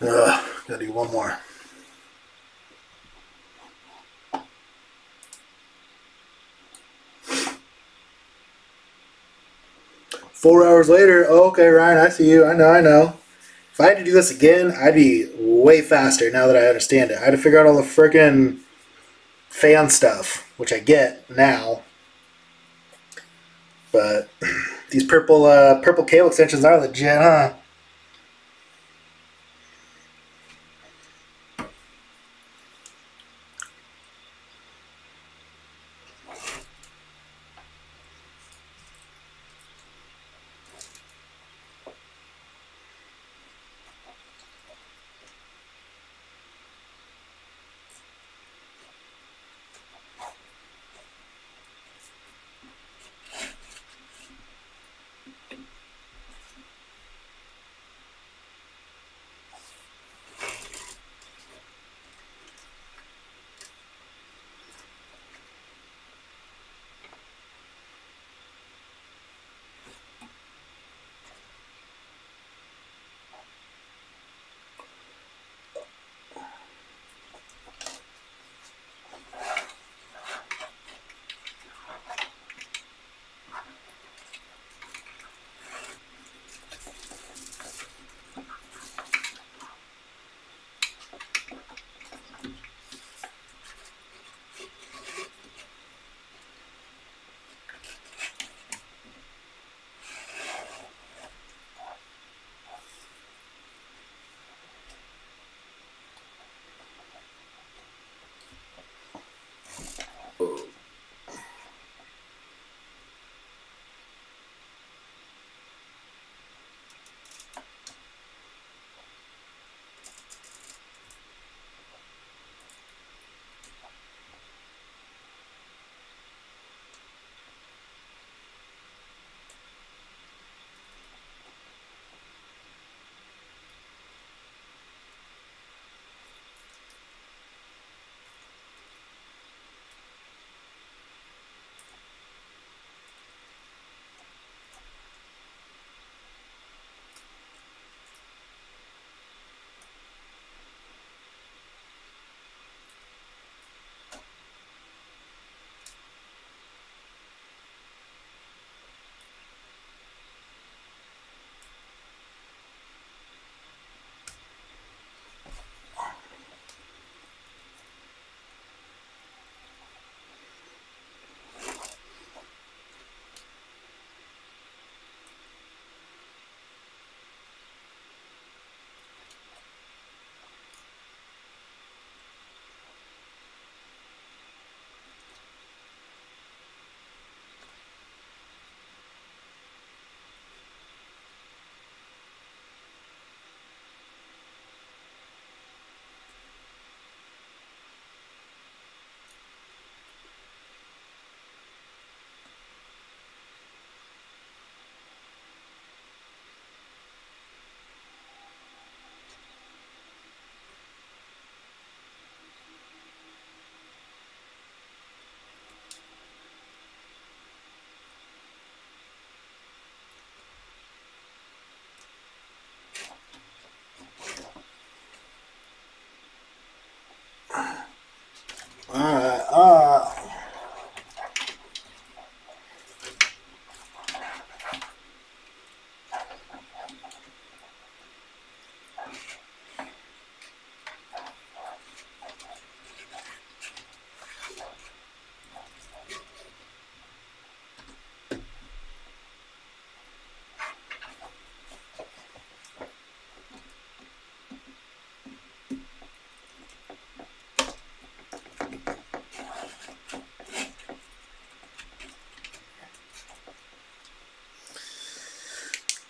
Ugh, gotta do one more. Four hours later, oh, okay, Ryan, I see you. I know, I know. If I had to do this again, I'd be way faster now that I understand it. I had to figure out all the freaking fan stuff, which I get now. But these purple uh, purple cable extensions are legit, huh?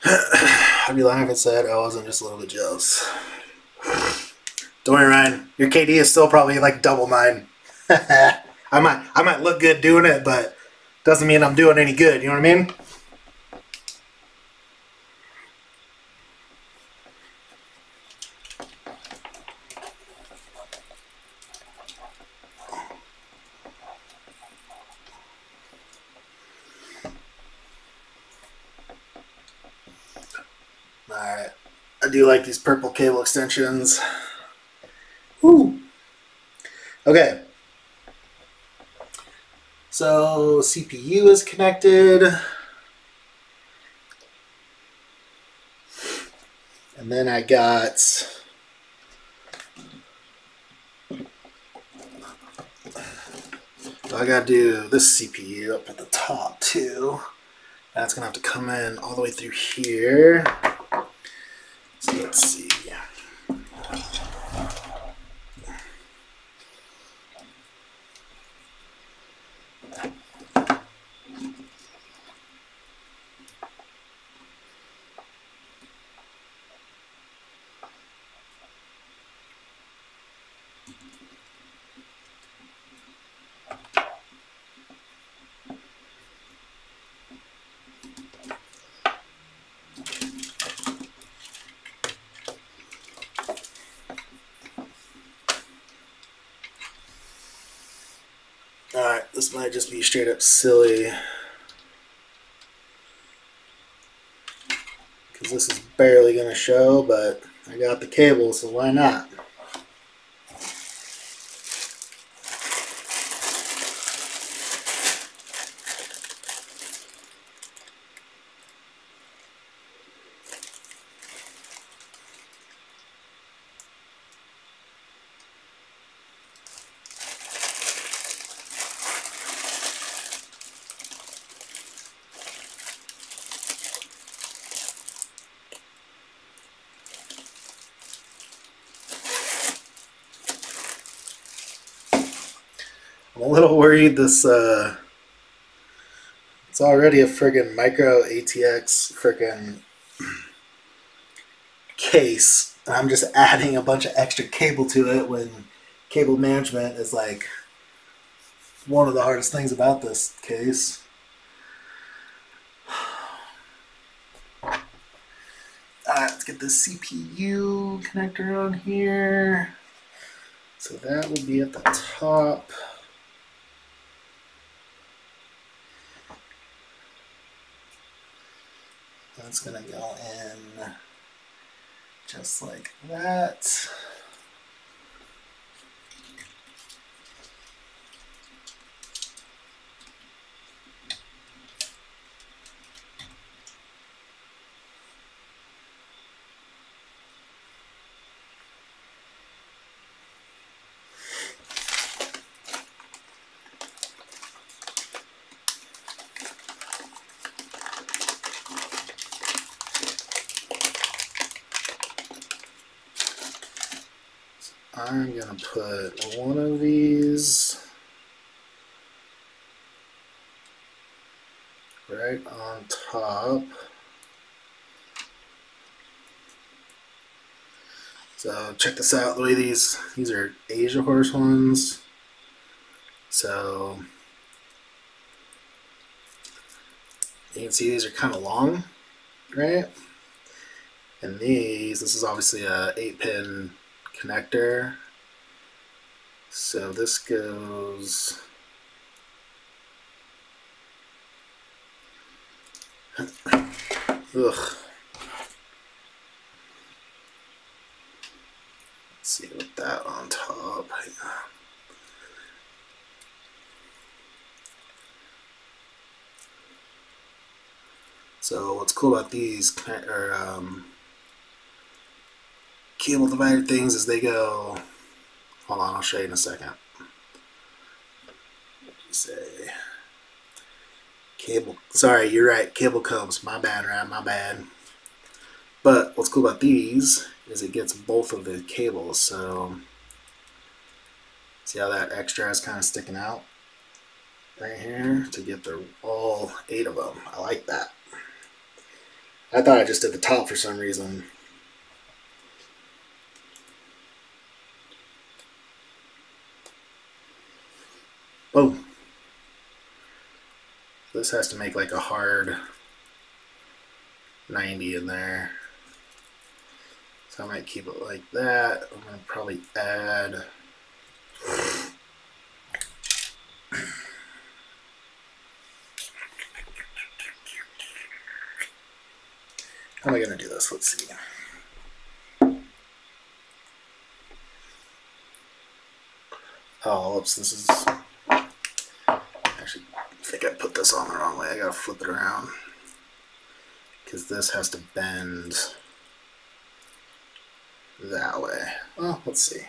I'd be lying if I said I wasn't just a little bit jealous. Don't worry, Ryan. Your KD is still probably like double mine. I might I might look good doing it, but doesn't mean I'm doing any good. You know what I mean? Alright. I do like these purple cable extensions. Ooh. Okay. So CPU is connected. And then I got I gotta do this CPU up at the top too. That's gonna have to come in all the way through here. So let's see. Alright, might just be straight up silly. Because this is barely going to show, but I got the cable, so why not? I'm a worried this, uh, it's already a friggin' micro ATX friggin' case. And I'm just adding a bunch of extra cable to it when cable management is like one of the hardest things about this case. Alright, let's get the CPU connector on here. So that will be at the top. That's gonna go in just like that. I'm gonna put one of these right on top. So check this out. The way these these are Asiahorse ones. So you can see these are kind of long, right? And these, this is obviously a eight pin connector. So this goes Ugh. Let's see with that on top. So what's cool about these are um, cable divider things is they go. Hold on, I'll show you in a second. Say cable. Sorry, you're right. Cable comes. My bad, right? My bad. But what's cool about these is it gets both of the cables. So see how that extra is kind of sticking out right here to get the all eight of them. I like that. I thought I just did the top for some reason. Boom. This has to make like a hard 90 in there. So I might keep it like that. I'm going to probably add. How am I going to do this? Let's see. Oh, oops, this is. I think I put this on the wrong way. I gotta flip it around. Because this has to bend that way. Well, let's see.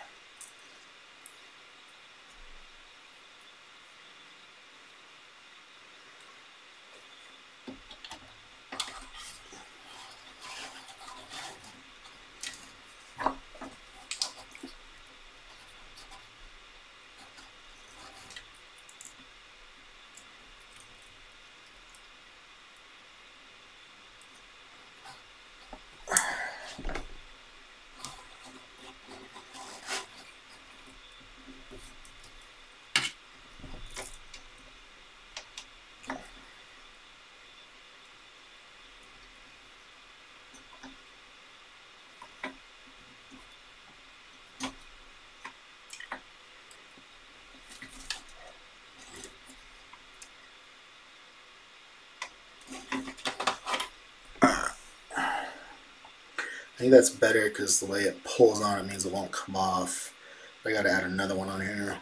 I think that's better because the way it pulls on it means it won't come off. I gotta add another one on here.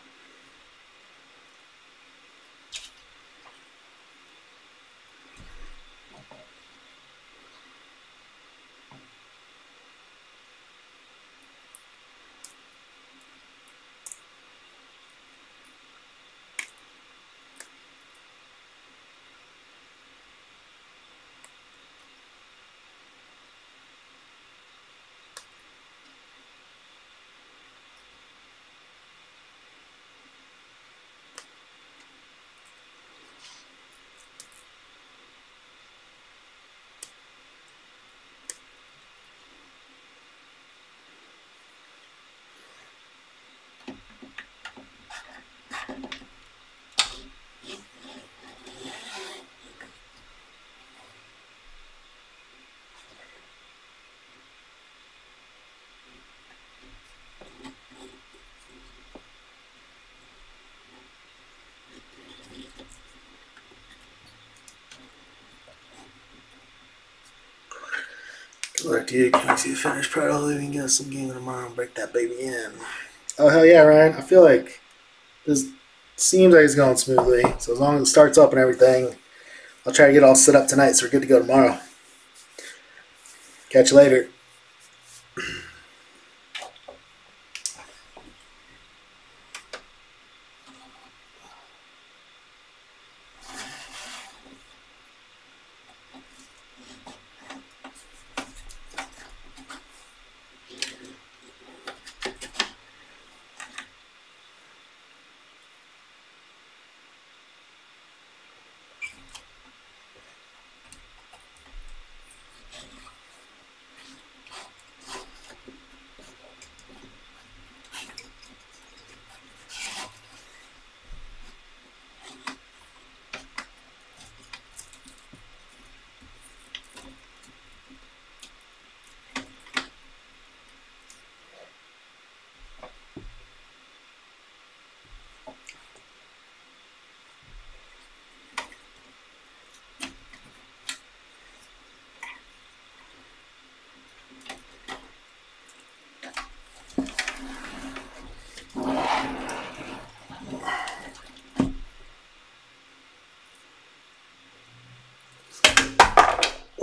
To you. Can you see the finished product? We can get some game tomorrow and break that baby in. Oh hell yeah, Ryan! I feel like this seems like it's going smoothly. So as long as it starts up and everything, I'll try to get all set up tonight, so we're good to go tomorrow. Catch you later.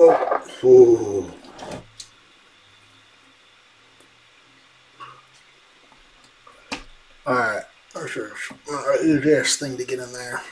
Whoa. Ooh. Alright. That's uh, sure. Alright, this thing to get in there.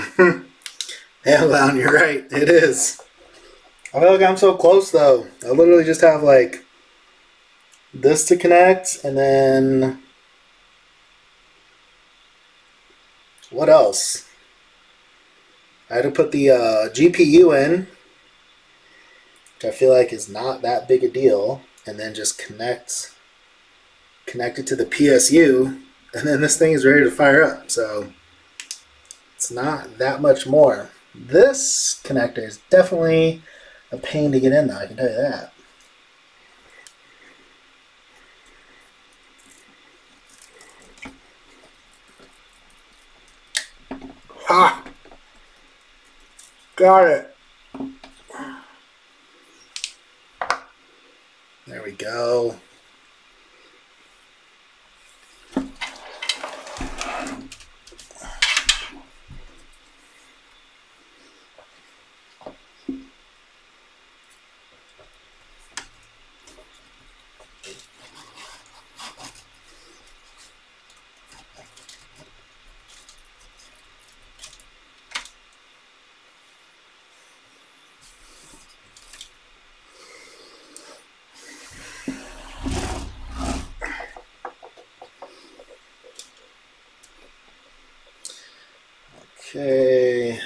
Hellbound, you're right. It is. I feel like I'm so close though. I literally just have like this to connect and then what else? I had to put the uh, GPU in, which I feel like is not that big a deal, and then just connect connect it to the PSU, and then this thing is ready to fire up. So not that much more. This connector is definitely a pain to get in though, I can tell you that. Ha! Got it. There we go. Okay.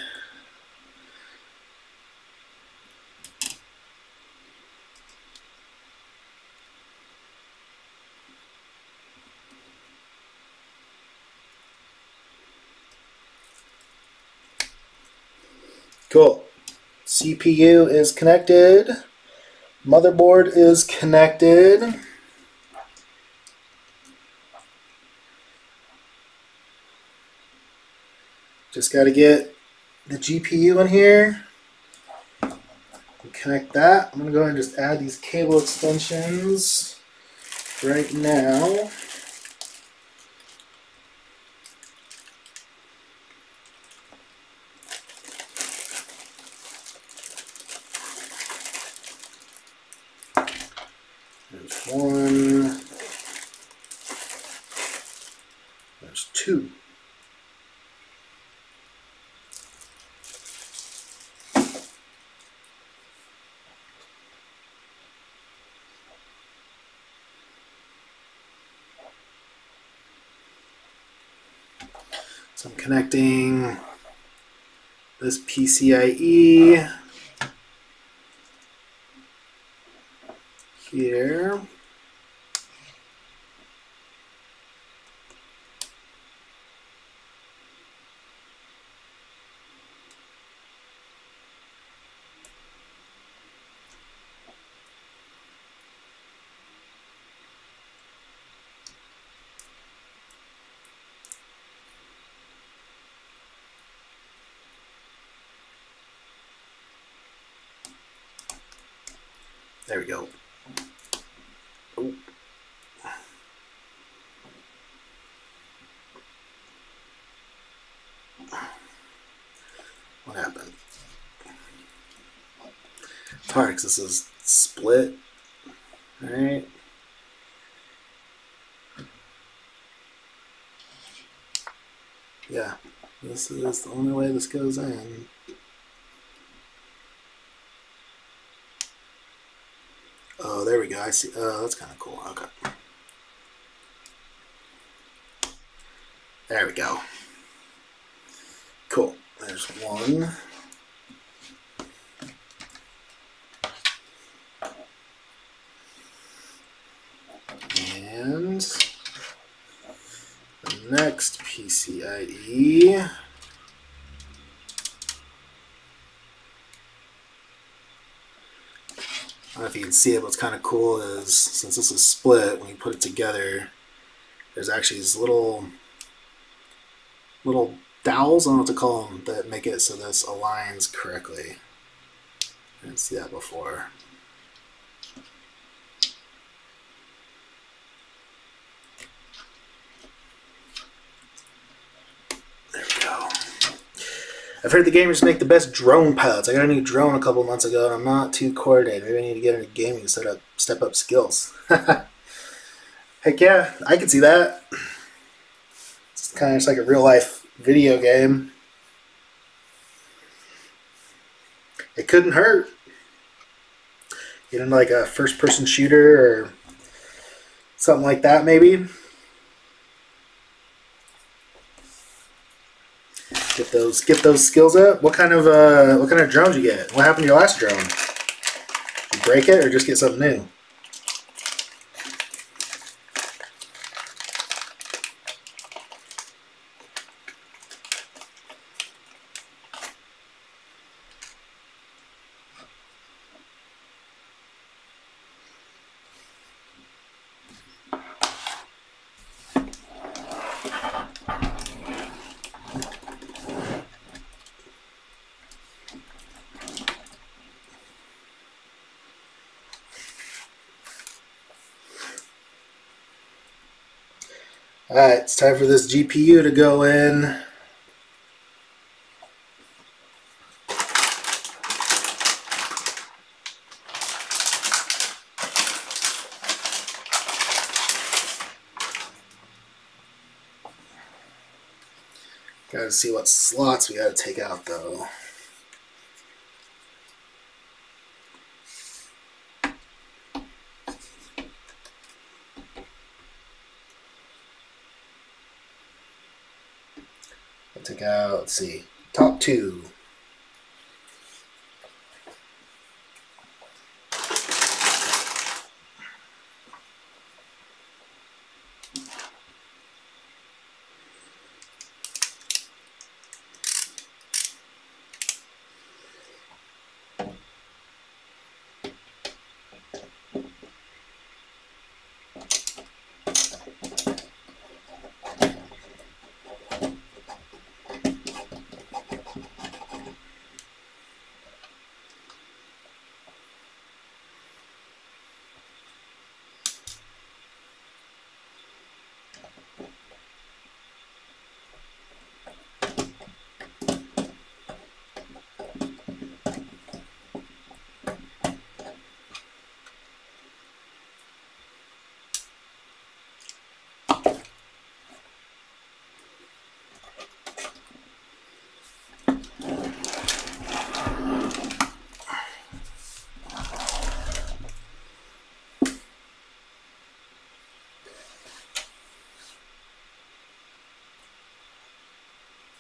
Cool. CPU is connected. Motherboard is connected. Just got to get the GPU in here. Connect that. I'm going to go ahead and just add these cable extensions right now. There's one. There's two. So I'm connecting this PCIe here. There we go. Oh. What happened? This is split. Alright. Yeah, this is the only way this goes in. Oh, there we go. I see. Oh, that's kind of cool. Okay. There we go. Cool. There's one. I don't know if you can see it, but what's kind of cool is since this is split, when you put it together, there's actually these little little dowels, I don't know what to call them, that make it so this aligns correctly. I didn't see that before. I've heard the gamers make the best drone pilots. I got a new drone a couple months ago, and I'm not too coordinated. Maybe I need to get into gaming to set up, step up skills. Heck yeah, I can see that. It's kind of just like a real life video game. It couldn't hurt. Get into like a first person shooter or something like that, maybe. Get those get those skills up. What kind of uh what kind of drone did you get? What happened to your last drone? Break it or just get something new? Alright, it's time for this GPU to go in. Gotta see what slots we gotta take out though. I'll take out, let's see, top two.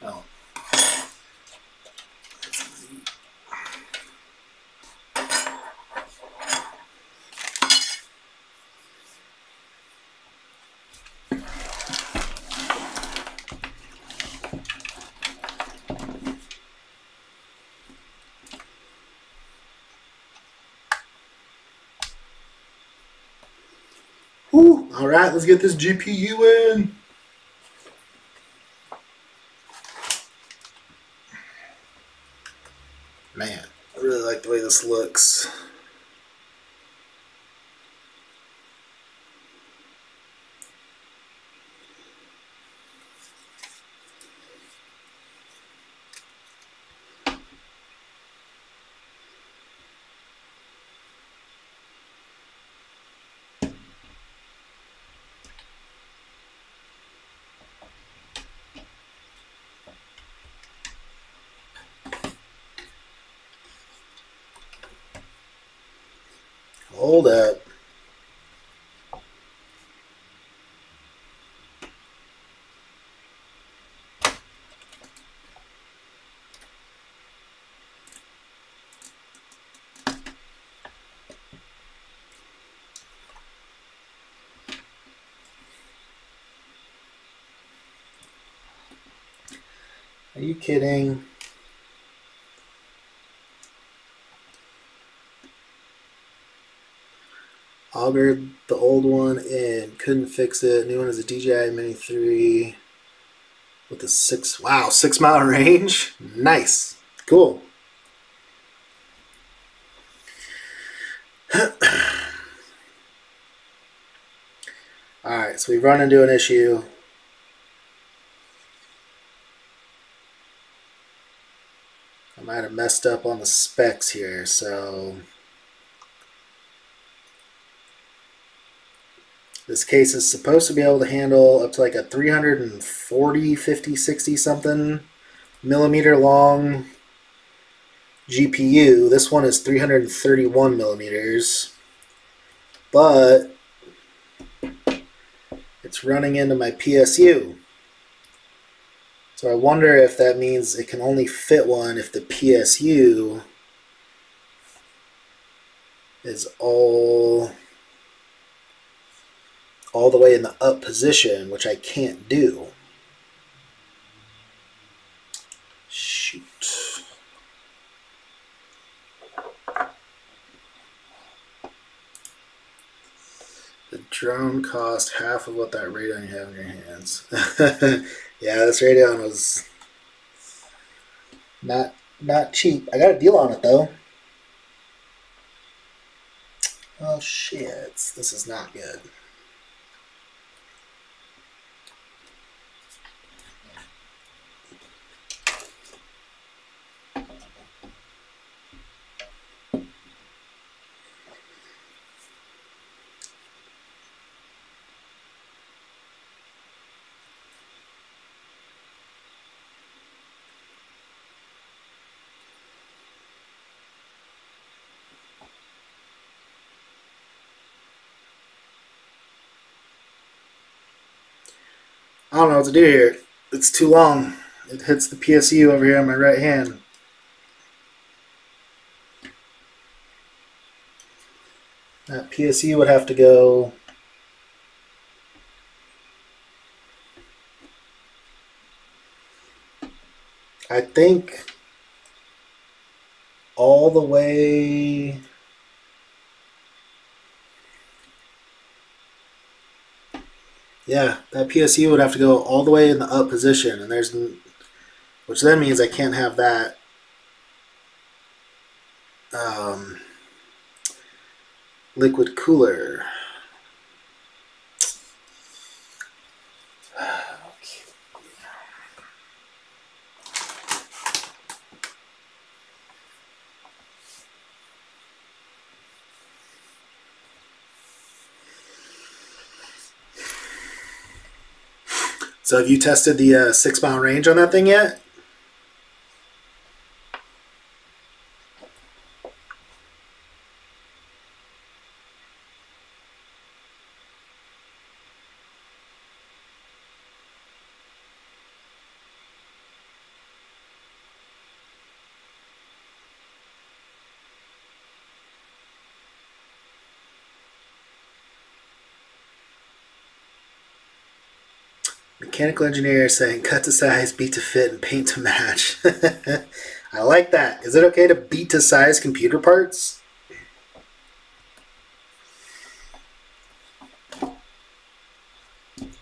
Oh. All right, let's get this GPU in. Man, I really like the way this looks. Hold up. Are you kidding? The old one and couldn't fix it. New one is a DJI Mini 3 with a six, wow, six mile range. Nice. Cool. Alright, so we've run into an issue. I might have messed up on the specs here, so this case is supposed to be able to handle up to like a 340, 50, 60 something millimeter long GPU. This one is 331 millimeters, but it's running into my PSU. So I wonder if that means it can only fit one if the PSU is all all the way in the up position, which I can't do. Shoot. The drone cost half of what that Radeon you have in your hands. yeah, this Radeon was not not cheap. I got a deal on it though. Oh shit, this is not good. Don't know what to do here. It's too long. It hits the PSU over here on my right hand. That PSU would have to go I think all the way Yeah, that PSU would have to go all the way in the up position, and there's, which then means I can't have that. Um, liquid cooler. So have you tested the uh, six mile range on that thing yet? Mechanical engineer saying cut to size, beat to fit, and paint to match. I like that. Is it okay to beat to size computer parts?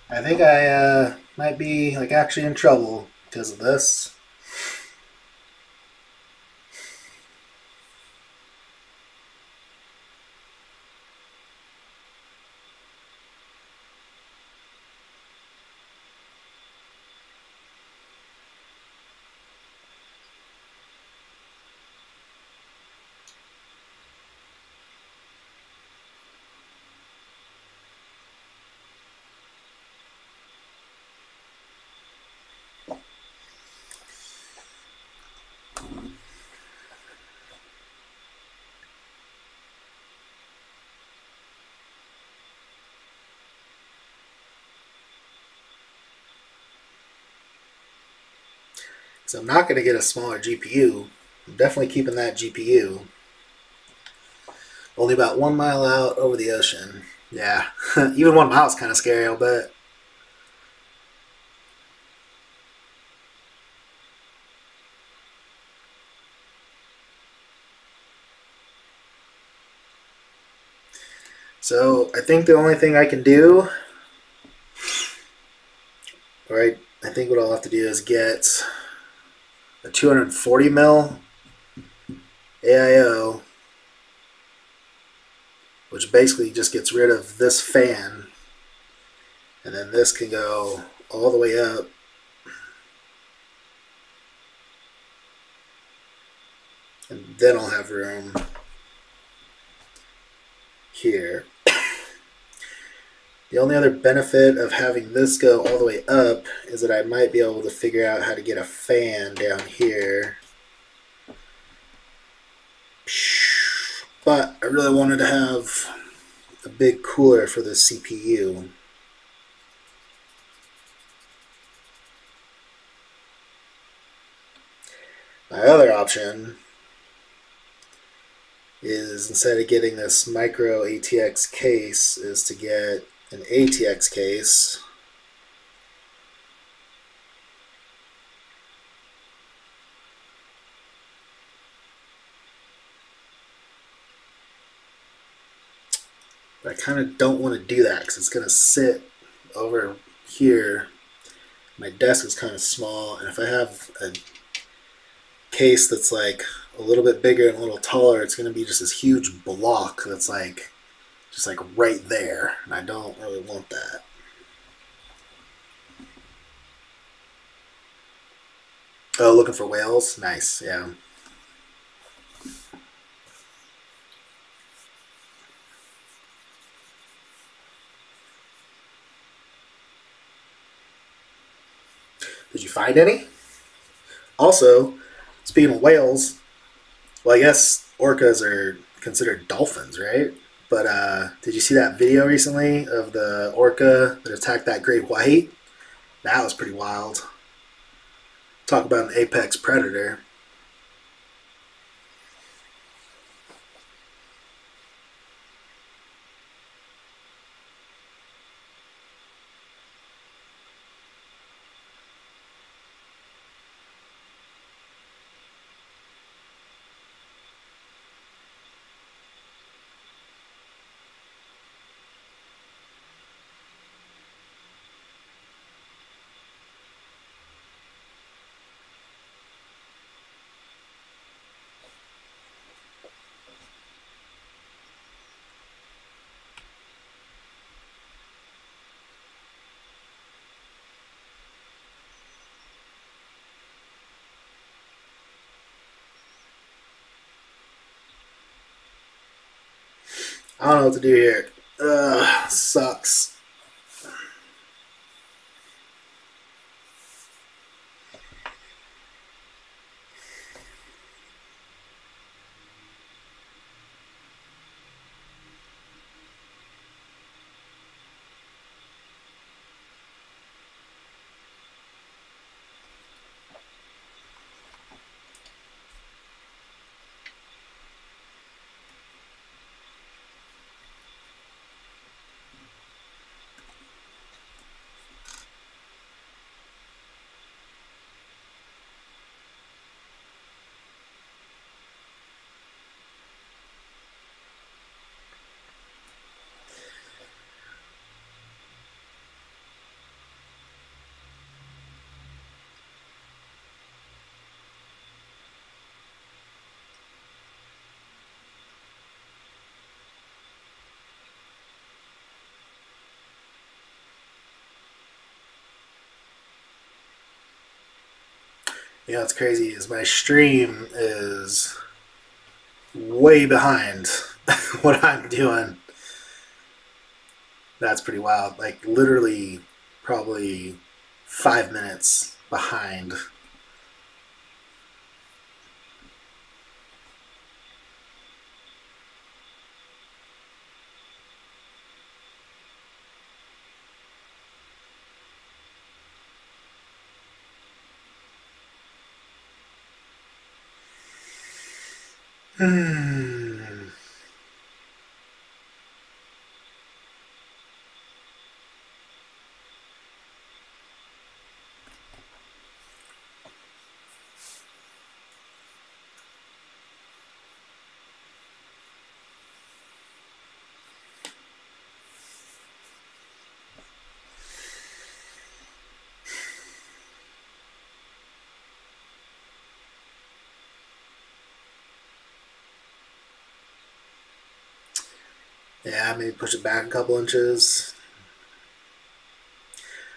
I think I uh, might be like actually in trouble because of this. So I'm not going to get a smaller GPU. I'm definitely keeping that GPU. Only about one mile out over the ocean. Yeah, even one mile is kind of scary, I'll bet. So I think the only thing I can do, right, I think what I'll have to do is get a 240 mil AIO, which basically just gets rid of this fan, and then this can go all the way up. And then I'll have room here. The only other benefit of having this go all the way up is that I might be able to figure out how to get a fan down here. But I really wanted to have a big cooler for the CPU. My other option is instead of getting this micro ATX case is to get an ATX case But I kind of don't want to do that because it's going to sit over here. My desk is kind of small, and if I have a case that's like a little bit bigger and a little taller, it's going to be just this huge block that's like just like right there, and I don't really want that. Oh, looking for whales? Nice, yeah. Did you find any? Also, speaking of whales, well, I guess orcas are considered dolphins, right? But uh, did you see that video recently of the orca that attacked that great white? That was pretty wild. Talk about an apex predator. I don't know what to do here. Ugh, sucks. You know what's crazy is my stream is way behind what I'm doing. That's pretty wild. Like literally probably five minutes behind. Yeah, maybe push it back a couple inches.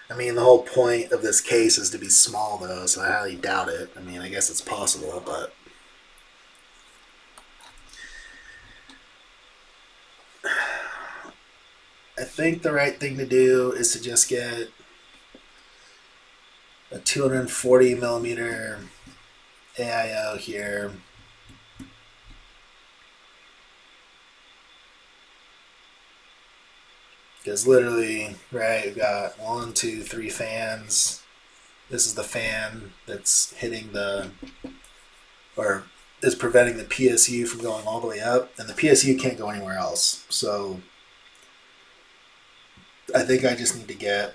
I mean, the whole point of this case is to be small, though, so I highly doubt it. I mean, I guess it's possible, but. I think the right thing to do is to just get a 240 millimeter AIO here. Because literally, right, we've got one, two, three fans. This is the fan that's hitting the, or is preventing the PSU from going all the way up, and the PSU can't go anywhere else. So I think I just need to get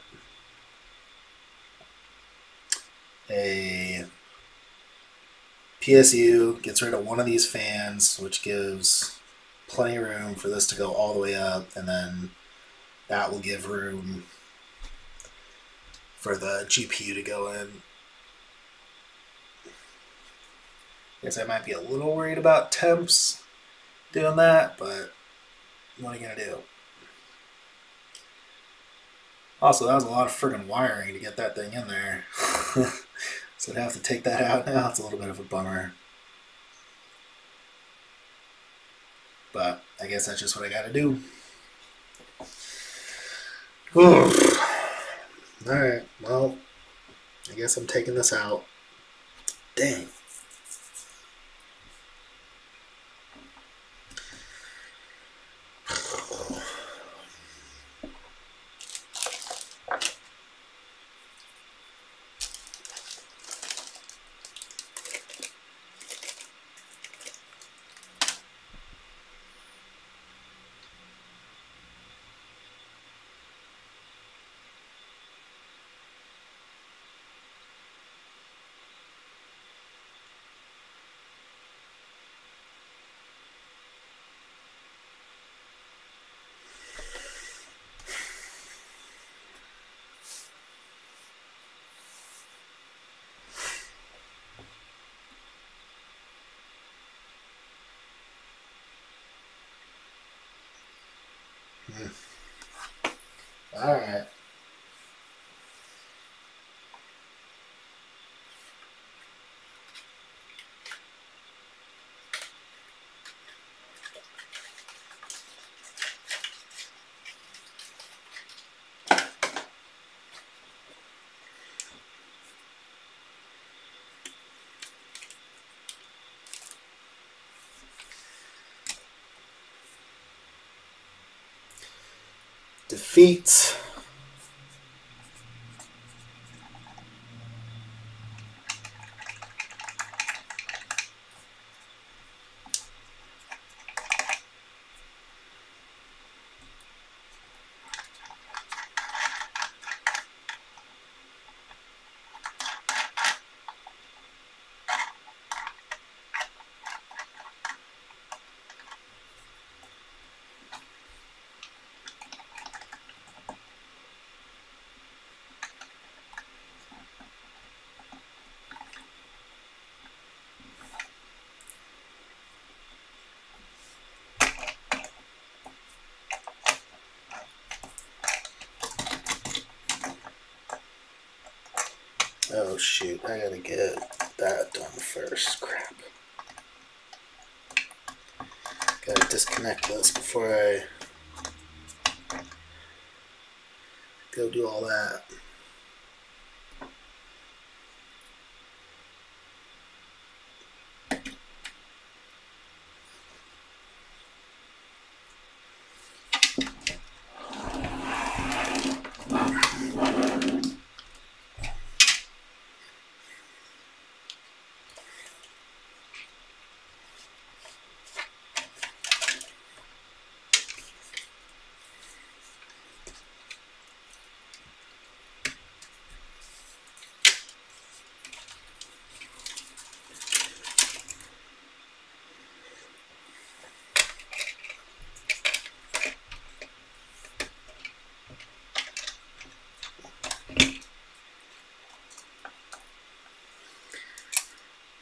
a PSU, gets rid of one of these fans, which gives plenty of room for this to go all the way up, and then that will give room for the GPU to go in. I guess I might be a little worried about temps doing that, but what are you gonna do? Also, that was a lot of friggin' wiring to get that thing in there. so I'd have to take that out now. It's a little bit of a bummer. But I guess that's just what I gotta do. Alright, well, I guess I'm taking this out. Dang. All right. Defeat. Oh shoot, I gotta get that done first. Crap. Gotta disconnect this before I go do all that.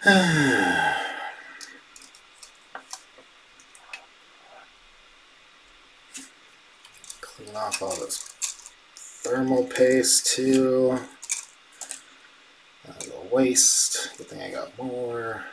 Clean off all this thermal paste too. A the waste. Good thing I got more.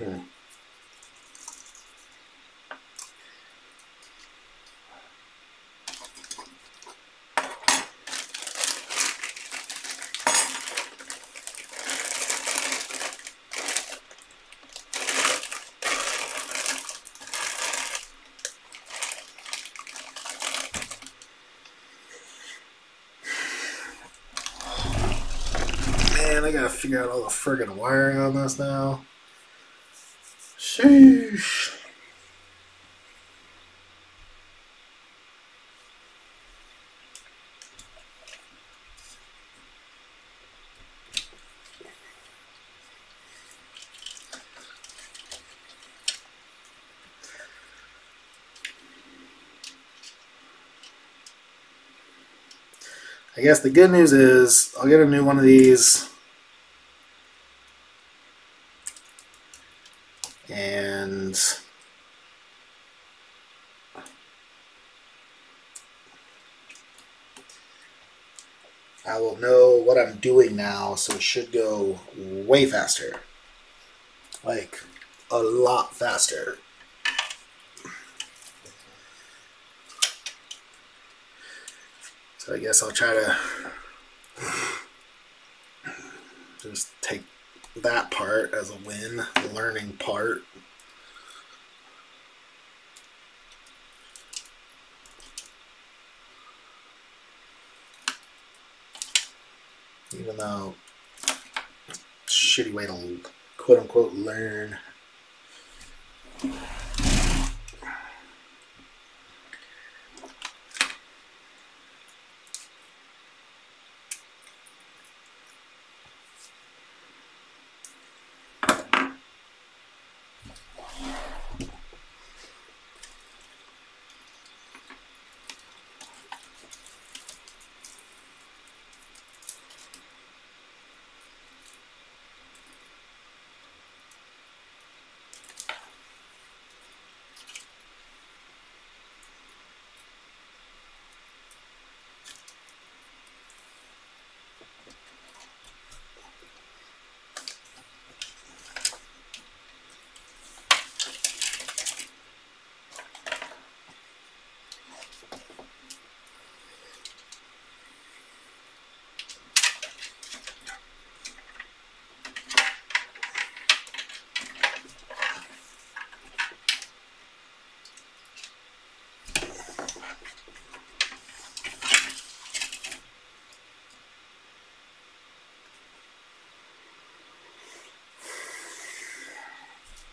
Man, I gotta figure out all the friggin' wiring on this now. Sheesh. I guess the good news is I'll get a new one of these. And I will know what I'm it should go way faster. Like a lot faster. So I guess I'll try to just take that part as a win, the learning part. Even though shitty way to quote unquote learn.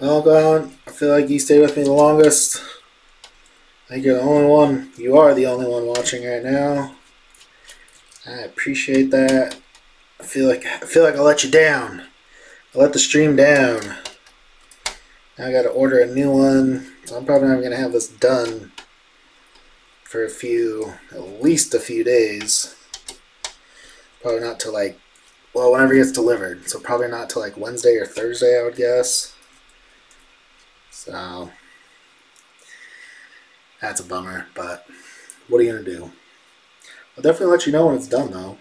Well, I feel like you stayed with me the longest. I think you're the only one. You are the only one watching right now. I appreciate that. I feel like I feel like I let you down. I let the stream down. Now I got to order a new one. I'm probably not gonna have this done for a few, at least a few days. Probably not till like, well, whenever it gets delivered. So probably not till like Wednesday or Thursday, I would guess. So that's a bummer, but what are you gonna do? I'll definitely let you know when it's done, though.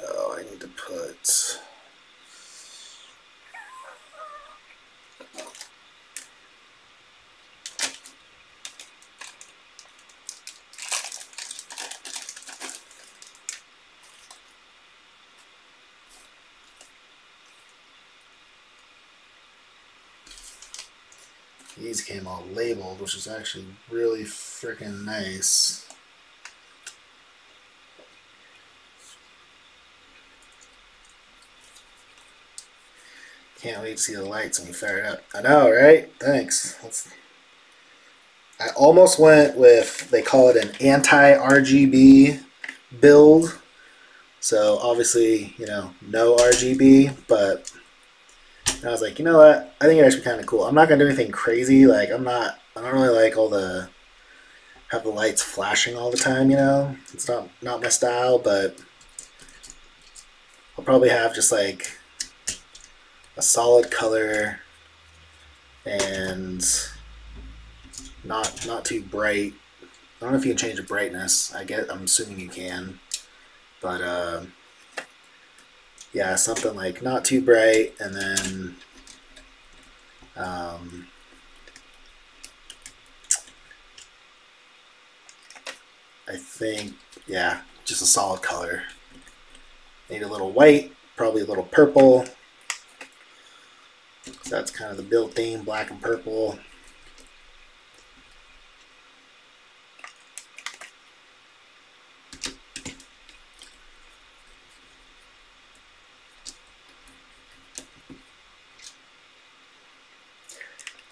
Oh, I need to put. These came all labeled, which is actually really freaking nice. Can't wait to see the lights when we fire it up. I know, right? Thanks. That's, I almost went with, they call it an anti RGB build. So obviously, you know, no RGB, but I was like, you know what? I think it actually kind of cool. I'm not gonna do anything crazy. Like I'm not. I don't really like all the have the lights flashing all the time. You know, it's not not my style. But I'll probably have just like a solid color and not not too bright. I don't know if you can change the brightness. I get. I'm assuming you can, but. Uh, yeah, something like not too bright, and then um, I think yeah, just a solid color. Need a little white, probably a little purple. So that's kind of the built theme, black and purple.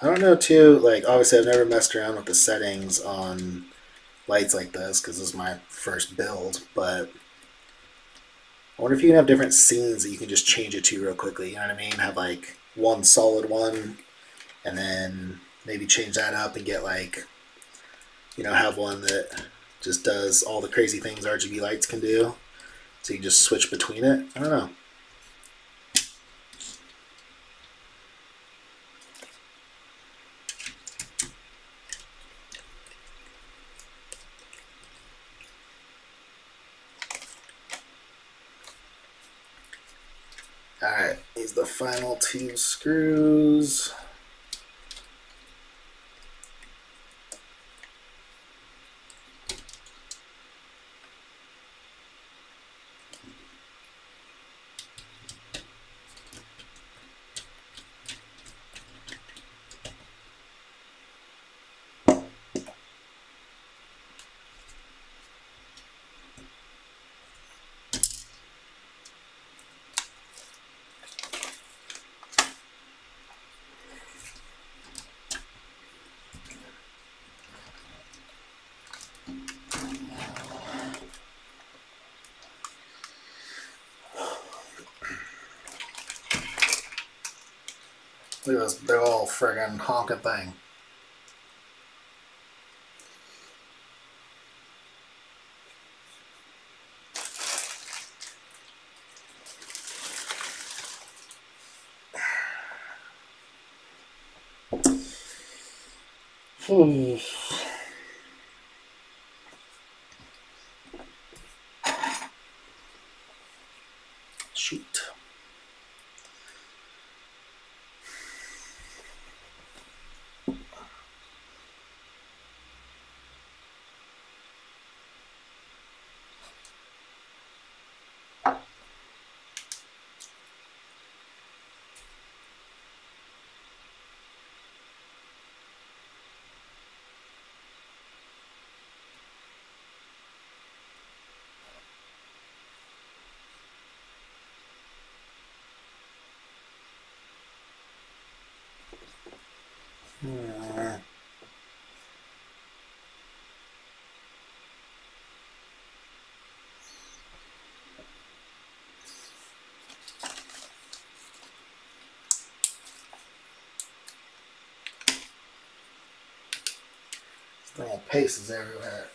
I don't know too. Like obviously, I've never messed around with the settings on lights like this because this is my first build. But I wonder if you can have different scenes that you can just change it to real quickly. You know what I mean? Have like one solid one, and then maybe change that up and get like, you know, have one that just does all the crazy things RGB lights can do. So you just switch between it. I don't know. 18 screws. Look at this big old friggin' honking thing. Hmm. Uh, throwing paces everywhere.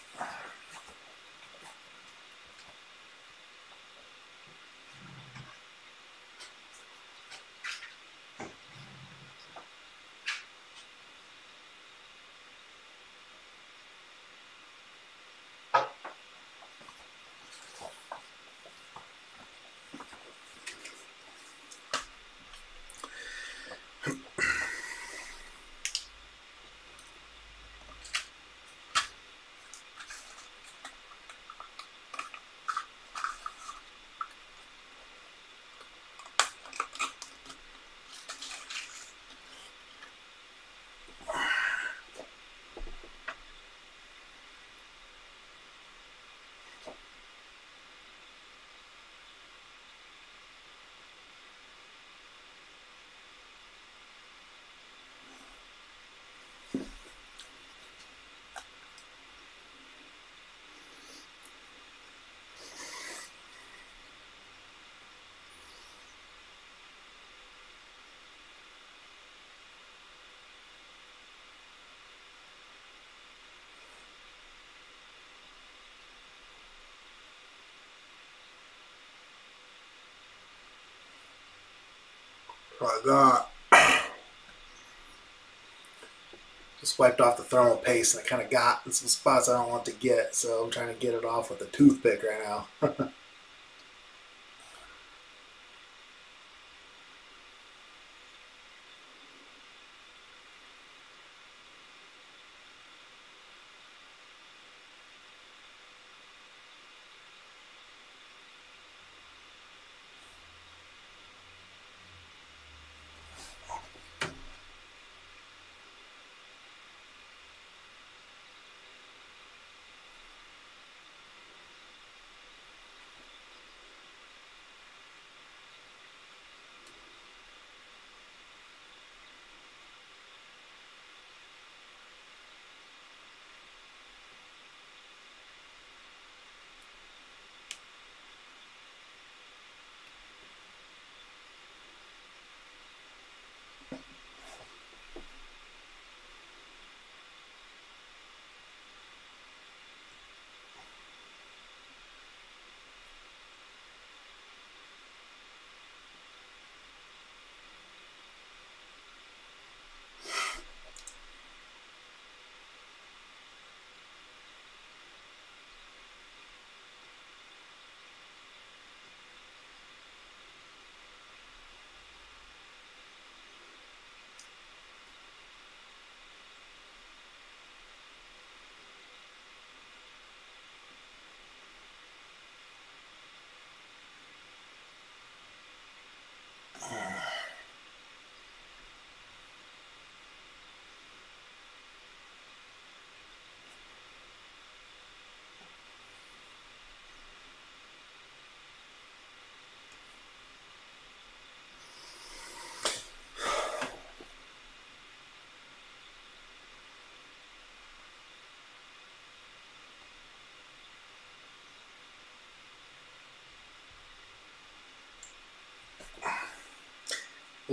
I got just wiped off the thermal paste and I kind of got in some spots I don't want to get, so I'm trying to get it off with a toothpick right now.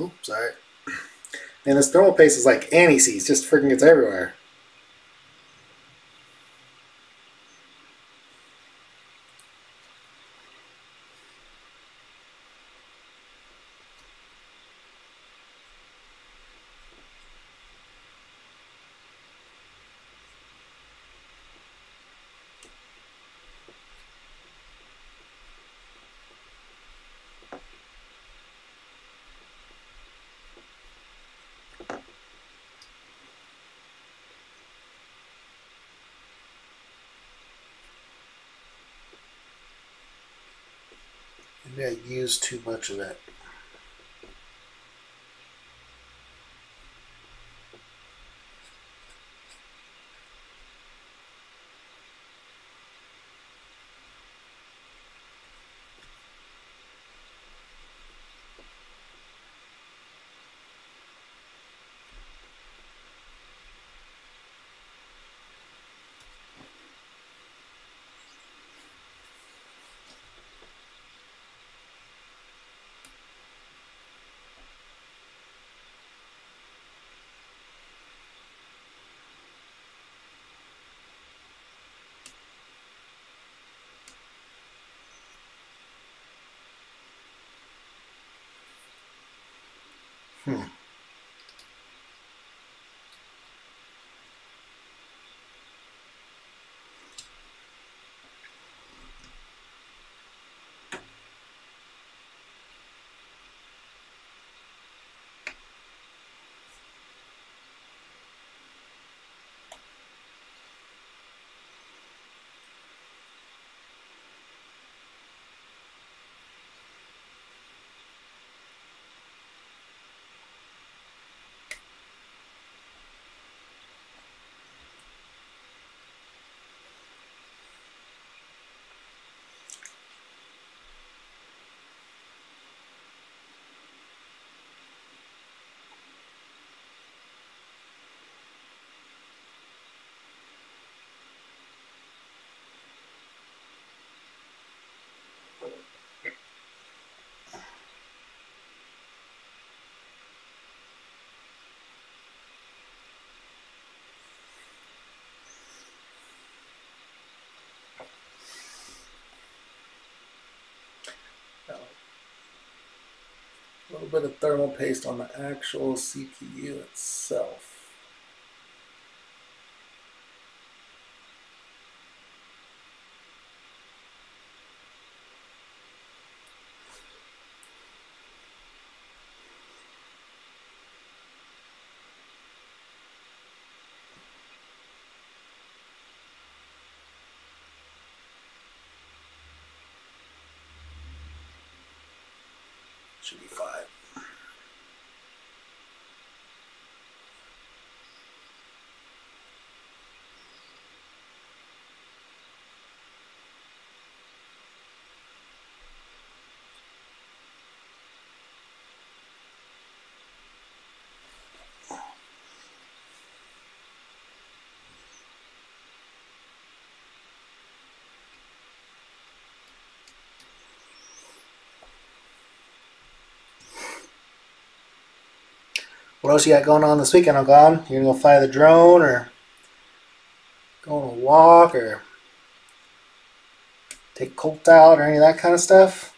Oops, sorry. And this thermal paste is like anti-seize, just freaking gets everywhere. I used too much of it. A little bit of thermal paste on the actual CPU itself. Should be fine. What else you got going on this weekend, Gone? You gonna go fly the drone or go on a walk or take Colt out or any of that kind of stuff?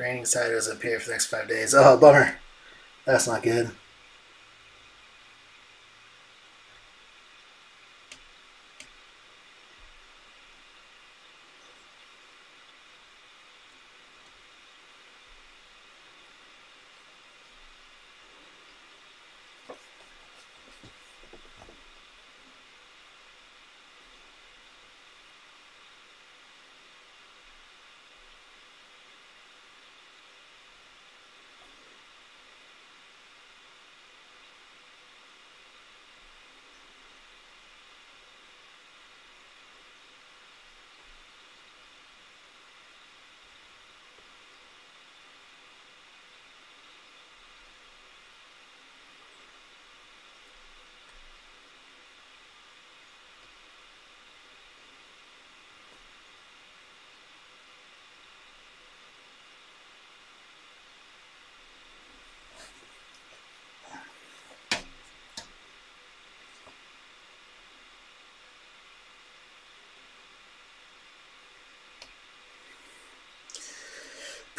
Raining side doesn't appear for the next five days. Oh, bummer. That's not good.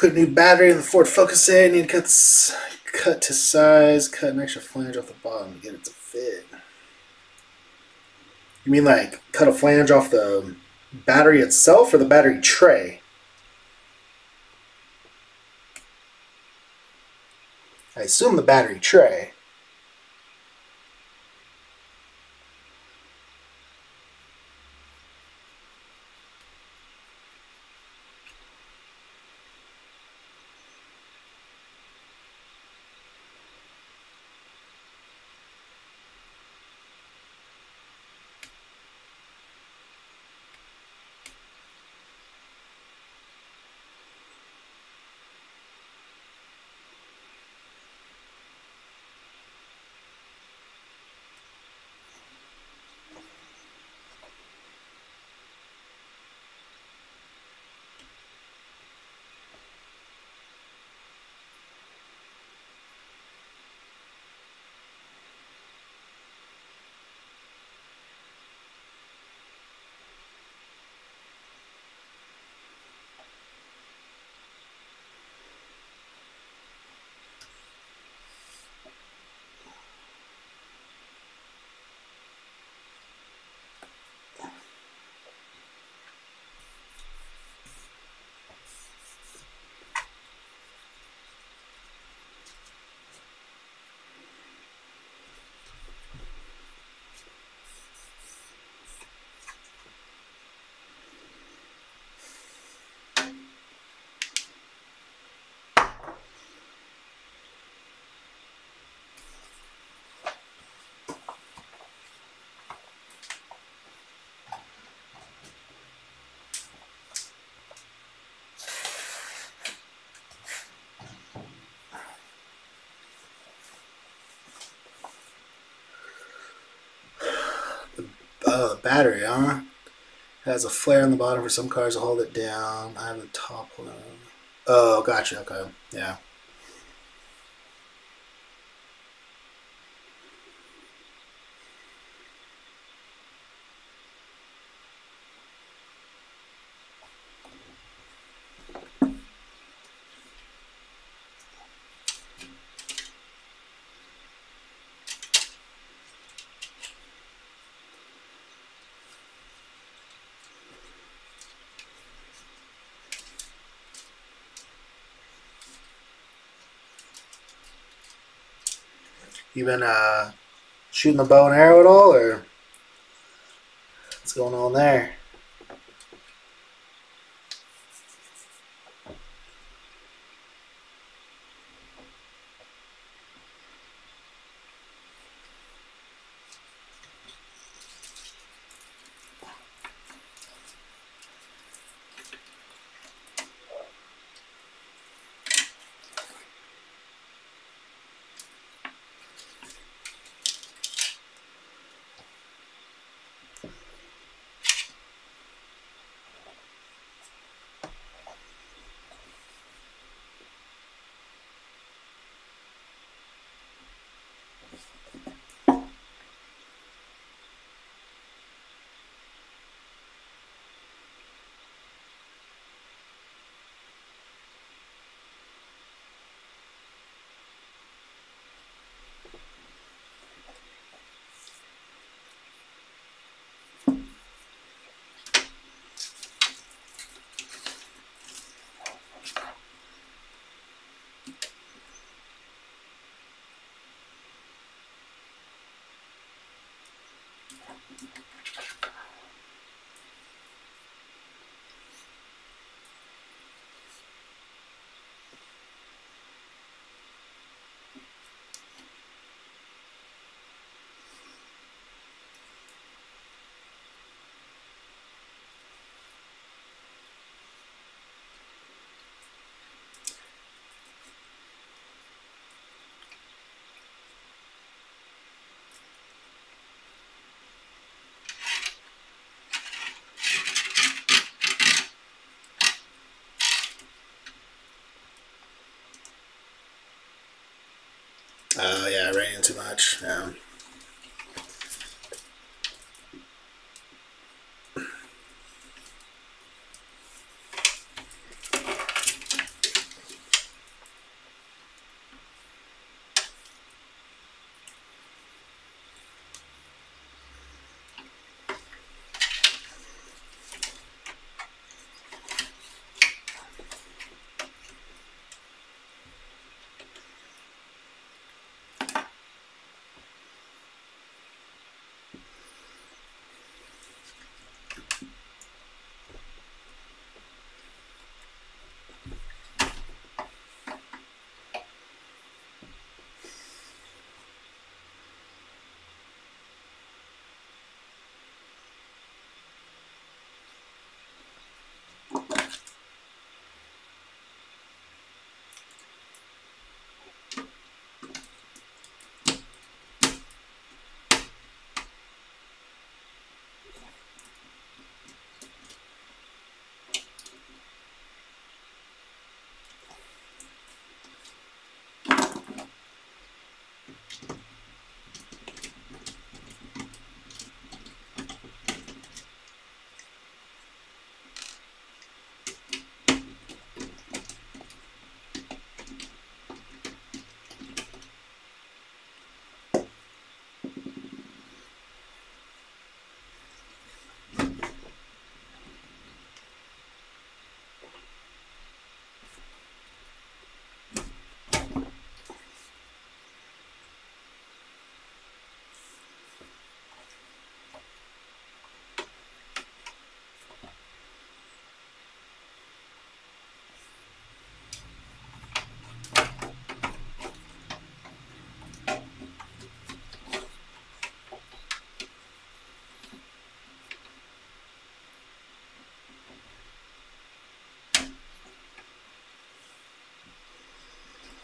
Put a new battery in the Ford Focus in. Need to cut, this, cut to size. Cut an extra flange off the bottom to get it to fit. You mean like cut a flange off the battery itself or the battery tray? I assume the battery tray. Oh, the battery, huh? It has a flare on the bottom for some cars to hold it down. I have the top one. Oh, gotcha. Okay. Yeah. You been uh, shooting the bow and arrow at all, or what's going on there? Oh yeah, ran too much. Yeah.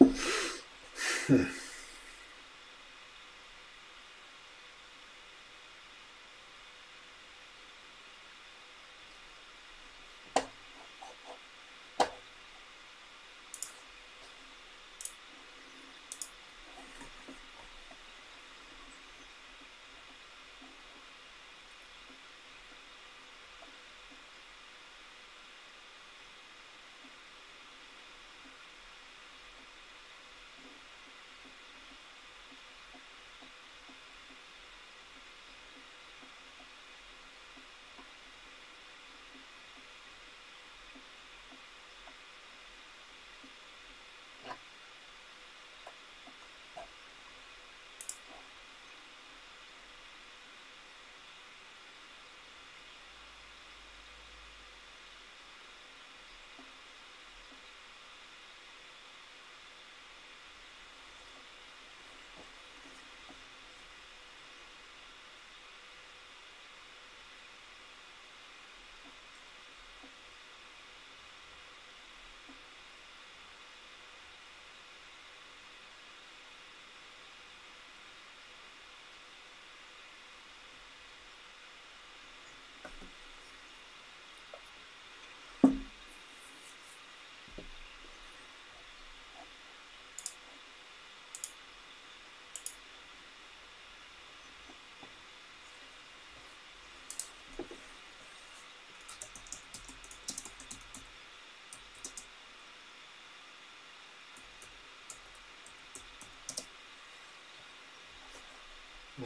Hmm.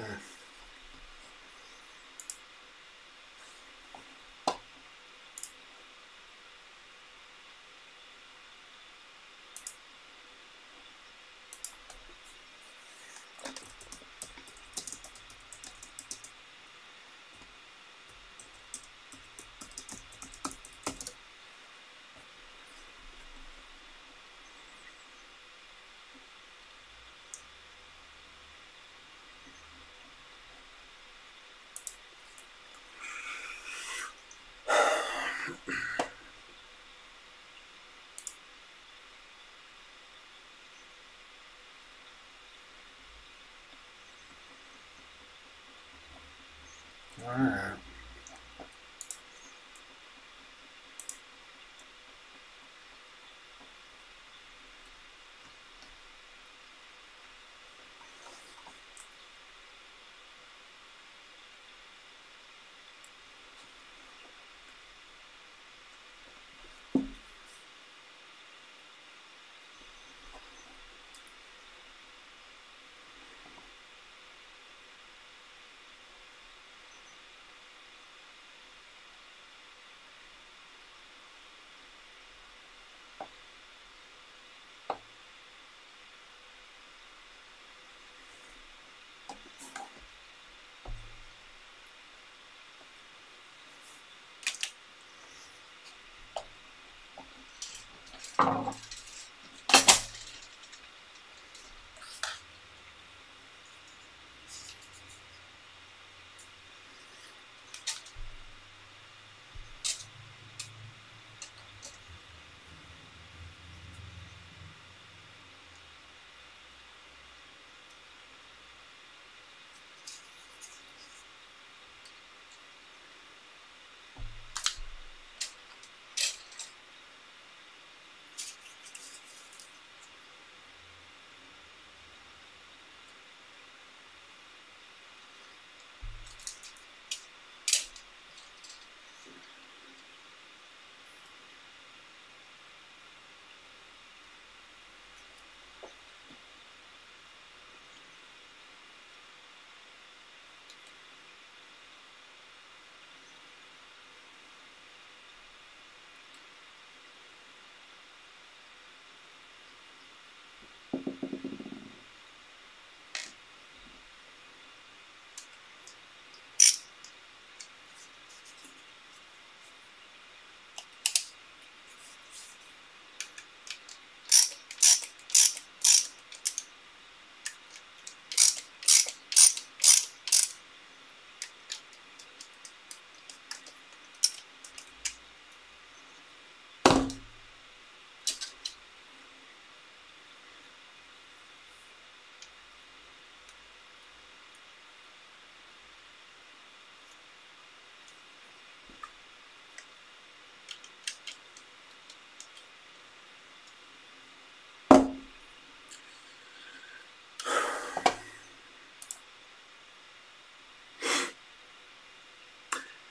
All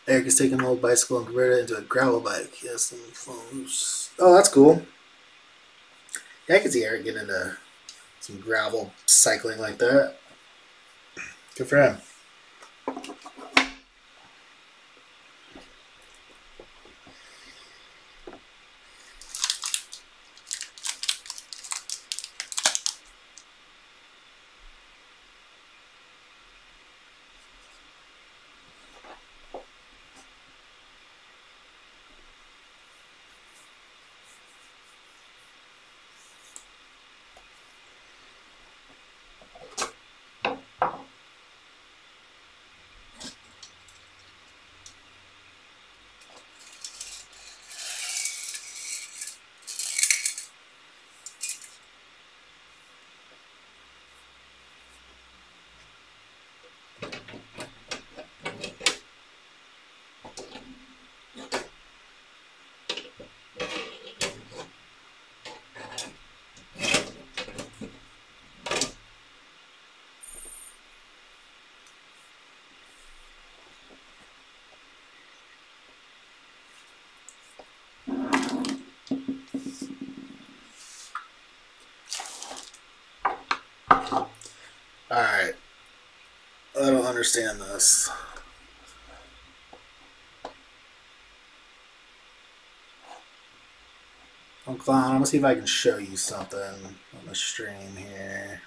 Eric has taken an old bicycle and converted it into a gravel bike. Yes, and flows. Oh, that's cool. Yeah, I can see Eric getting into some gravel cycling like that. Good for him. Alright. I don't understand this. Clown, I'm gonna see if I can show you something on the stream here.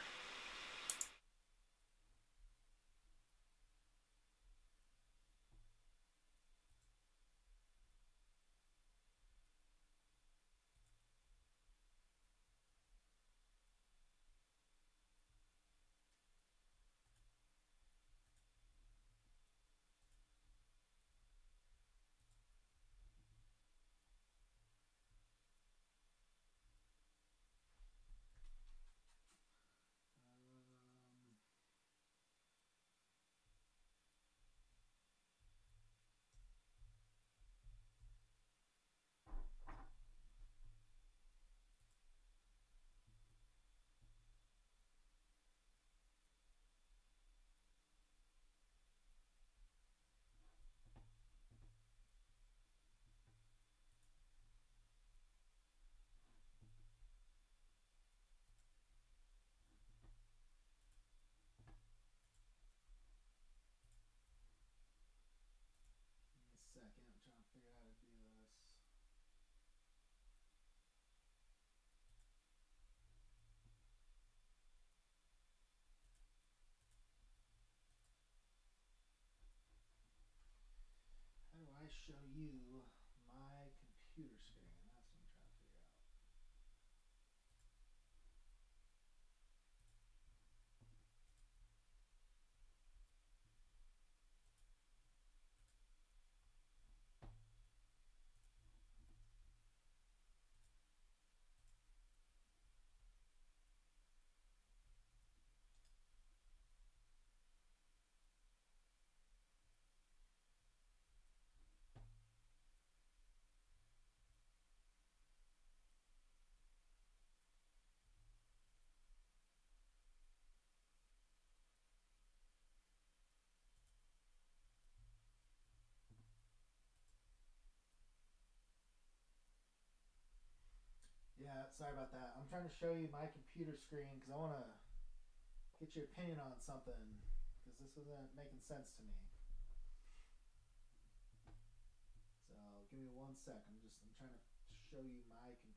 Yeah, sorry about that. I'm trying to show you my computer screen because I want to get your opinion on something because this isn't making sense to me. So give me one sec. I'm just I'm trying to show you my computer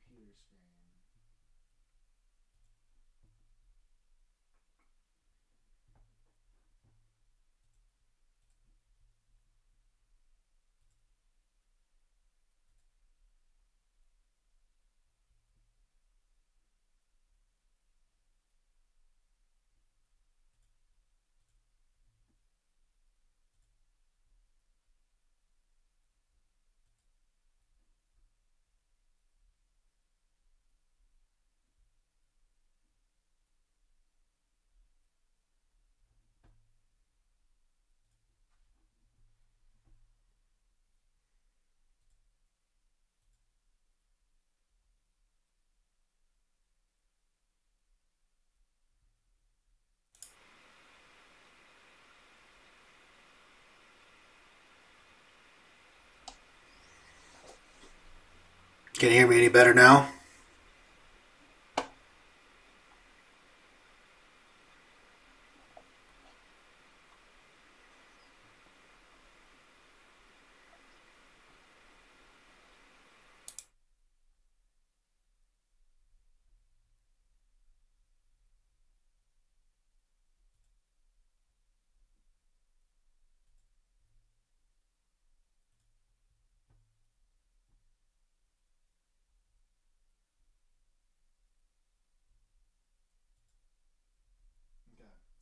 Can you hear me any better now?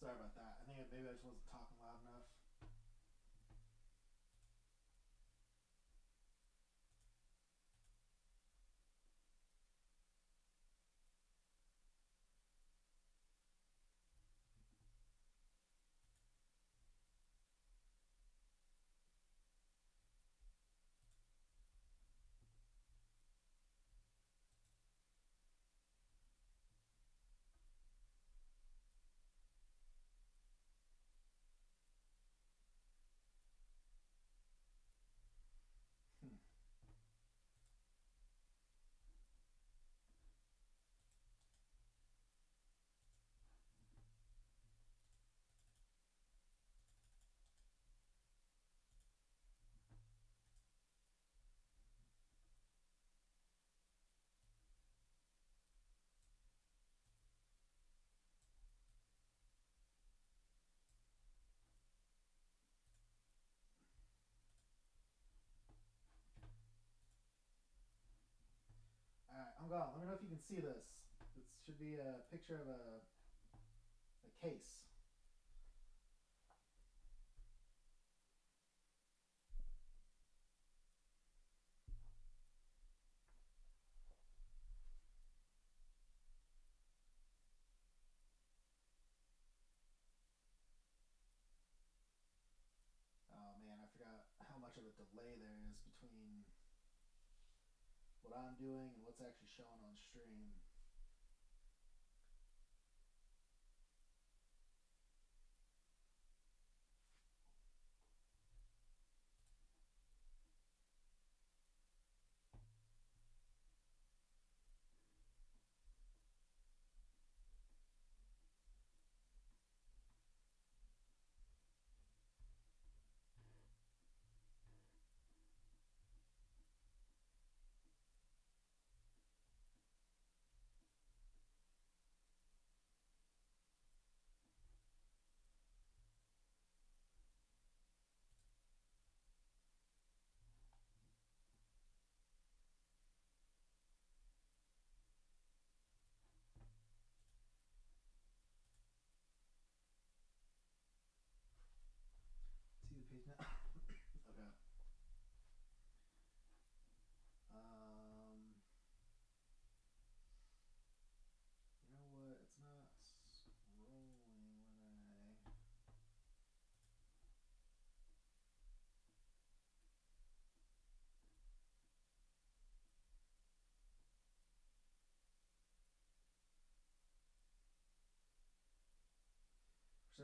Sorry about that. Alright, I'm. Let me know if you can see this. This should be a picture of a a case. Oh man, I forgot how much of a delay there is between what I'm doing and what's actually showing on stream.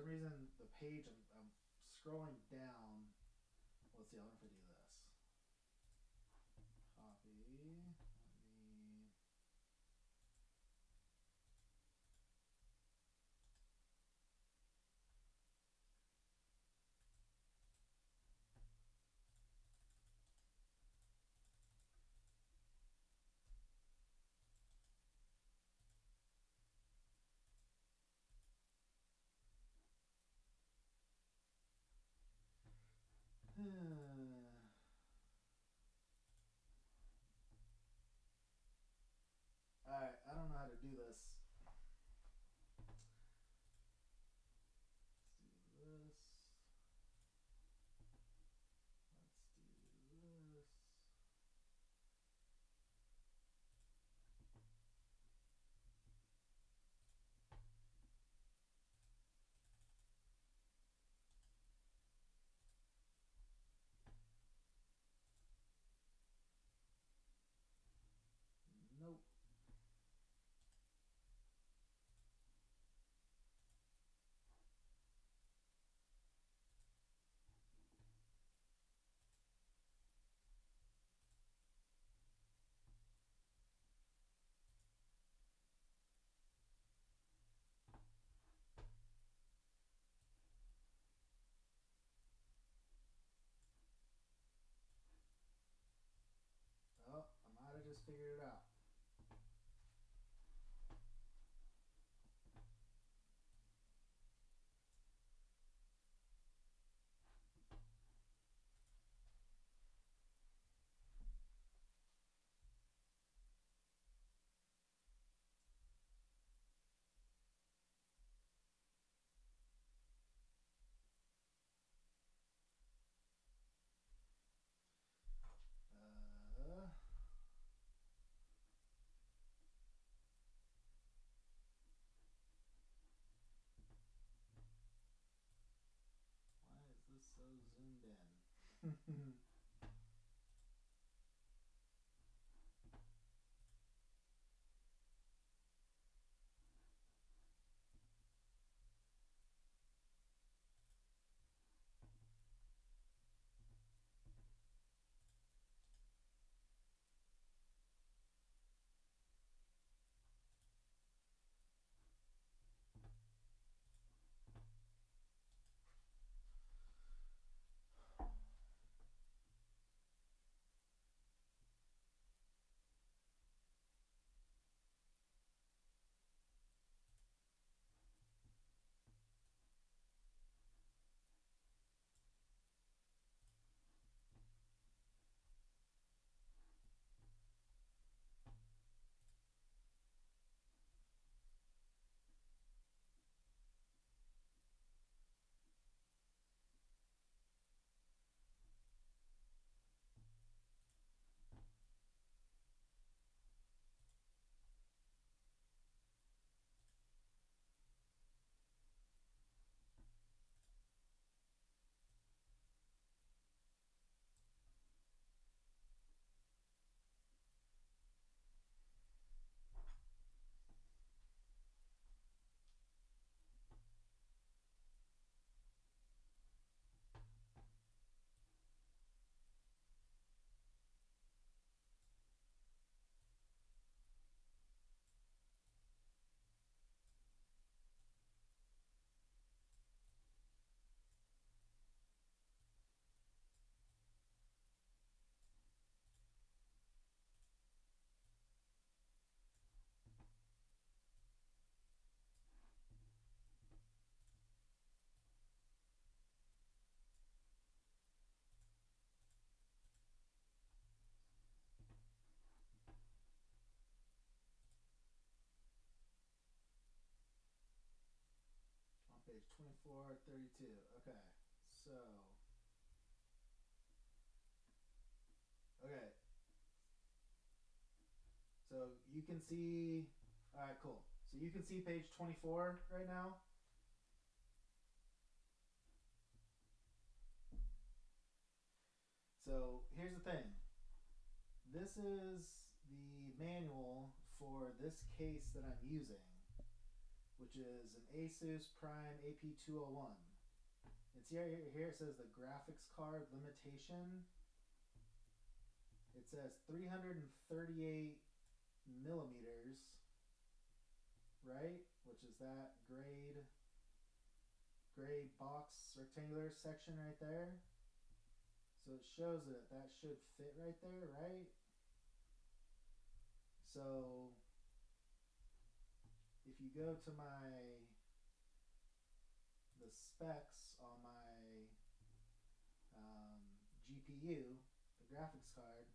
some reason the page I'm, I'm scrolling down. Let's see, 150. How to do this. Let's do this. Let's do this. Nope. just figured it out. Mm-hmm. Page 24, 32. Okay, so. Okay. So you can see. Alright, cool. So you can see page 24 right now. So here's the thing. This is the manual for this case that I'm using which is an Asus Prime AP201. It's here, here, here it says the graphics card limitation. It says 338 millimeters, right? Which is that grade, gray box rectangular section right there. So it shows that that should fit right there, right? So if you go to my the specs on my um, GPU, the graphics card,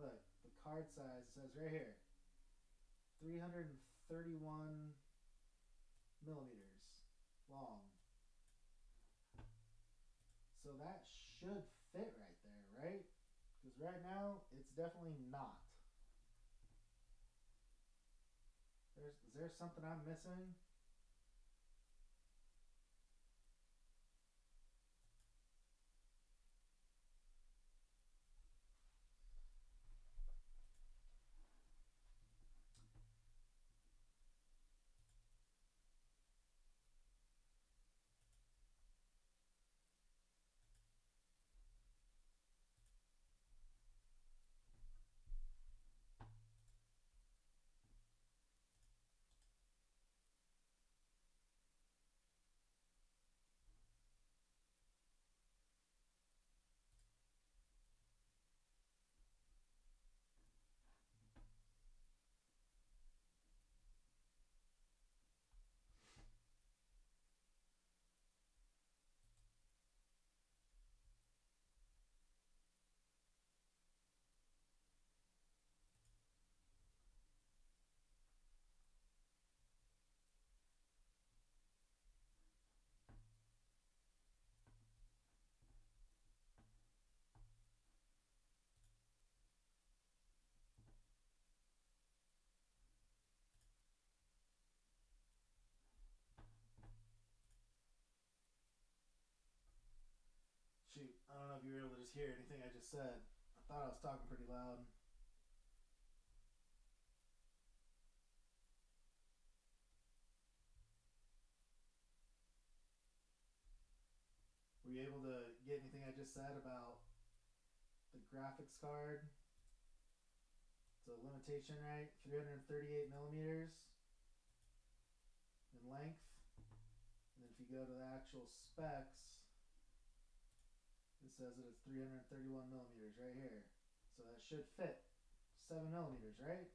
look, the card size says right here 331 millimeters long. So that should fit right there, right? Because right now it's definitely not. There's, is there something I'm missing? Hear anything I just said. I thought I was talking pretty loud. Were you able to get anything I just said about the graphics card? It's a limitation, right? 338 millimeters in length. And if you go to the actual specs, it says that it's 331 millimeters right here. So that should fit 7 millimeters, right?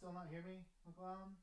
Still not hear me, McClown?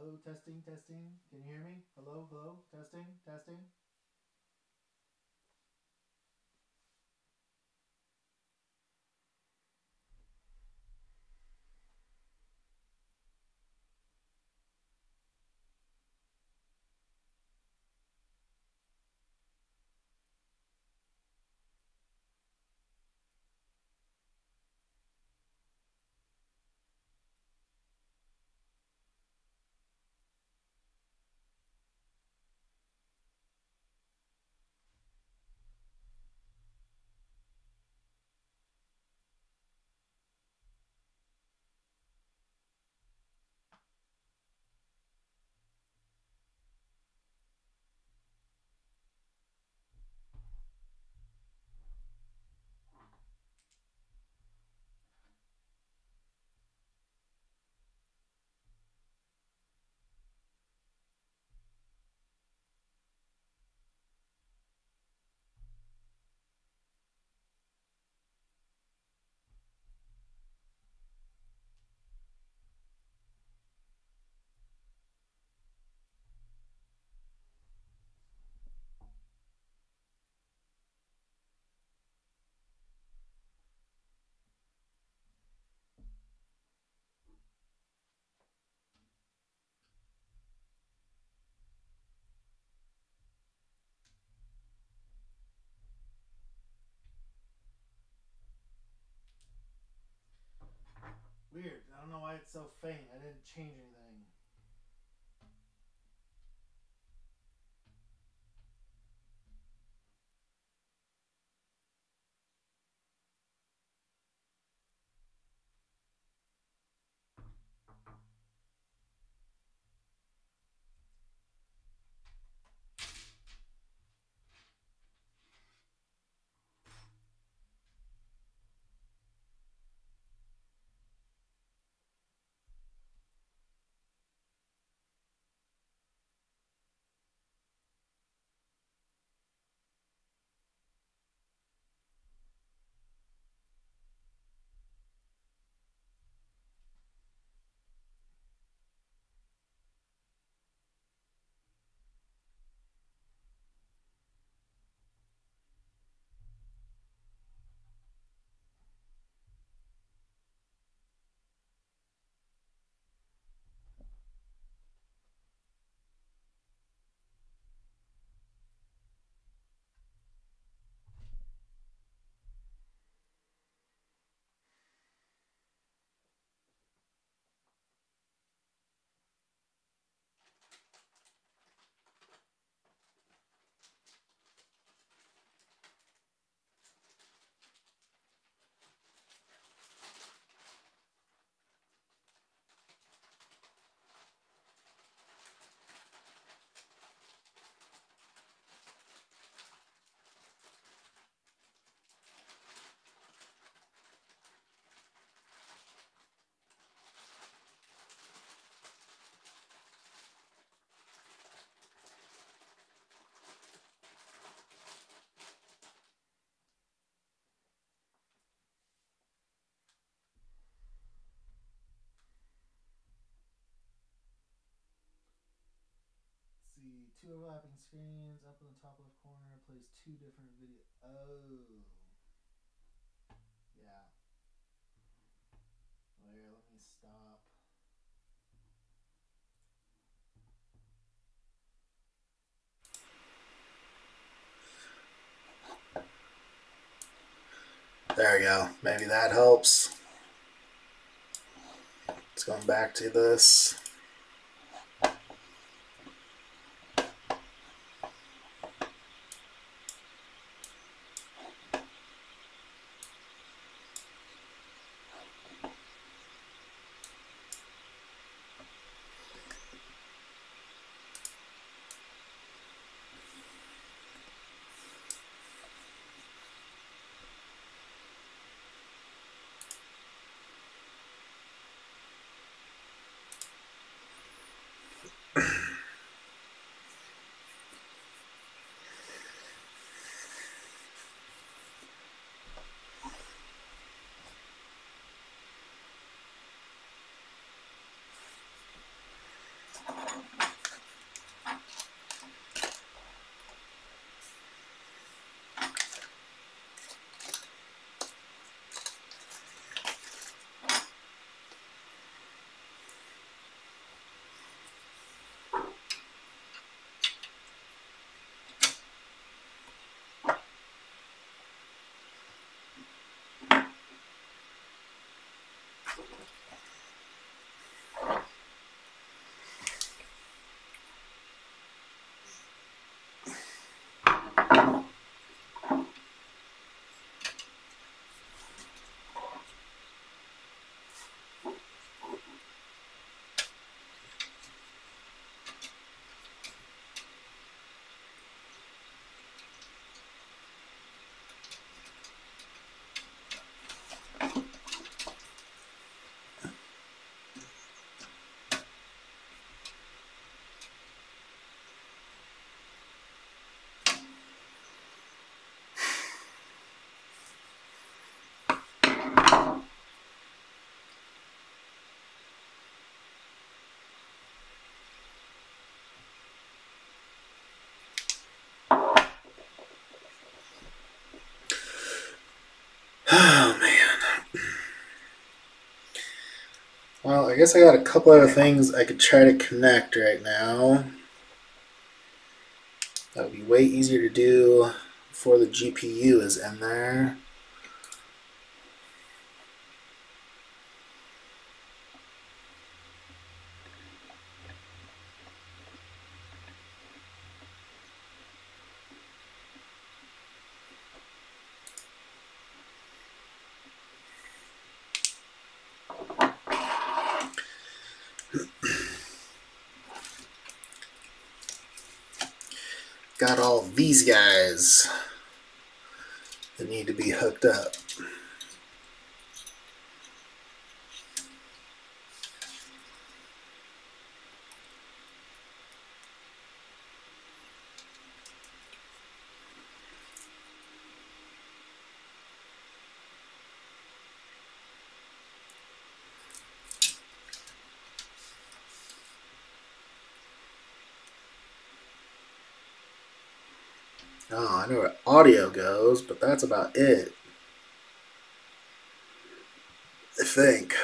Hello, testing, testing. Can you hear me? Hello, hello, testing, testing. Weird. I don't know why it's so faint. I didn't change anything. Two overlapping screens up in the top left corner plays two different video. Oh, yeah. Where? Let me stop. There we go. Maybe that helps. Let's go back to this. Guess I got a couple other things I could try to connect right now. That would be way easier to do before the GPU is in there. Got all these guys that need to be hooked up. Oh, I know where audio goes, but that's about it. I think.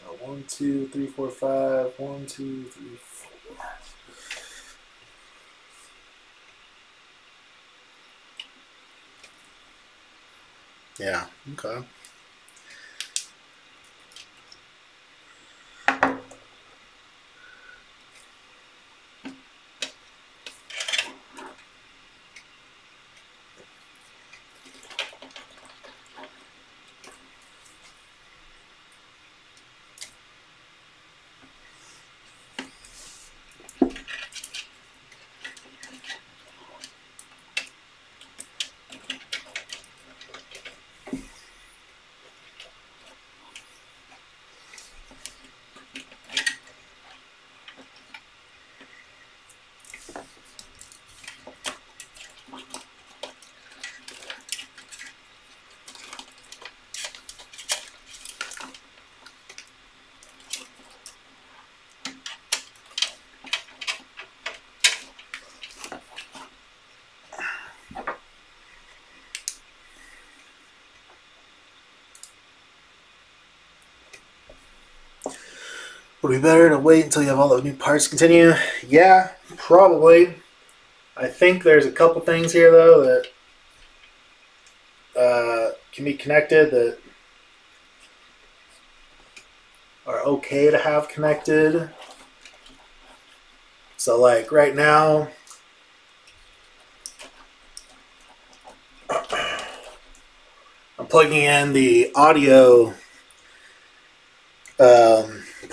So one, two, three, four, five. One, two, three, four. Yeah. Okay. Would be better to wait until you have all the new parts continue? Yeah, probably. I think there's a couple things here though that uh, can be connected that are okay to have connected. So like right now, I'm plugging in the audio um,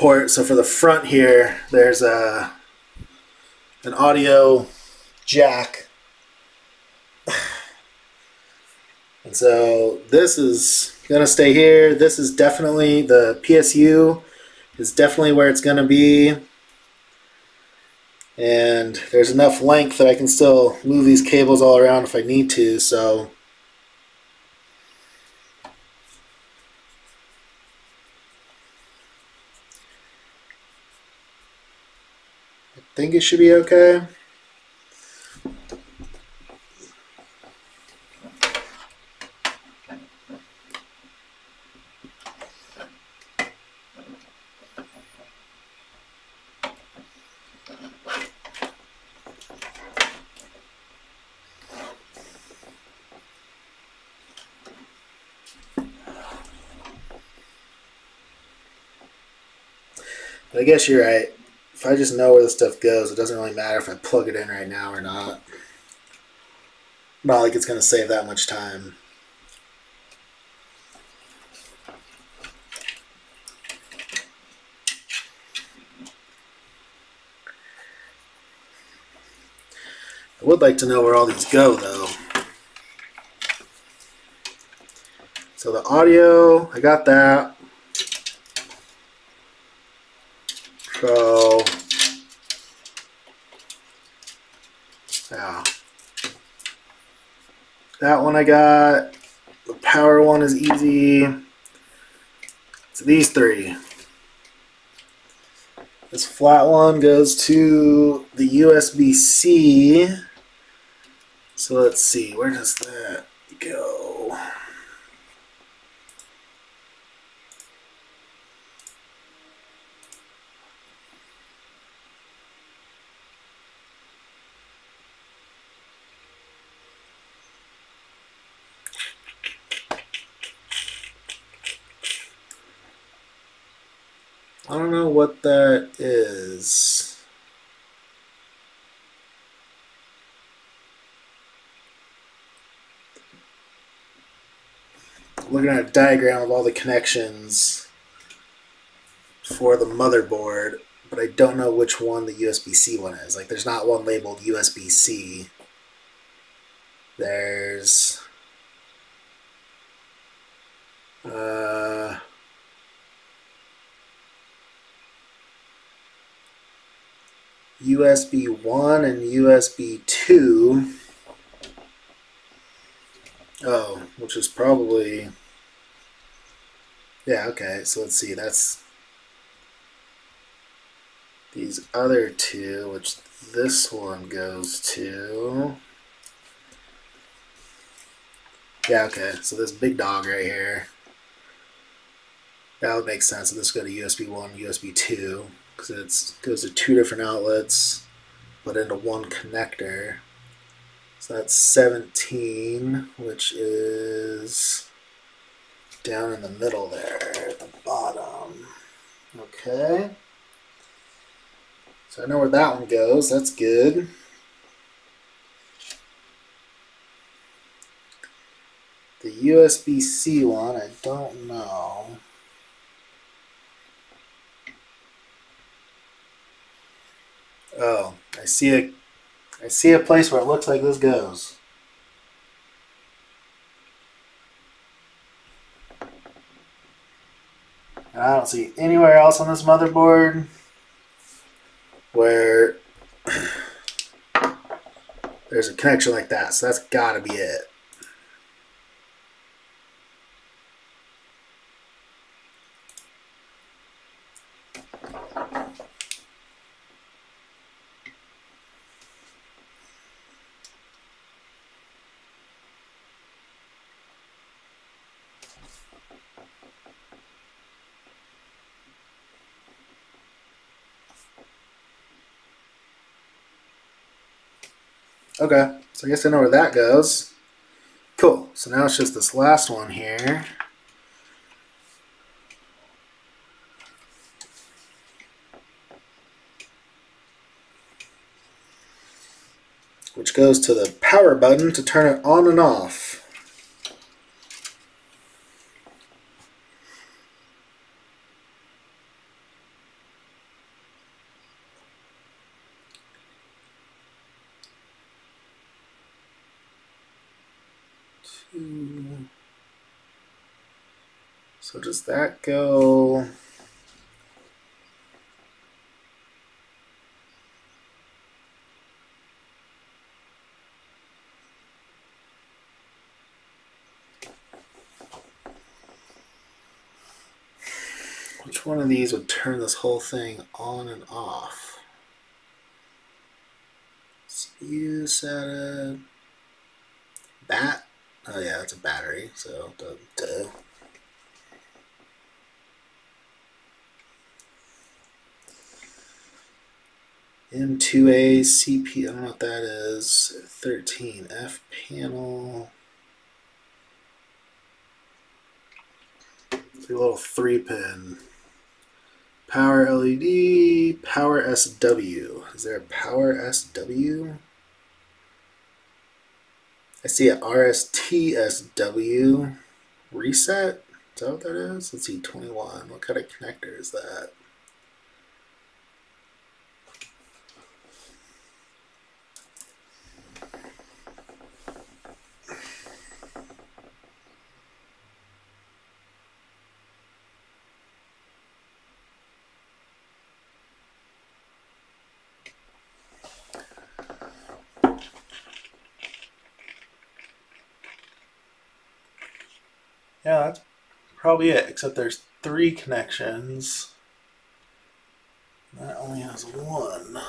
port. So for the front here, there's a an audio jack. And so this is gonna stay here. This is definitely the PSU is definitely where it's gonna be. And there's enough length that I can still move these cables all around if I need to, so think it should be okay. I guess you're right. I just know where the stuff goes, it doesn't really matter if I plug it in right now or not. Not like it's going to save that much time. I would like to know where all these go, though. So the audio, I got that. So, yeah. That one I got. The power one is easy. So these three. This flat one goes to the USB-C. So let's see, where does that go? I don't know what that is. Looking a diagram of all the connections for the motherboard, but I don't know which one the USB-C one is. Like, there's not one labeled USB-C. There's uh, USB 1 and USB 2. Oh, which is probably. Yeah, okay, so let's see. That's these other two, which this one goes to. Yeah, okay, so this big dog right here. That would make sense. So this go to USB 1, USB 2 because it goes to two different outlets, but into one connector. So that's 17, which is down in the middle there at the bottom. Okay. So I know where that one goes. That's good. The USB-C one, I don't know. Oh, I see a, I see a place where it looks like this goes. And I don't see anywhere else on this motherboard where there's a connection like that. So that's got to be it. Okay, so I guess I know where that goes. Cool, so now it's just this last one here. Which goes to the power button to turn it on and off. two. So does that go? Which one of these would turn this whole thing on and off? CPU SATA bat Oh yeah, that's a battery, so duh. M2A CP, I don't know what that is. 13F panel. It's a little three pin power LED, power SW. Is there a power SW? I see a RSTSW reset. Is that what that is? Let's see, 21. What kind of connector is that? Yeah, that's probably it, except there's three connections. That only has one.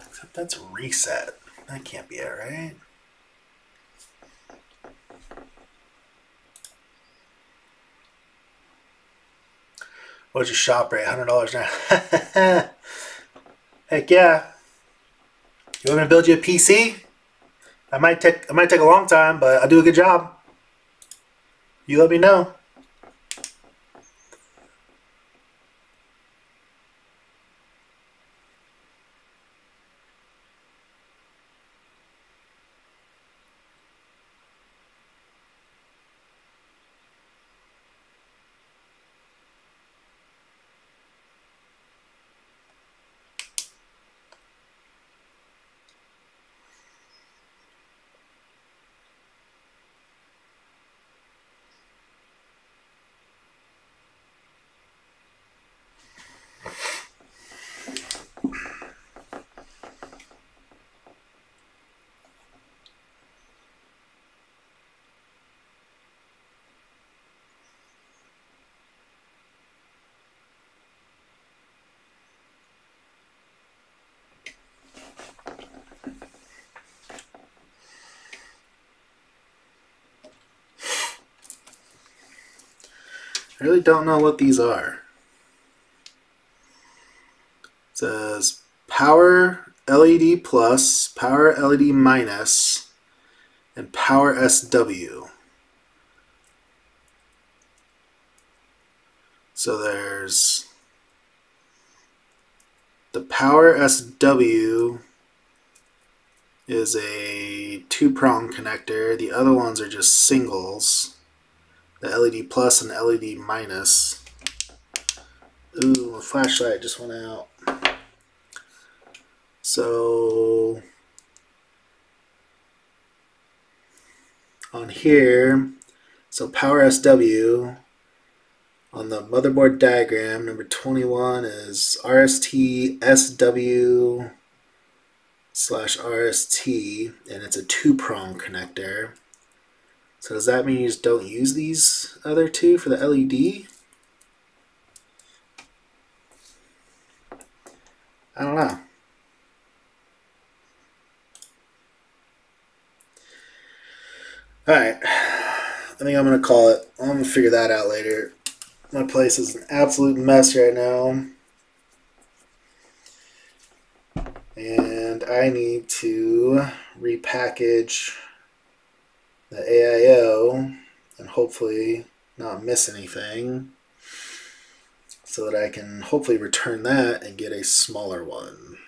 Except that's reset. That can't be it, right? What's your shop rate? Hundred dollars now. Heck yeah. You want me to build you a PC? I might take I might take a long time, but I'll do a good job. You let me know. Really don't know what these are. It says power LED plus, power LED minus, and power SW. So there's the power SW is a two prong connector. The other ones are just singles. The LED plus and LED minus. Ooh, my flashlight just went out. So on here, so power SW on the motherboard diagram, number 21 is RST SW slash RST, and it's a two prong connector. So does that mean you just don't use these other two for the LED? I don't know. Alright. I think I'm going to call it. I'm going to figure that out later. My place is an absolute mess right now. And I need to repackage the AIO and hopefully not miss anything so that I can hopefully return that and get a smaller one.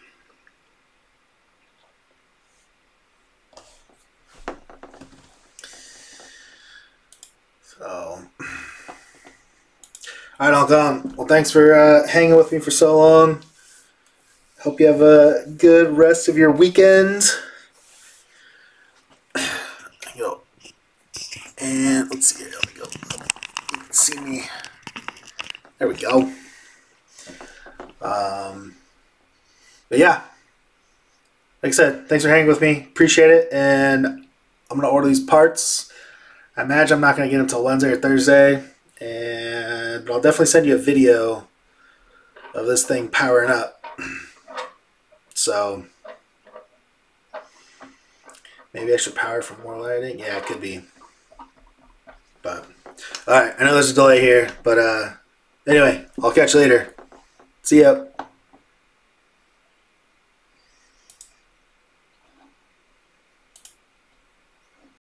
So, all right, Alcon. Well, thanks for uh, hanging with me for so long. Hope you have a good rest of your weekend. Go. And let's see here. Let me go. You can see me. There we go. Um, but yeah, like I said, thanks for hanging with me. Appreciate it. And I'm gonna order these parts. I imagine I'm not gonna get them until Wednesday or Thursday. And I'll definitely send you a video of this thing powering up. So maybe I should power for more lighting. Yeah, it could be. But all right, I know there's a delay here, but uh, anyway, I'll catch you later. See ya.